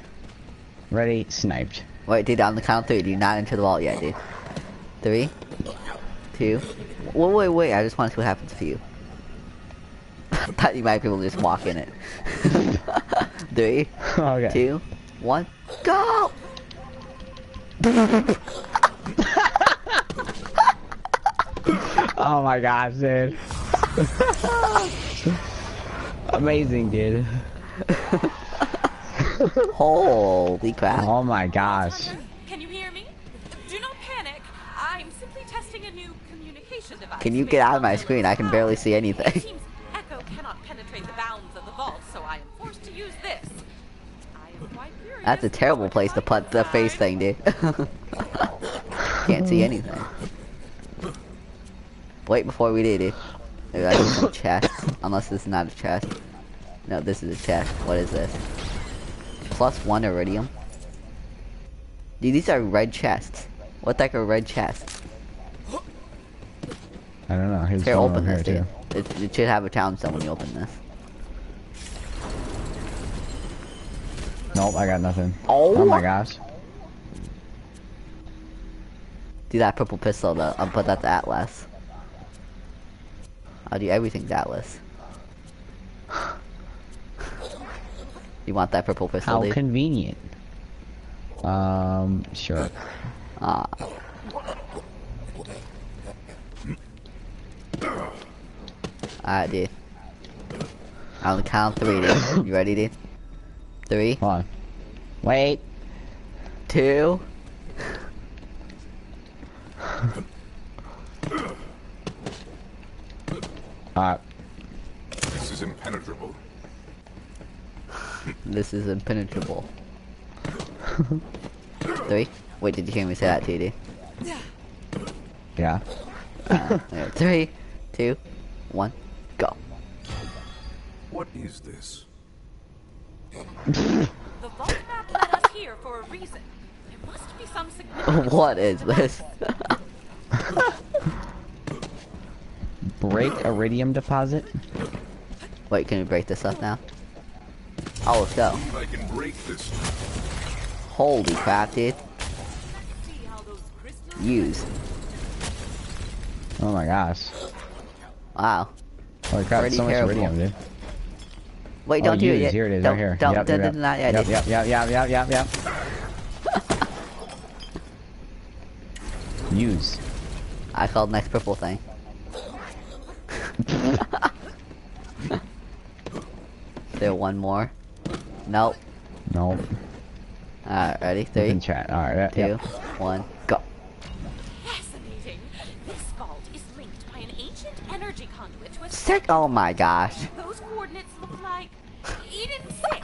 Ready, sniped. Wait, dude, on the count of three, dude, not into the vault yet, dude. Three, two, wait, wait, wait, I just want to see what happens to you. I thought you might be able to just walk in it. Three, okay. two, one, go! Oh my gosh, dude. Amazing, dude. Holy crap. Oh my gosh. Can you hear me? Do not panic. I'm simply testing a new communication device. Can you get out of my screen? I can barely see anything. That's a terrible place to put the face thing, dude. Can't see anything. Wait before we do, dude. Maybe I need some chest. Unless this is not a chest. No, this is a chest. What is this? Plus one Eridium. Dude, these are red chests. What's like a red chest? I don't know. Here's Here, open over this, here dude. too. It, it should have a town tombstone when you open this. Nope, I got nothing. Oh. Oh my gosh. Do that purple pistol though. I'll put that to Atlas. I'll do everything to Atlas. You want that purple pistol, How dude? convenient. Um, sure. Ah. Alright, dude. On the count three, dude. You ready, dude? Three. Hold on. Wait. Two. Alright. This is impenetrable. This is impenetrable. Three. Wait, did you hear me say that too, dude? Yeah. Uh, yeah, three, two, one, go. What is this? The vault map led us here for a reason. There must be some significance. what is this? Break Eridium deposit? Wait, can we break this up now? Oh, let's go. I can break this. Holy crap, dude. Use. Oh my gosh. Wow. Holy crap, Pretty so much terrible. Eridium, dude. Wait, Oh, don't do it yet. Here it is, don't, right here. Don't, Yep, don't, yep, don't, not yet, Yep, yep, yep, yep, yep, yep, yep. Use. I called next purple thing. there one more? Nope. Nope. Alright, ready? Three, can chat. Alright, two, yep. one, go. Fascinating. This vault is linked by an ancient energy conduit to a Sick. Oh my gosh. Those coordinates look like Eden 6.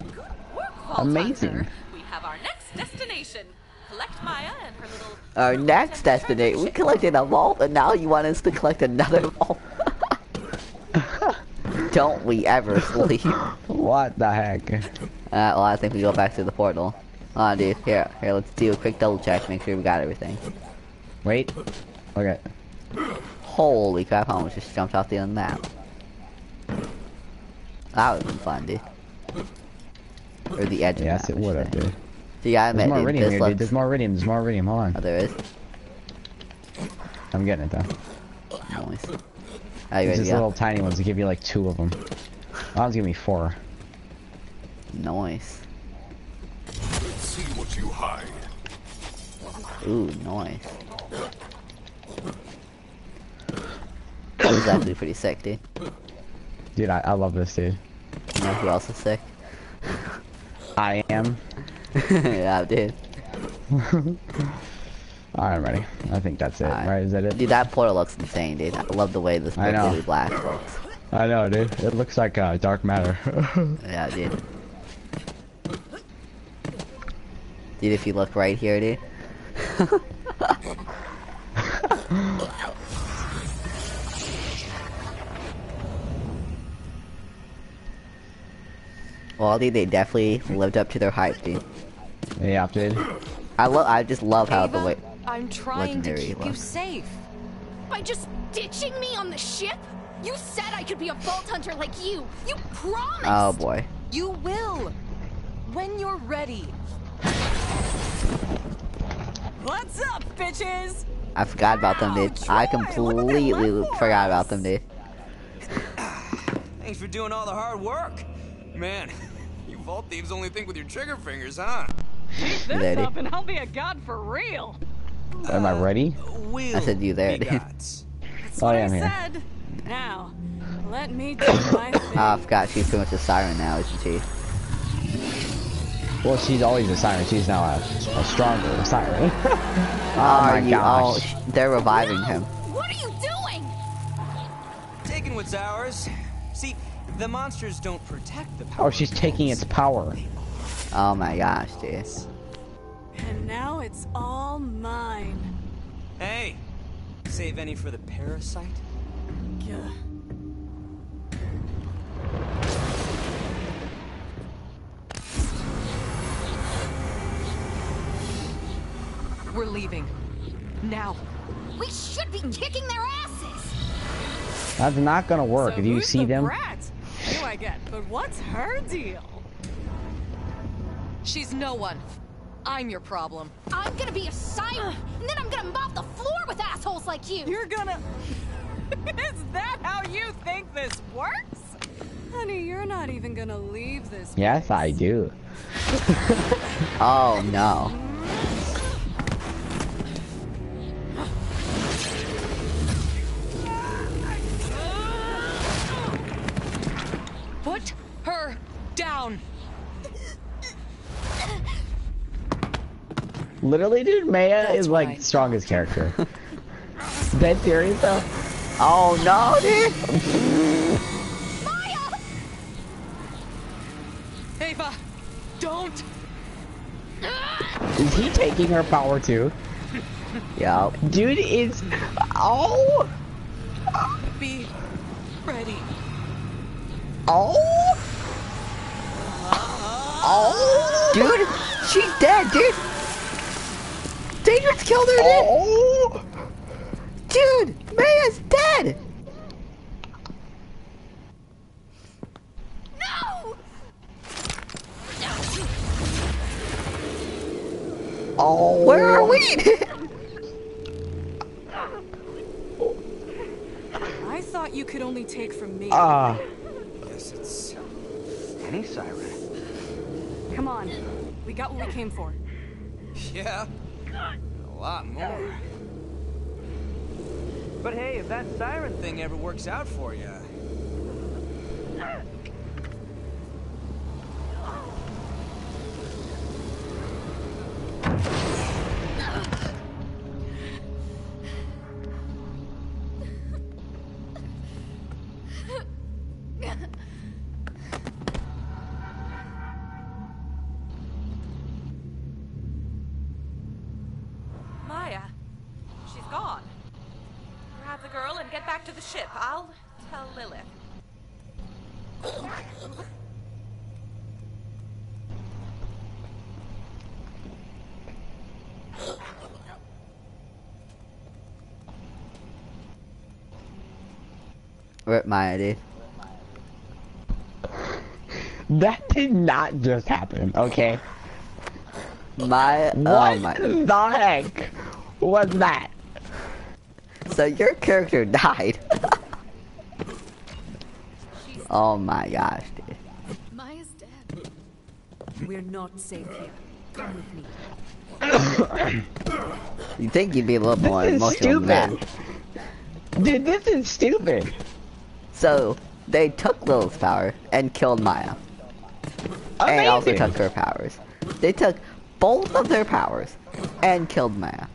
Good work, Vault Amazing. Hunter. We have our next destination. Collect Maya and her little Our next destination. We collected a vault, and now you want us to collect another vault. Don't we ever sleep? What the heck? Uh, well, I think we go back to the portal. Hold on, dude. Here, here, let's do a quick double check, make sure we got everything. Wait. Okay. Holy crap, I almost just jumped off the other map. That would've been fun, dude. Or the edge of Yes, the it map, I would should have, say. dude. So yeah, I There's met more dude, Eridium here, dude. There's more Eridium. There's more Eridium. Hold Oh, on. there is? I'm getting it though. Nice. Are you These just little tiny ones. They give you like two of them. One's give me four. Nice. Let's see what you hide. Ooh, nice. This is actually pretty sick, dude. Dude, I, I love this, dude. You know who else is sick? I am. yeah, dude. Alright, I'm ready. I think that's it, Alright. right? Is that it? Dude, that portal looks insane, dude. I love the way this blue black looks. I know, dude. It looks like uh, dark matter. Yeah, dude. Dude, if you look right here, dude. Well, dude, they definitely lived up to their hype, dude. yeah, dude. I love. I just love how the Ava, way. I'm trying to legendary keep you safe. By just ditching me on the ship? You said I could be a vault hunter like you. You promised. Oh boy. You will. When you're ready. What's up, bitches? I forgot about them, dude. I completely forgot about them, dude. Thanks for doing all the hard work. Man, you vault thieves only think with your trigger fingers, huh? You there, up and I'll be a god for real. Am I uh, ready? I said you there. That's Oh, what yeah, I I'm here. said. Now, let me do my thing. Oh, I forgot she's pretty much a siren now, isn't she? Well, she's always a siren. She's now a, a stronger siren. oh Are my you- oh, gosh. sh- they're reviving him. What are you doing? Taking what's ours. See, the monsters don't protect the oh, power. Oh, she's taking its power. Oh my gosh, dude. And now it's all mine. Hey, save any for the parasite? Yeah. We're we're leaving. Now. We should be kicking their asses. That's not gonna work. So if you who's see the them, Brat? Who I get, but what's her deal? She's no one. I'm your problem. I'm gonna be a siren, and then I'm gonna mop the floor with assholes like you. You're gonna. Is that how you think this works? Honey, you're not even gonna leave this. yes, I do. Oh no. Put her down. Literally, dude, Maya That's is like right. strongest character. Dead serious though. Oh no, dude. Maya! Ava, don't. Is he taking her power too? Yup. Dude is. Oh. Be ready. Oh. Oh. Dude, she's dead, dude. They just killed her, dude. Oh. Dude, Maya's dead. No! Oh. Where are we? I thought you could only take from me. Ah. Guess it's any siren. Come on. We got what we came for. Yeah, a lot more. But hey, if that siren thing ever works out for you, to the ship. I'll tell Lilith. Rip Maya, dude. That did not just happen. Okay. My, oh What Oh my. the heck was that? So your character died. oh my gosh, dude. Maya's dead. We're not safe here. Come with me. You think you'd be a little more This is emotional than that. Dude, this is stupid. So they took Lilith's power and killed Maya. Amazing. And also took her powers. They took both of their powers and killed Maya.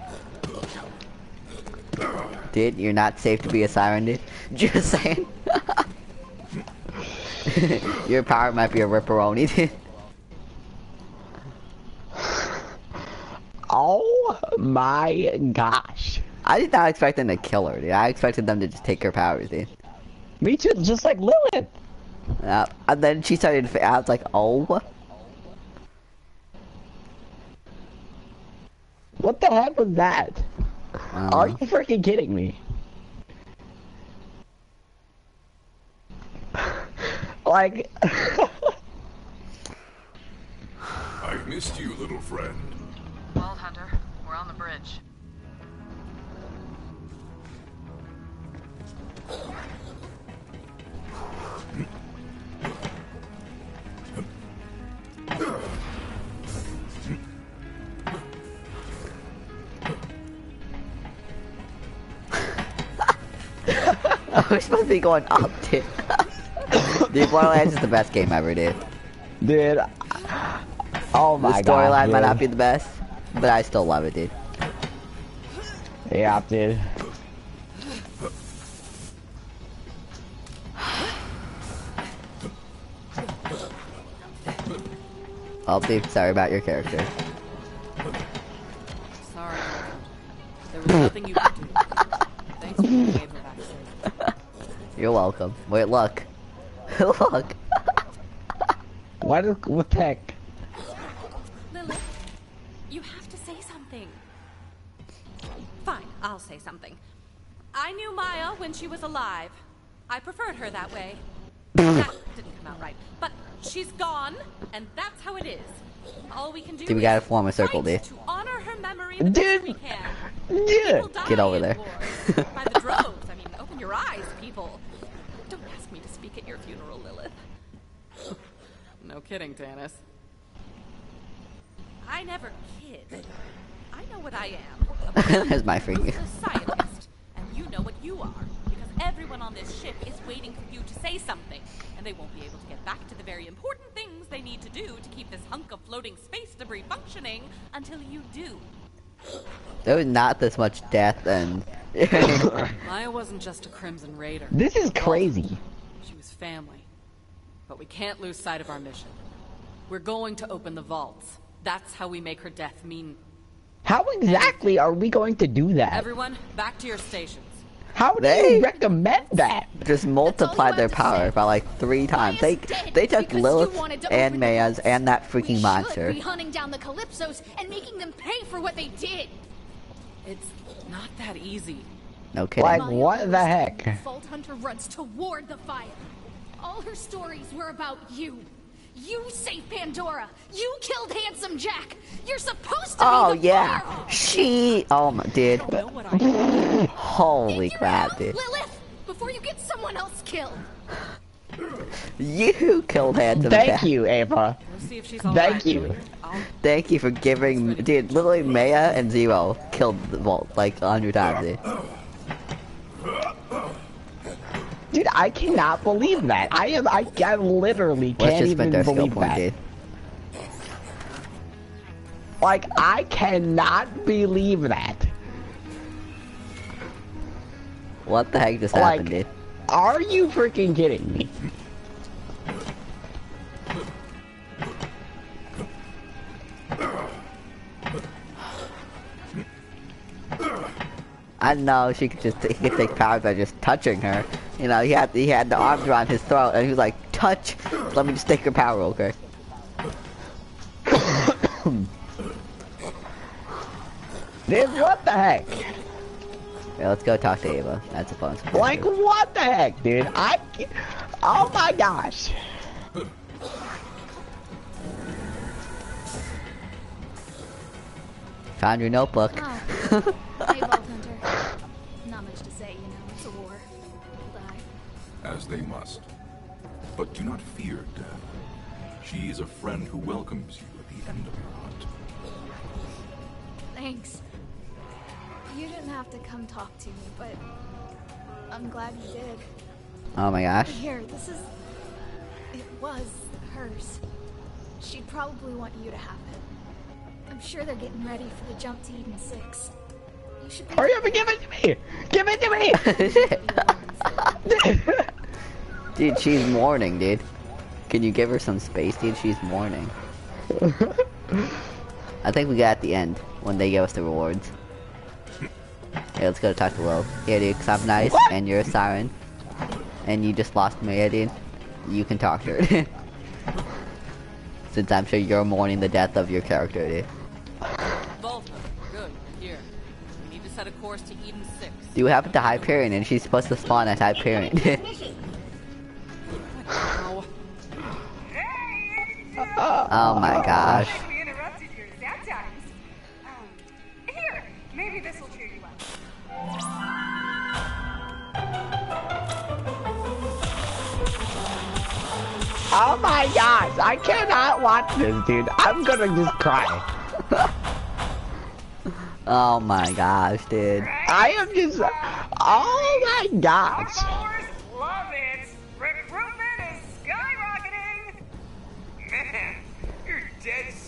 Dude, you're not safe to be a siren, dude. Just saying. Your power might be a ripperoni, dude. Oh my gosh. I did not expect them to kill her, dude. I expected them to just take her powers, dude. Me too, just like Lilith. Uh, and then she started, fa- I was like, oh. What the heck was that? Uh, Are you freaking kidding me? like, I've missed you, little friend. Vault Hunter, we're on the bridge. We're supposed to be going up, dude. dude, Borderlands is the best game ever, dude. dude. Oh The my god. The storyline might not be the best, but I still love it, dude. Yeah, dude. Oh, dude, sorry about your character. Sorry. There was nothing you could do. Thanks for getting Ava back safe. You're welcome. Wait, look. look. What is what the heck? Lilith, you have to say something. Fine, I'll say something. I knew Maya when she was alive. I preferred her that way. that didn't come out right. But she's gone, and that's how it is. All we can do Dude, we is gotta form a circle, dude. to honor her memory the best we can. Yeah. Get over there. by the droves. I mean, open your eyes, people. Don't ask me to speak at your funeral, Lilith. No kidding, Tannis. I never kid. I know what I am. There's my freak. A scientist, and you know what you are. Because everyone on this ship is waiting for you to say something, and they won't be able to get back to the very important things they need to do to keep this hunk of floating space debris functioning until you do. There was not this much death and. Maya wasn't just a Crimson Raider. This is crazy. She was family. But we can't lose sight of our mission. We're going to open the vaults. That's how we make her death mean. How exactly are we going to do that? Everyone, back to your stations. How do They- you recommend that? just multiply their power by like three times. They they took Lilith and Maya's and that freaking Should monster. be hunting down the Calypsos and making them pay for what they did. It's not that easy. No kidding. Like what the heck? Vault Hunter runs toward the fire. All her stories were about you. You saved Pandora. You killed Handsome Jack. You're supposed to Oh be the yeah, fire. she. Oh my, dude. Holy crap, dude. Lilith, before you get someone else killed. You killed Handsome Thank Jack. you, Ava. Let's see if she's Thank alright. you. Thank you for giving, dude. Literally, Maya and Zero killed the vault like a hundred times, dude. Dude, I cannot believe that. I am. I, I literally can't even believe that. dude. Like I cannot believe that. What the heck just Like- happened, dude? Are you freaking kidding me? I know she could just he could take power by just touching her. You know, he had he had the arms around his throat and he was like, "Touch, let me just take your power, okay?" this what the heck? Yeah, let's go talk to Ava. That's a fun. Like what the heck, dude? I. Oh my gosh. Found your notebook. Oh. as they must. But do not fear death. She is a friend who welcomes you at the end of your hunt. Thanks. You didn't have to come talk to me, but I'm glad you did. Oh my gosh. Here, this is. It was hers. She'd probably want you to have it. I'm sure they're getting ready for the jump to Eden 6. You should be. Hurry up and give it to me! Give it to me! Dude, she's mourning, dude. Can you give her some space, dude? She's mourning. I think we got at the end when they give us the rewards. Hey, let's go talk to Will. Yeah, dude, cause I'm nice and you're a siren. And you just lost me, yeah, dude. You can talk to her. Since I'm sure you're mourning the death of your character, dude. Volta, good, you're here. We need to set a course to Eden 6. Do what happened to Hyperion and she's supposed to spawn as Hyperion. Ow. oh my gosh. We interrupted your sad times. Um, here, maybe this will cheer you up. Oh my gosh, I cannot watch this, dude. I'm gonna just cry. Oh my gosh, dude. I am just. Oh my gosh.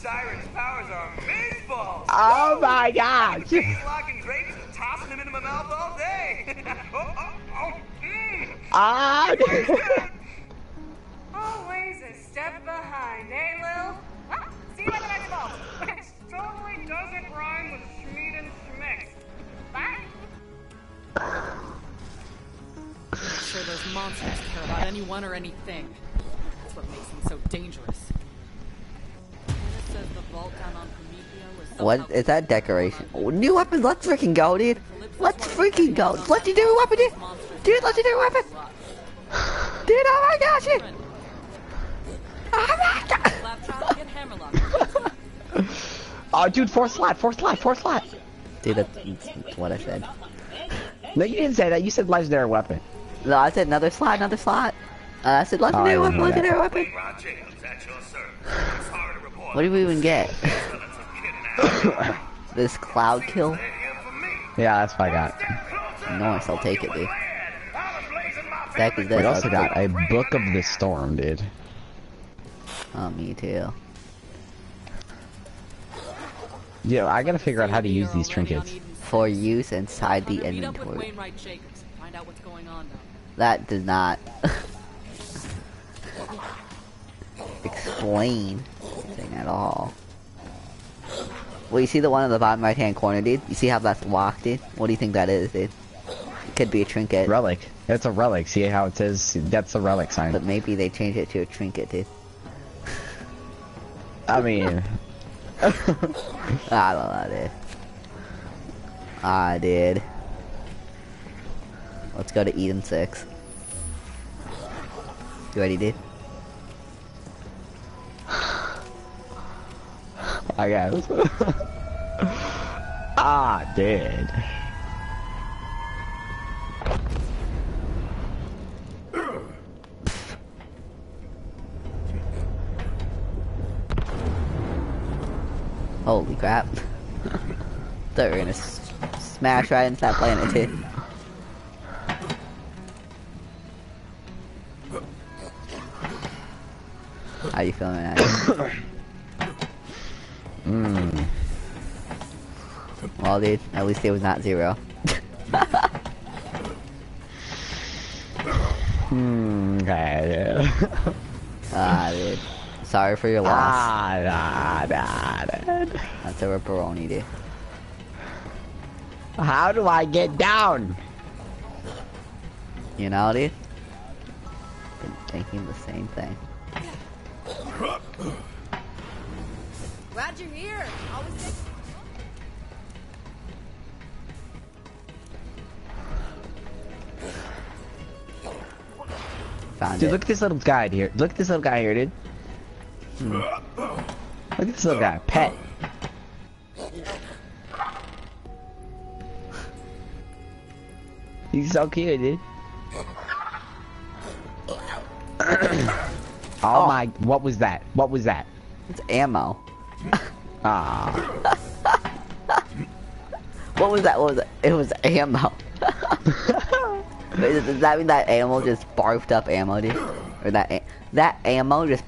Siren's powers are amazeballs. Oh my gosh. Face locking grapes and tossing them into my mouth all day. oh, oh, oh, mm. Ah, Always a step behind, eh, Lil? Ah, see you at the next vault. Which totally doesn't rhyme with Schmeed and Schmix. Bye. I'm sure those monsters care about anyone or anything. That's what makes them so dangerous. What is that decoration? Oh, new weapons. Let's freaking go, dude. Let's freaking go. Legendary weapon, dude. Dude, legendary weapon. Dude, oh my gosh, dude. Oh my god. Oh, dude, fourth slot, fourth slot, fourth slot. Dude, that's, that's what I said. No, you didn't say that. You said legendary weapon. No, I said another slot, another slot. Uh, I said legendary Oh, I weapon, legendary know weapon. What do we even get? this Cloudkill? Yeah, that's what I got. Nice, I'll take it, dude. Heck is We this? also got a Book of the Storm, dude. Oh, me too. Yeah, I gotta figure out how to use these trinkets. For use inside the Meet up inventory. Wainwright Jakobs. Find out what's going on now. That does not explain anything at all. Well, you see the one in the bottom right hand corner, dude? You see how that's locked, dude? What do you think that is, dude? It could be a trinket. Relic. It's a relic. See how it says? That's the relic sign. But maybe they changed it to a trinket, dude. I mean, I don't know, dude. I did. Let's go to Eden 6. You ready, dude? I guess. ah, dude. Holy crap. They're gonna s smash right into that planet, too. How you feeling, man? Mmm. Well, dude, at least it was not zero. Hmm. Okay. ah, dude. Sorry for your loss. Ah, nah, nah, dude. That's a ripperoni, dude. How do I get down? You know, dude? Been thinking the same thing. Glad you're here. Always take Found Dude, it. look at this little guy here. Look at this little guy here, dude. Hmm. Look at this little guy. Pet. He's so cute, dude. oh, my, what was that? What was that? It's ammo. Ah. What was that? What was it? It was ammo. Does that mean that ammo just barfed up ammo, dude? Or that that ammo just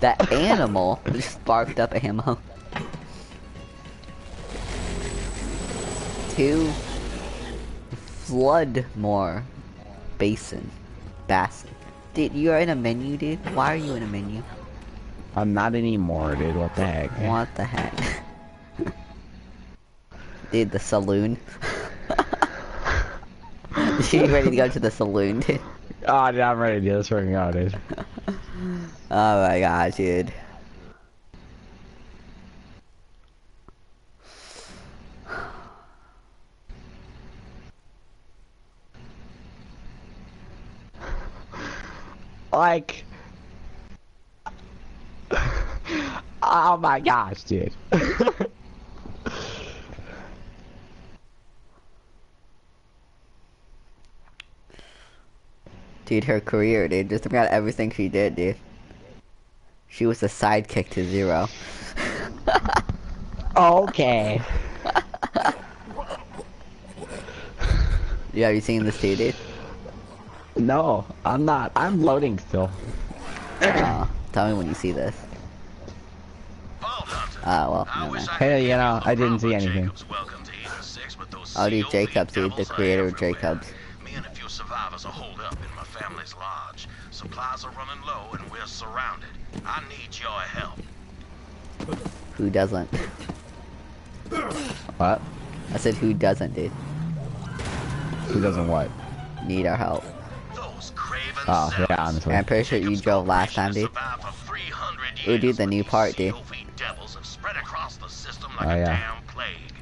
that animal just barfed up ammo. Two flood more Basin. Basin. Dude, you're in a menu, dude? Why are you in a menu? I'm not anymore, dude. What the heck? What the heck? dude, the saloon. you ready to go to the saloon, dude? Oh, dude, I'm ready to do this right now, dude. Oh my god, dude. Like... oh my gosh, dude. Dude, her career, dude. Just think about everything she did, dude. She was a sidekick to Zero. okay. Yeah, have you seen this too, dude? No, I'm not. I'm loading still. Uh, tell me when you see this. Ah, well, never mind. Hey, you know, I didn't see anything. Oh, dude, Jakobs, dude, the creator of Jakobs. Me and a few survivors are holed up in my family's lodge. Supplies are running low and we're surrounded. I need your help. Who doesn't? What? I said who doesn't, dude? Who doesn't what? Need our help. Oh, yeah, honestly. I'm pretty sure you drove last time, dude. Ooh, dude, the new part, dude. Spread across the system like Oh, a yeah. damn plague.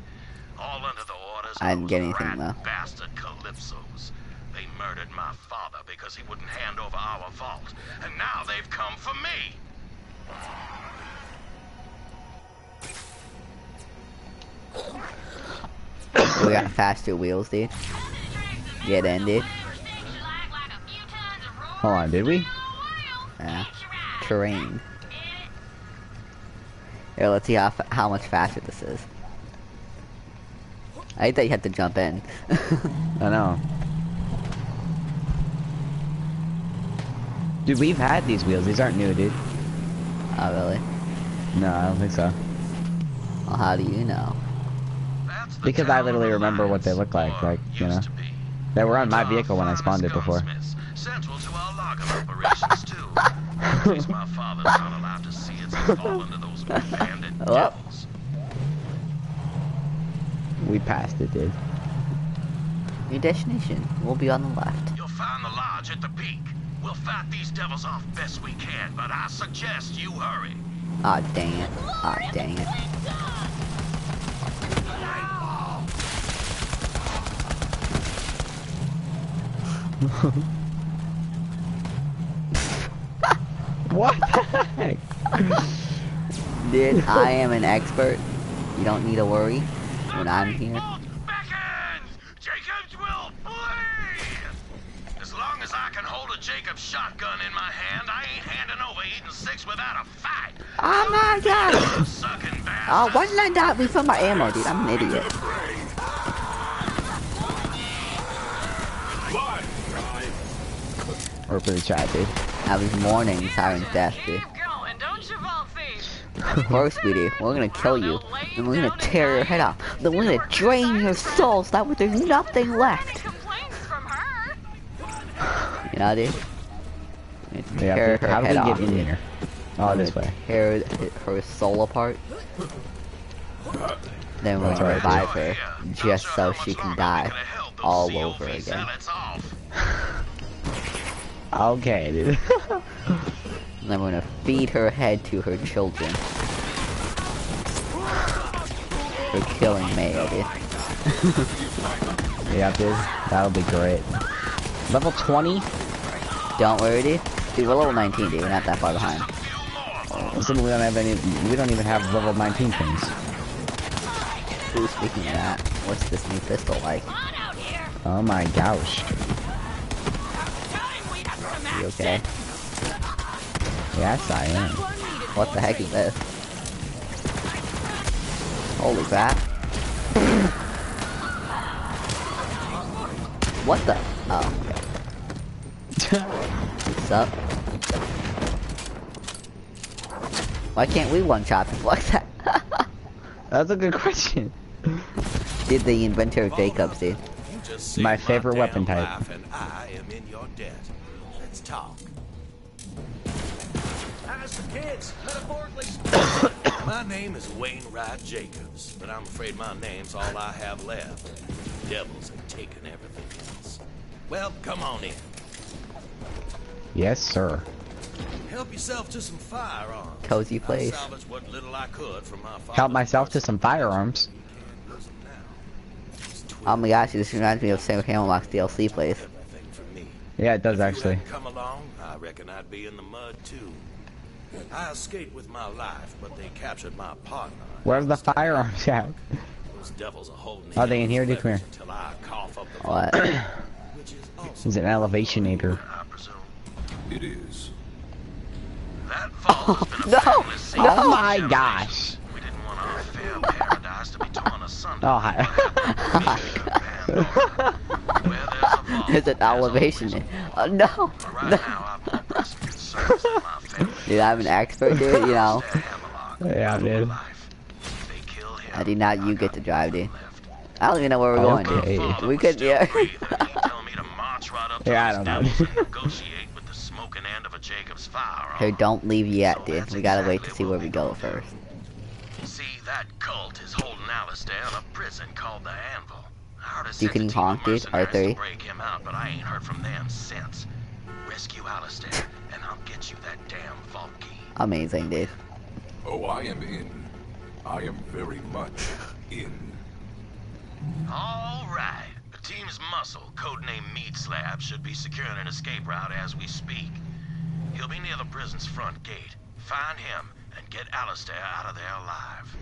All under the orders I didn't those get anything, though. bastard Calypsos. They murdered my father because he wouldn't hand over our vault, and now they've come for me. We got faster wheels, dude. Get in, dude. Hold on, did we? Yeah. Terrain. Here, let's see how fa- how much faster this is. I thought you had to jump in. I know. Dude, we've had these wheels. These aren't new, dude. Oh, really? No, I don't think so. Well, how do you know? Because I literally remember what they look like. Like, you know. They were on my vehicle when I spawned it before. Central to our operations, too. At least my father's not allowed to see it's all under those bandit Oh, devils. We passed it, dude. Your destination will be on the left. You'll find the lodge at the peak. We'll fight these devils off best we can, but I suggest you hurry. Aw, dang it. Aw, dang it. What the heck? Dude, I am an expert. You don't need to worry when I'm here. Jakobs will bleed! As long as I can hold a Jakobs shotgun in my hand, I ain't handing over Eden 6 without a fight. Oh my god! Oh, why did I not refill my ammo, dude? I'm an idiot. We're pretty chat, dude. I was mourning Siren's death, dude. Of course we do. We're gonna kill you. And we're gonna tear your head off. Then we're gonna drain your soul so that way there's nothing left. You know, dude? We're Yeah, tear her how do head we off, get in here? Oh, this way. Tear her soul apart. Then we're gonna revive her just so she can die all over again. Okay, dude. And then we're gonna feed her head to her children. For killing Mayo, dude. yeah, dude. That'll be great. Level 20? Don't worry, dude. Dude, we're level 19, dude. We're not that far behind. Listen, we don't have any. We don't even have level 19 things. Ooh, speaking of that, what's this new pistol like? Oh my gosh. You okay? Yes, I am. What the heck is this? Holy crap. What the? Oh, okay. What's up? Why can't we one-shot people like that? That's a good question. Did the inventor of Jakobs, dude? My favorite weapon type. My name is Wainwright Jakobs, but I'm afraid my name's all I have left. Devils have taken everything else. Well, come on in. Yes, sir. Help yourself to some firearms. Cozy I place. salvaged what little I could from my Help myself to some firearms. Oh my gosh, this reminds me of Sir Hammerlock's DLC place. Yeah, it does actually. Come along, I reckon I'd be in the mud too. I escaped with my life, but they captured my partner. Where's the firearms at? Those devils are holding Are they in here? Dude, come here. until I cough up the What? Is it an elevationator? It is. no! No! Oh my gosh! Oh, hi. There's an elevation. Oh no! No! dude, I'm an expert, dude. You know. Yeah, dude. I did not. You get to drive, dude. I don't even know where we're going, Okay. dude. We could, yeah. yeah, I don't know. Here, don't leave yet, dude. We gotta wait to see where we go first. See, that cult is holding Alistair in a prison called the Anvil. I heard a You can sensitive honk, dude. mercenaries R3. break him out, but I ain't heard from them since. Rescue Alistair, and I'll get you that damn vault key. Amazing, dude. Oh, I am in. I am very much in. All right. The team's muscle, codenamed Meat Slab, should be securing an escape route as we speak. He'll be near the prison's front gate. Find him and get Alistair out of there alive.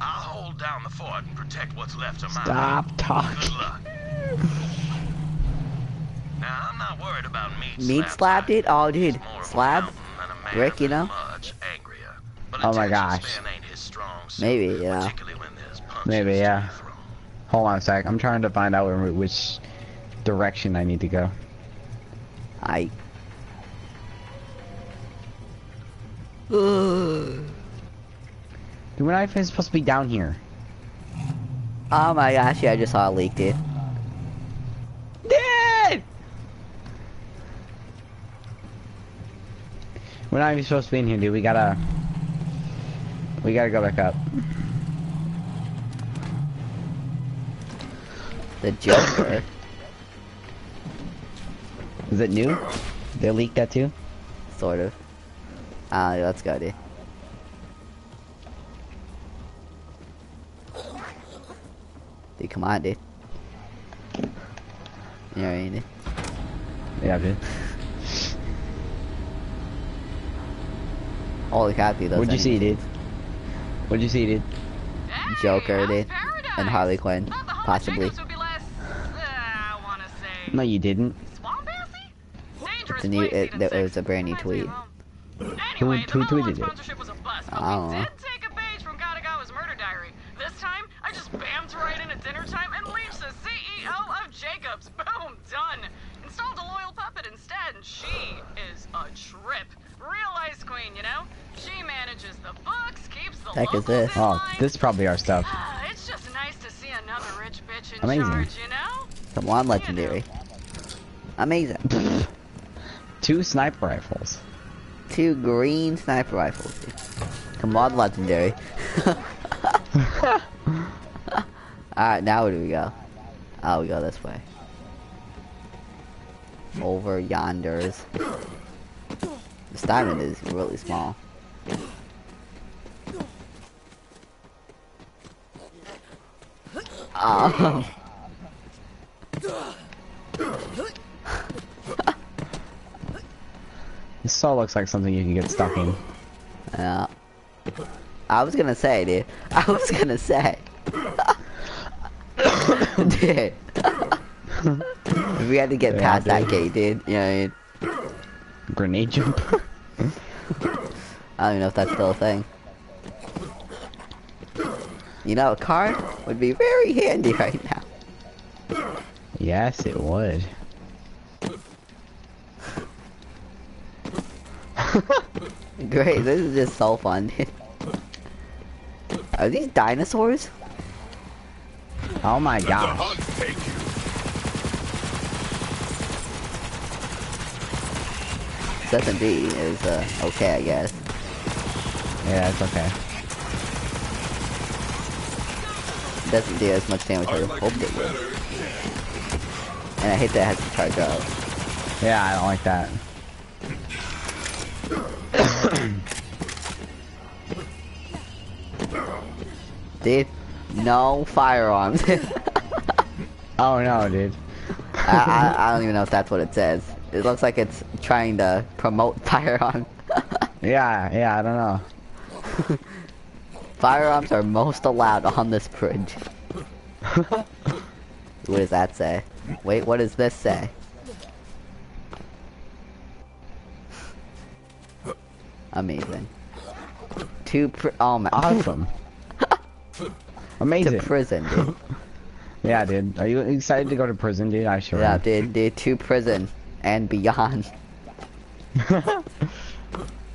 I'll hold down the fort and protect what's left of my Stop talking. Good talking. luck. Now, I'm not worried about Meat Meat slab, dude? Oh, dude. Slab? Brick, you know? Oh my gosh. Maybe, yeah. Maybe, yeah. Hold on a sec. I'm trying to find out where, which direction I need to go. I. Dude, when I supposed to be down here? Oh my gosh, yeah, I just saw a leak, dude. We're not even supposed to be in here, dude. We gotta... We gotta go back up. The Joker. Is it new? They leaked that too? Sort of. Ah, let's go, dude. Dude, come on, dude. You know what I mean, dude? Yeah, dude. Holy crap, dude. those What'd you see, dude? What'd you see, dude? Joker, dude. And Harley Quinn, possibly. Uh, no, you didn't. It's a new, it, it was a brand new tweet. Who, who tweeted it? I don't know. Take a page from Katagawa's murder diary. This time, I just bammed right in at dinner time and leaves the CEO of Jakobs. Boom, done. Installed a loyal puppet instead, and she is a trip. Real ice queen, you know? She manages the books, keeps the Heck is this? Oh, this is probably our stuff. Ah, It's just nice to see another rich bitch in Amazing. charge, you know? Come on, legendary. Amazing. Two sniper rifles. Two green sniper rifles. dude. Come on, legendary. Alright, now where do we go? Oh, we go this way. Over yonders. This diamond is really small. Oh. This so looks like something you can get stuck in. Yeah. I was gonna say, dude. I was gonna say. dude. we had to get Yeah, past that gate, dude. You know I mean? Grenade jump. I don't even know if that's still a thing. You know, a car would be very handy right now. yes, it would. Great, this is just so fun, dude. Are these dinosaurs? Oh my Let the gosh. Hunt take you. Is, uh, okay, I guess. Yeah, it's okay. Doesn't do as much damage as I hoped it would. And I hate that it has to charge up. Yeah, I don't like that. Dude, no firearms. oh no, dude. I, I, I don't even know if that's what it says. It looks like it's trying to promote firearms. Yeah, yeah, I don't know. Firearms are most allowed on this bridge. what does that say? Wait, what does this say? Amazing. To pr- oh my Awesome. Amazing. to prison, dude. Yeah, dude. Are you excited to go to prison, dude? I sure Yeah, am. dude, dude, to prison and beyond.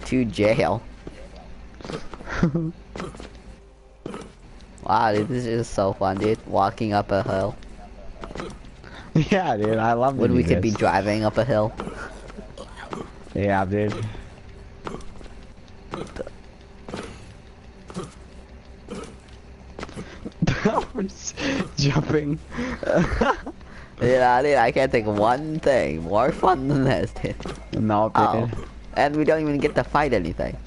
to jail. wow, dude, this is so fun, dude. Walking up a hill. yeah, dude. I love When we could be driving up a hill. Yeah, dude. We're jumping. Yeah, dude, I can't think of one thing more fun than this, dude. No, Oh. And we don't even get to fight anything.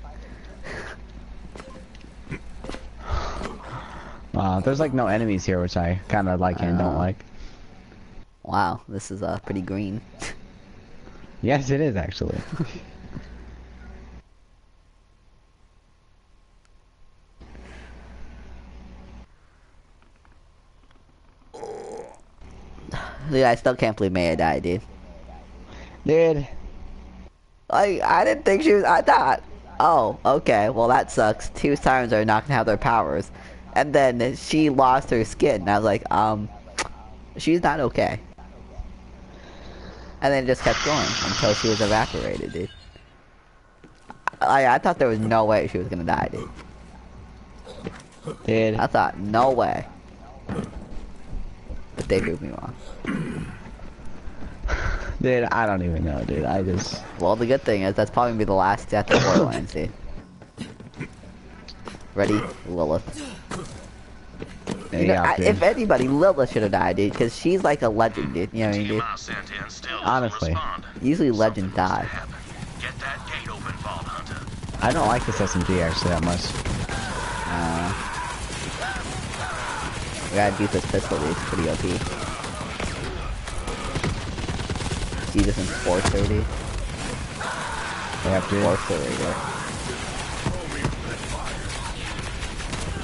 Uh, there's like no enemies here, which I kind of like and don't Oh. like. Wow, this is uh pretty green. Yes, it is actually. Dude, I still can't believe Maya died, dude. Dude. Like, I didn't think she was. I thought. Oh, okay. Well, that sucks. Two sirens are not gonna have their powers, and then she lost her skin. And I was like, um, she's not okay. And then it just kept going until she was evaporated, dude. I I thought there was no way she was gonna die, dude. Dude. I thought no way. But they proved me wrong. Dude, I don't even know, dude. I just. Well, the good thing is that's probably gonna be the last death of Borderlands, dude. Ready, Lilith. You you know, I, if anybody, Lilith should have died, dude, because she's like a legend, dude. You know what I mean, dude? I sent in still doesn't Honestly. Usually legends die. Get that gate open, I don't like this SMG actually that much. Uh, we gotta beat this pistol, dude. It's pretty OP. See this in Forcer, dude? Yeah, dude. Forcer right there.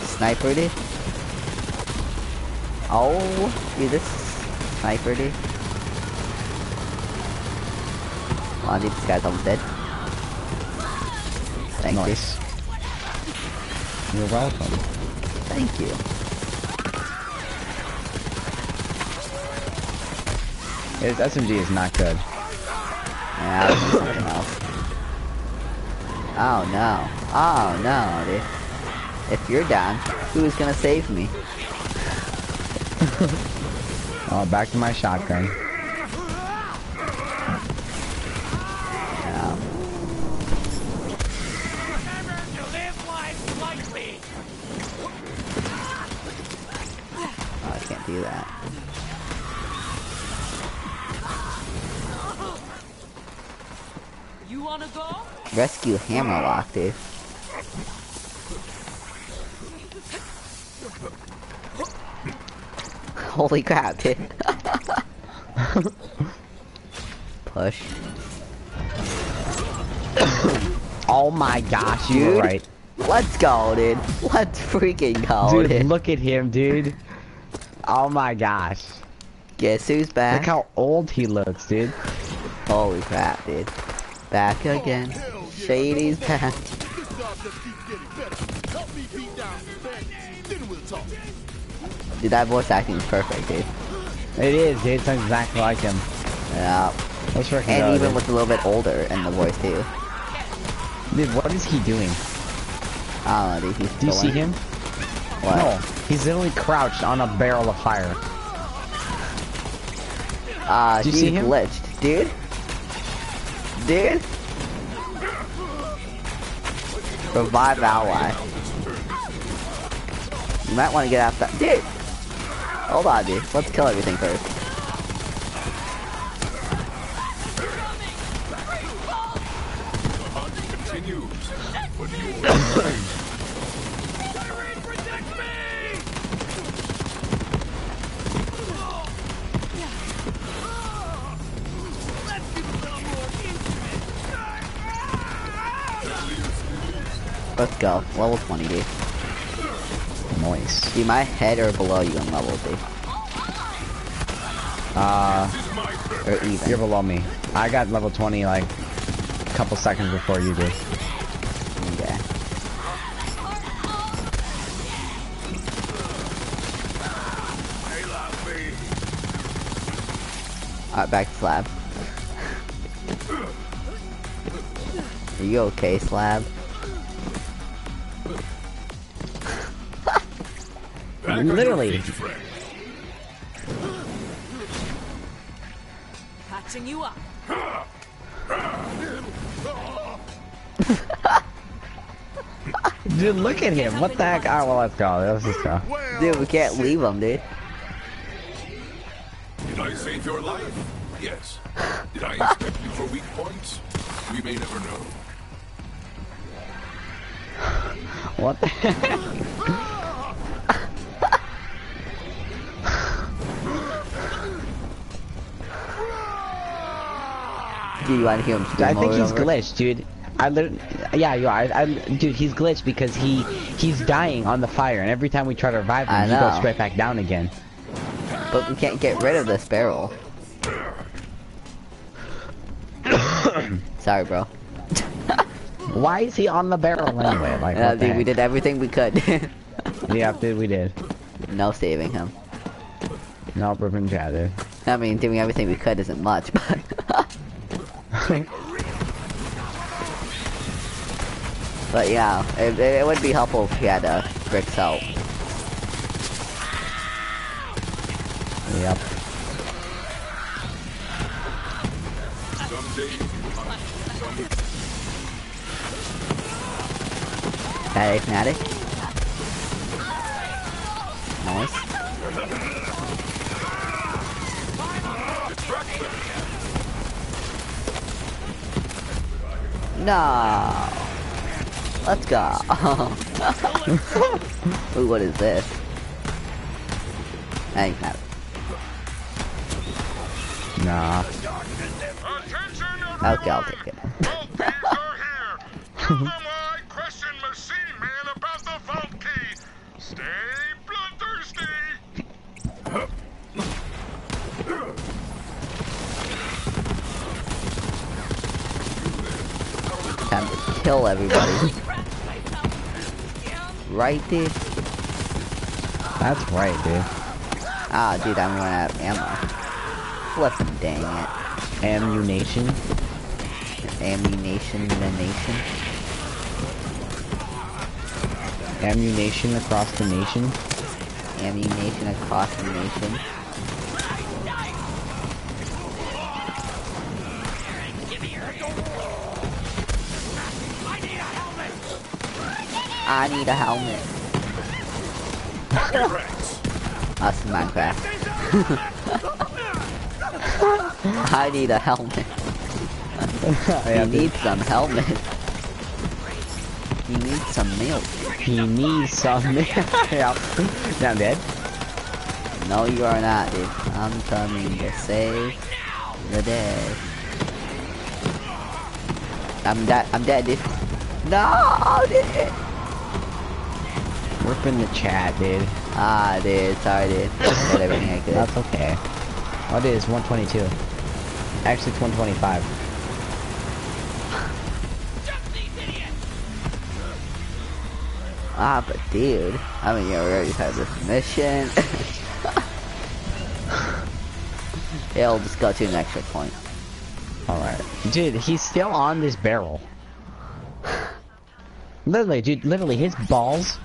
Sniper, dude? Oh, dude, this sniper, dude. Come on, dude, this guy's almost dead. Thank Nice. You're welcome. Thank you. His SMG is not good. Yeah, something else. Oh no. Oh no, dude. If you're down, who's gonna save me? Oh, back to my shotgun. Yeah. Oh, I can't do that. You wanna go? Rescue Hammerlock, dude. Holy crap, dude. Push. Oh my gosh, you Dude. were right. Let's go, dude. Let's freaking go, Dude, dude. look at him, dude. Oh my gosh. Guess who's back? Look how old he looks, dude. Holy crap, dude. Back again. Shady's back. Dude, that voice acting is perfect, dude. It is, dude. It sounds exactly like him. Yeah. Let's freaking And even looks a little bit older in the voice, too. Dude, what is he doing? I don't know, dude. He's Do you see him? What? No, he's literally crouched on a barrel of fire. Uh, Do you see him? glitched. Dude? Dude? Revive ally. You might want to get out that. Dude! Hold on, dude. Let's kill everything first. Continues. You Let's go. Level 20, dude. Nice. See, my head or below you in level, dude. Uh, Or even. you're below me. I got level 20 like a couple seconds before you did. Okay. Alright, back to Slab. Are you okay, Slab? Literally. Patching you up. Dude, look at him. What the heck? Alright, well, let's go. Let's just go. Dude, we can't leave him, dude. Did I save your life? Yes. Did I inspect you for weak points? We may never know. What the heck? Do you want to hear him scream I think he's over? glitched, dude. I literally, yeah, you are. I, I, dude, he's glitched because he he's dying on the fire, and every time we try to revive him, I he goes know. straight back down again. But we can't get rid of this barrel. Sorry, bro. Why is he on the barrel anyway? Like, Uh, dude, we did everything we could. Yeah, dude, we did. no saving him. No, ripping chat, dude. I mean, doing everything we could isn't much, but... but yeah, it, it would be helpful if he had uh, Brick's help. Yep. Hey, Fnatic. Nice. No. Let's go. Ooh, what is this? Hey, Fnatic. Nah. Okay, I'll take it. Question Machine Man about the vault key. Stay bloodthirsty. Time to kill everybody. right there. That's right, dude. Ah, dude, I'm running out of ammo. Flippin' dang it. Ammunition. Ammunition in the nation. Ammunition across the nation. Ammunition across the nation. I need a helmet. In Minecraft. I need a helmet. Yeah, need some helmet. He needs some milk. He needs some. milk. yeah. Now I'm dead. No, you are not, dude. I'm coming to save the day. I'm dead. I'm dead, dude. No, dude. Ripping the chat, dude. Ah, dude. Sorry, dude. Did everything I could. That's okay. Oh, dude, 122. Actually, it's 125. Ah, but dude, I mean, you already had this mission. It'll just go to an extra point. Alright. Dude, he's still on this barrel. Literally, dude, literally, his balls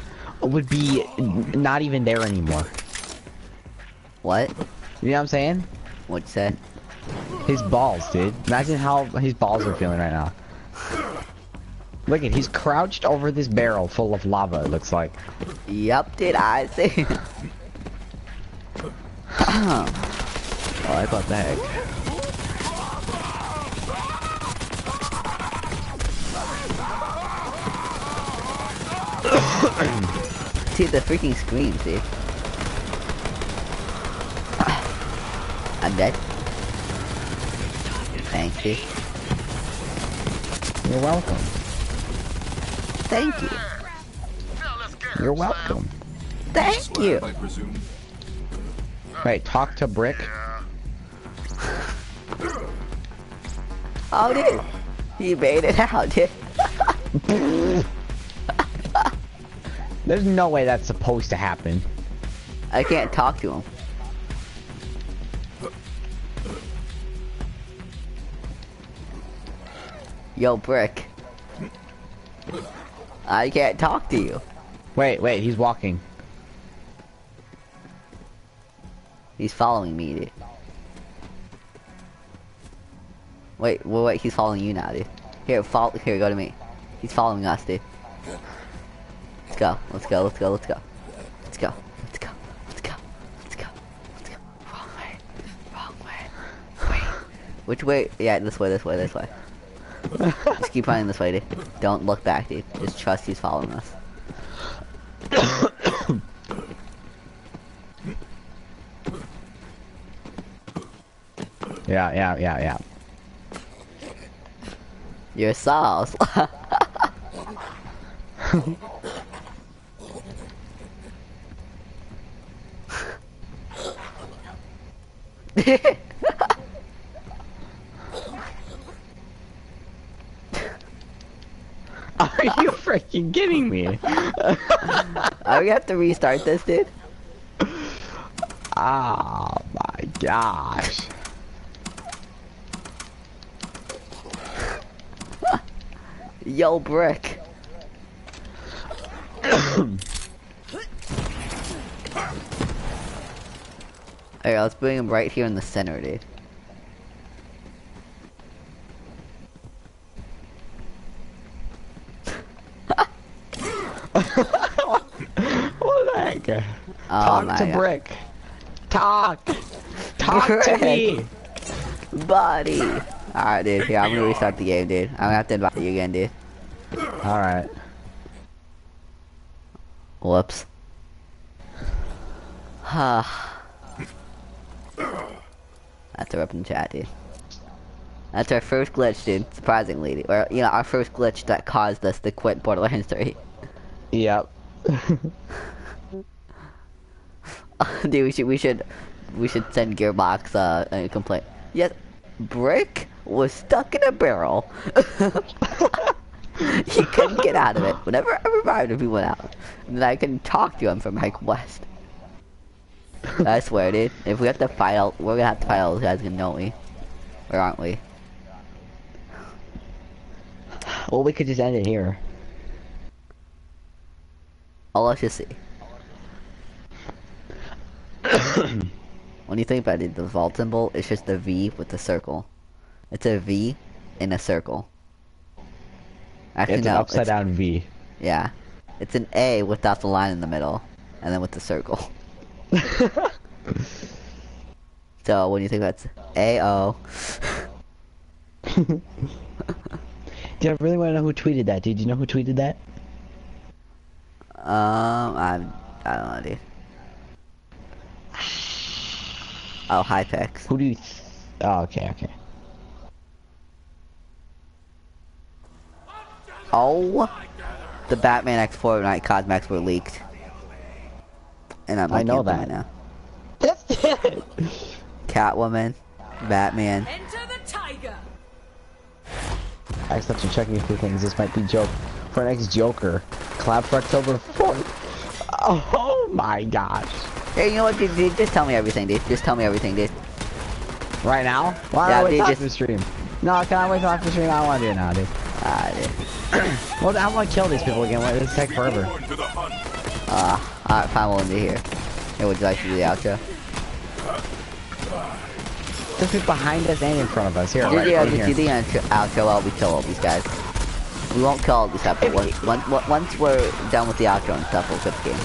would be not even there anymore. What? You know what I'm saying? What's that? His balls, dude. Imagine how his balls are feeling right now. Look at, he's crouched over this barrel full of lava, it looks like. Yup, did I see? Oh, like, what the heck? See the freaking screams, dude. I'm dead. Thank you. You're welcome. Thank you. You're welcome. Thank you. Wait, talk to Brick? Oh, dude. You made it out, dude. There's no way that's supposed to happen. I can't talk to him. Yo, Brick. I can't talk to you. Wait, wait, he's walking. He's following me, dude. Wait, well, wait, he's following you now, dude. Here, follow, here, go to me. He's following us, dude. Let's go, let's go, let's go, let's go. Let's go, let's go, let's go, let's go, let's go. Wrong way, wrong way. Wait. Which way? Yeah, this way, this way, this way. Just keep running this way, dude. Don't look back, dude. Just trust he's following us. Yeah, yeah, yeah, yeah. Your sauce. Are you freaking kidding me? Are oh, we have to restart this, dude? Oh my gosh. Yo, Brick. Alright, let's bring him right here in the center, dude. what the heck? Oh Talk to God. Brick. Talk. Talk to me. Buddy. Alright, dude. Here, I'm gonna restart the game, dude. I'm gonna have to invite you again, dude. Alright. Whoops. Huh. A rip in chat, dude. That's our first glitch, dude. Surprisingly, or you know, our first glitch that caused us to quit Borderlands 3. Yep. dude, we should we should we should send Gearbox uh, a complaint. Yes, Brick was stuck in a barrel. he couldn't get out of it. Whenever I revived him, he went out. And then I couldn't talk to him from Mike West. I swear, dude. If we have to fight out, we're gonna have to fight all those guys again, don't we? Or aren't we? Well, we could just end it here. Oh, let's just see. when you think about it, the vault symbol is just a V with a circle. It's a V in a circle. Actually, it's no. an upside down V. Yeah. It's an A without the line in the middle, and then with the circle. So what do you think that's A O. Do you really want to know who tweeted that? Did you know who tweeted that? Um, I'm, I don't know, dude. Oh, Hypex. Who do you? Oh, okay, okay. Oh, the Batman X Fortnite cosmetics were leaked. And I'm I know that. right now. That's it. Catwoman, Batman. Enter the tiger. I accept you checking a few things. This might be joke for next Joker. Collab for October 4th. Oh my gosh. Hey, you know what, dude, dude? Just tell me everything, dude. Just tell me everything, dude. Right now? Why Yeah, don't I wait dude, just- the stream? No, can I wait till after the stream? I don't want to do it now, dude. Ah, dude. well, I want to kill these people again. Why- This take forever. Ah, alright, fine, we'll end it here. Hey, would you like to do the outro? This is behind us and in front of us. Here, Dude, right, yeah, right just do the outro, outro while we kill all these guys. We won't kill all these guys, but once, once, once we're done with the outro and stuff, we'll quit the game.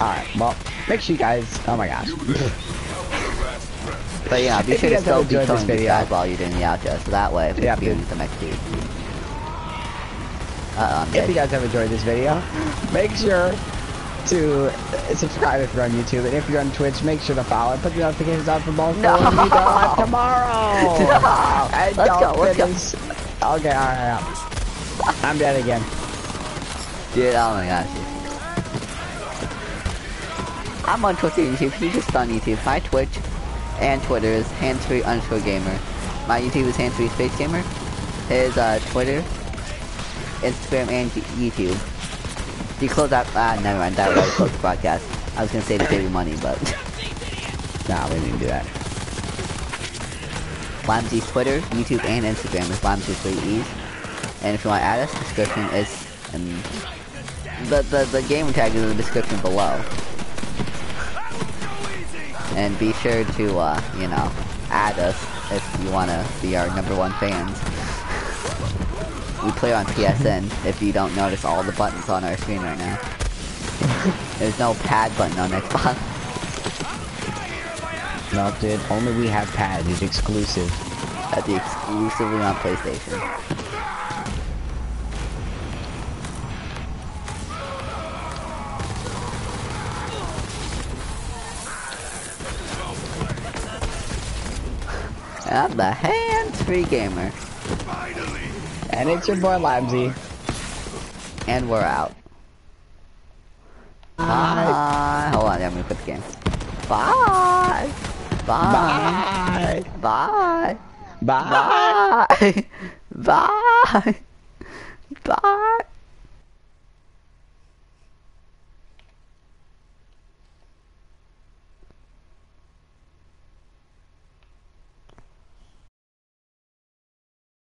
Alright, well, make sure you guys. Oh my gosh. But yeah, be If sure to guys have still be killing these guys while you're doing the outro, so that way we Yeah, can dude. use the next dude. Uh-oh, If you guys have enjoyed this video, make sure to subscribe if you're on YouTube, and if you're on Twitch, make sure to follow and put the notifications on for both. No. When we go live tomorrow. No. And Let's don't go, let's go. Okay, alright, alright. I'm dead again. Dude, oh my gosh. I'm on Twitch and YouTube. He's just on YouTube. My Twitch and Twitter is handsfree underscore gamer. My YouTube is handsfree space gamer. His uh, Twitter, Instagram, and y- YouTube. You close that? Ah, never mind. That was close the podcast. I was gonna say to save you money, but Nah, we didn't do that. Lymzeee's Twitter, YouTube, and Instagram is Limesey three E's. And if you want to add us, description is in the the the game tag is in the description below. And be sure to uh, you know, add us if you want to be our number one fans. We play on PSN if you don't notice all the buttons on our screen right now. There's no pad button on Xbox. No, dude, only we have pads. It's exclusive. That'd be exclusively on PlayStation. I'm the hands-free gamer. And it's your boy Lymzeee. And we're out. Bye. Hold on, I'm gonna quit the game. Bye. Bye. Bye. Bye. Bye. Bye. Bye.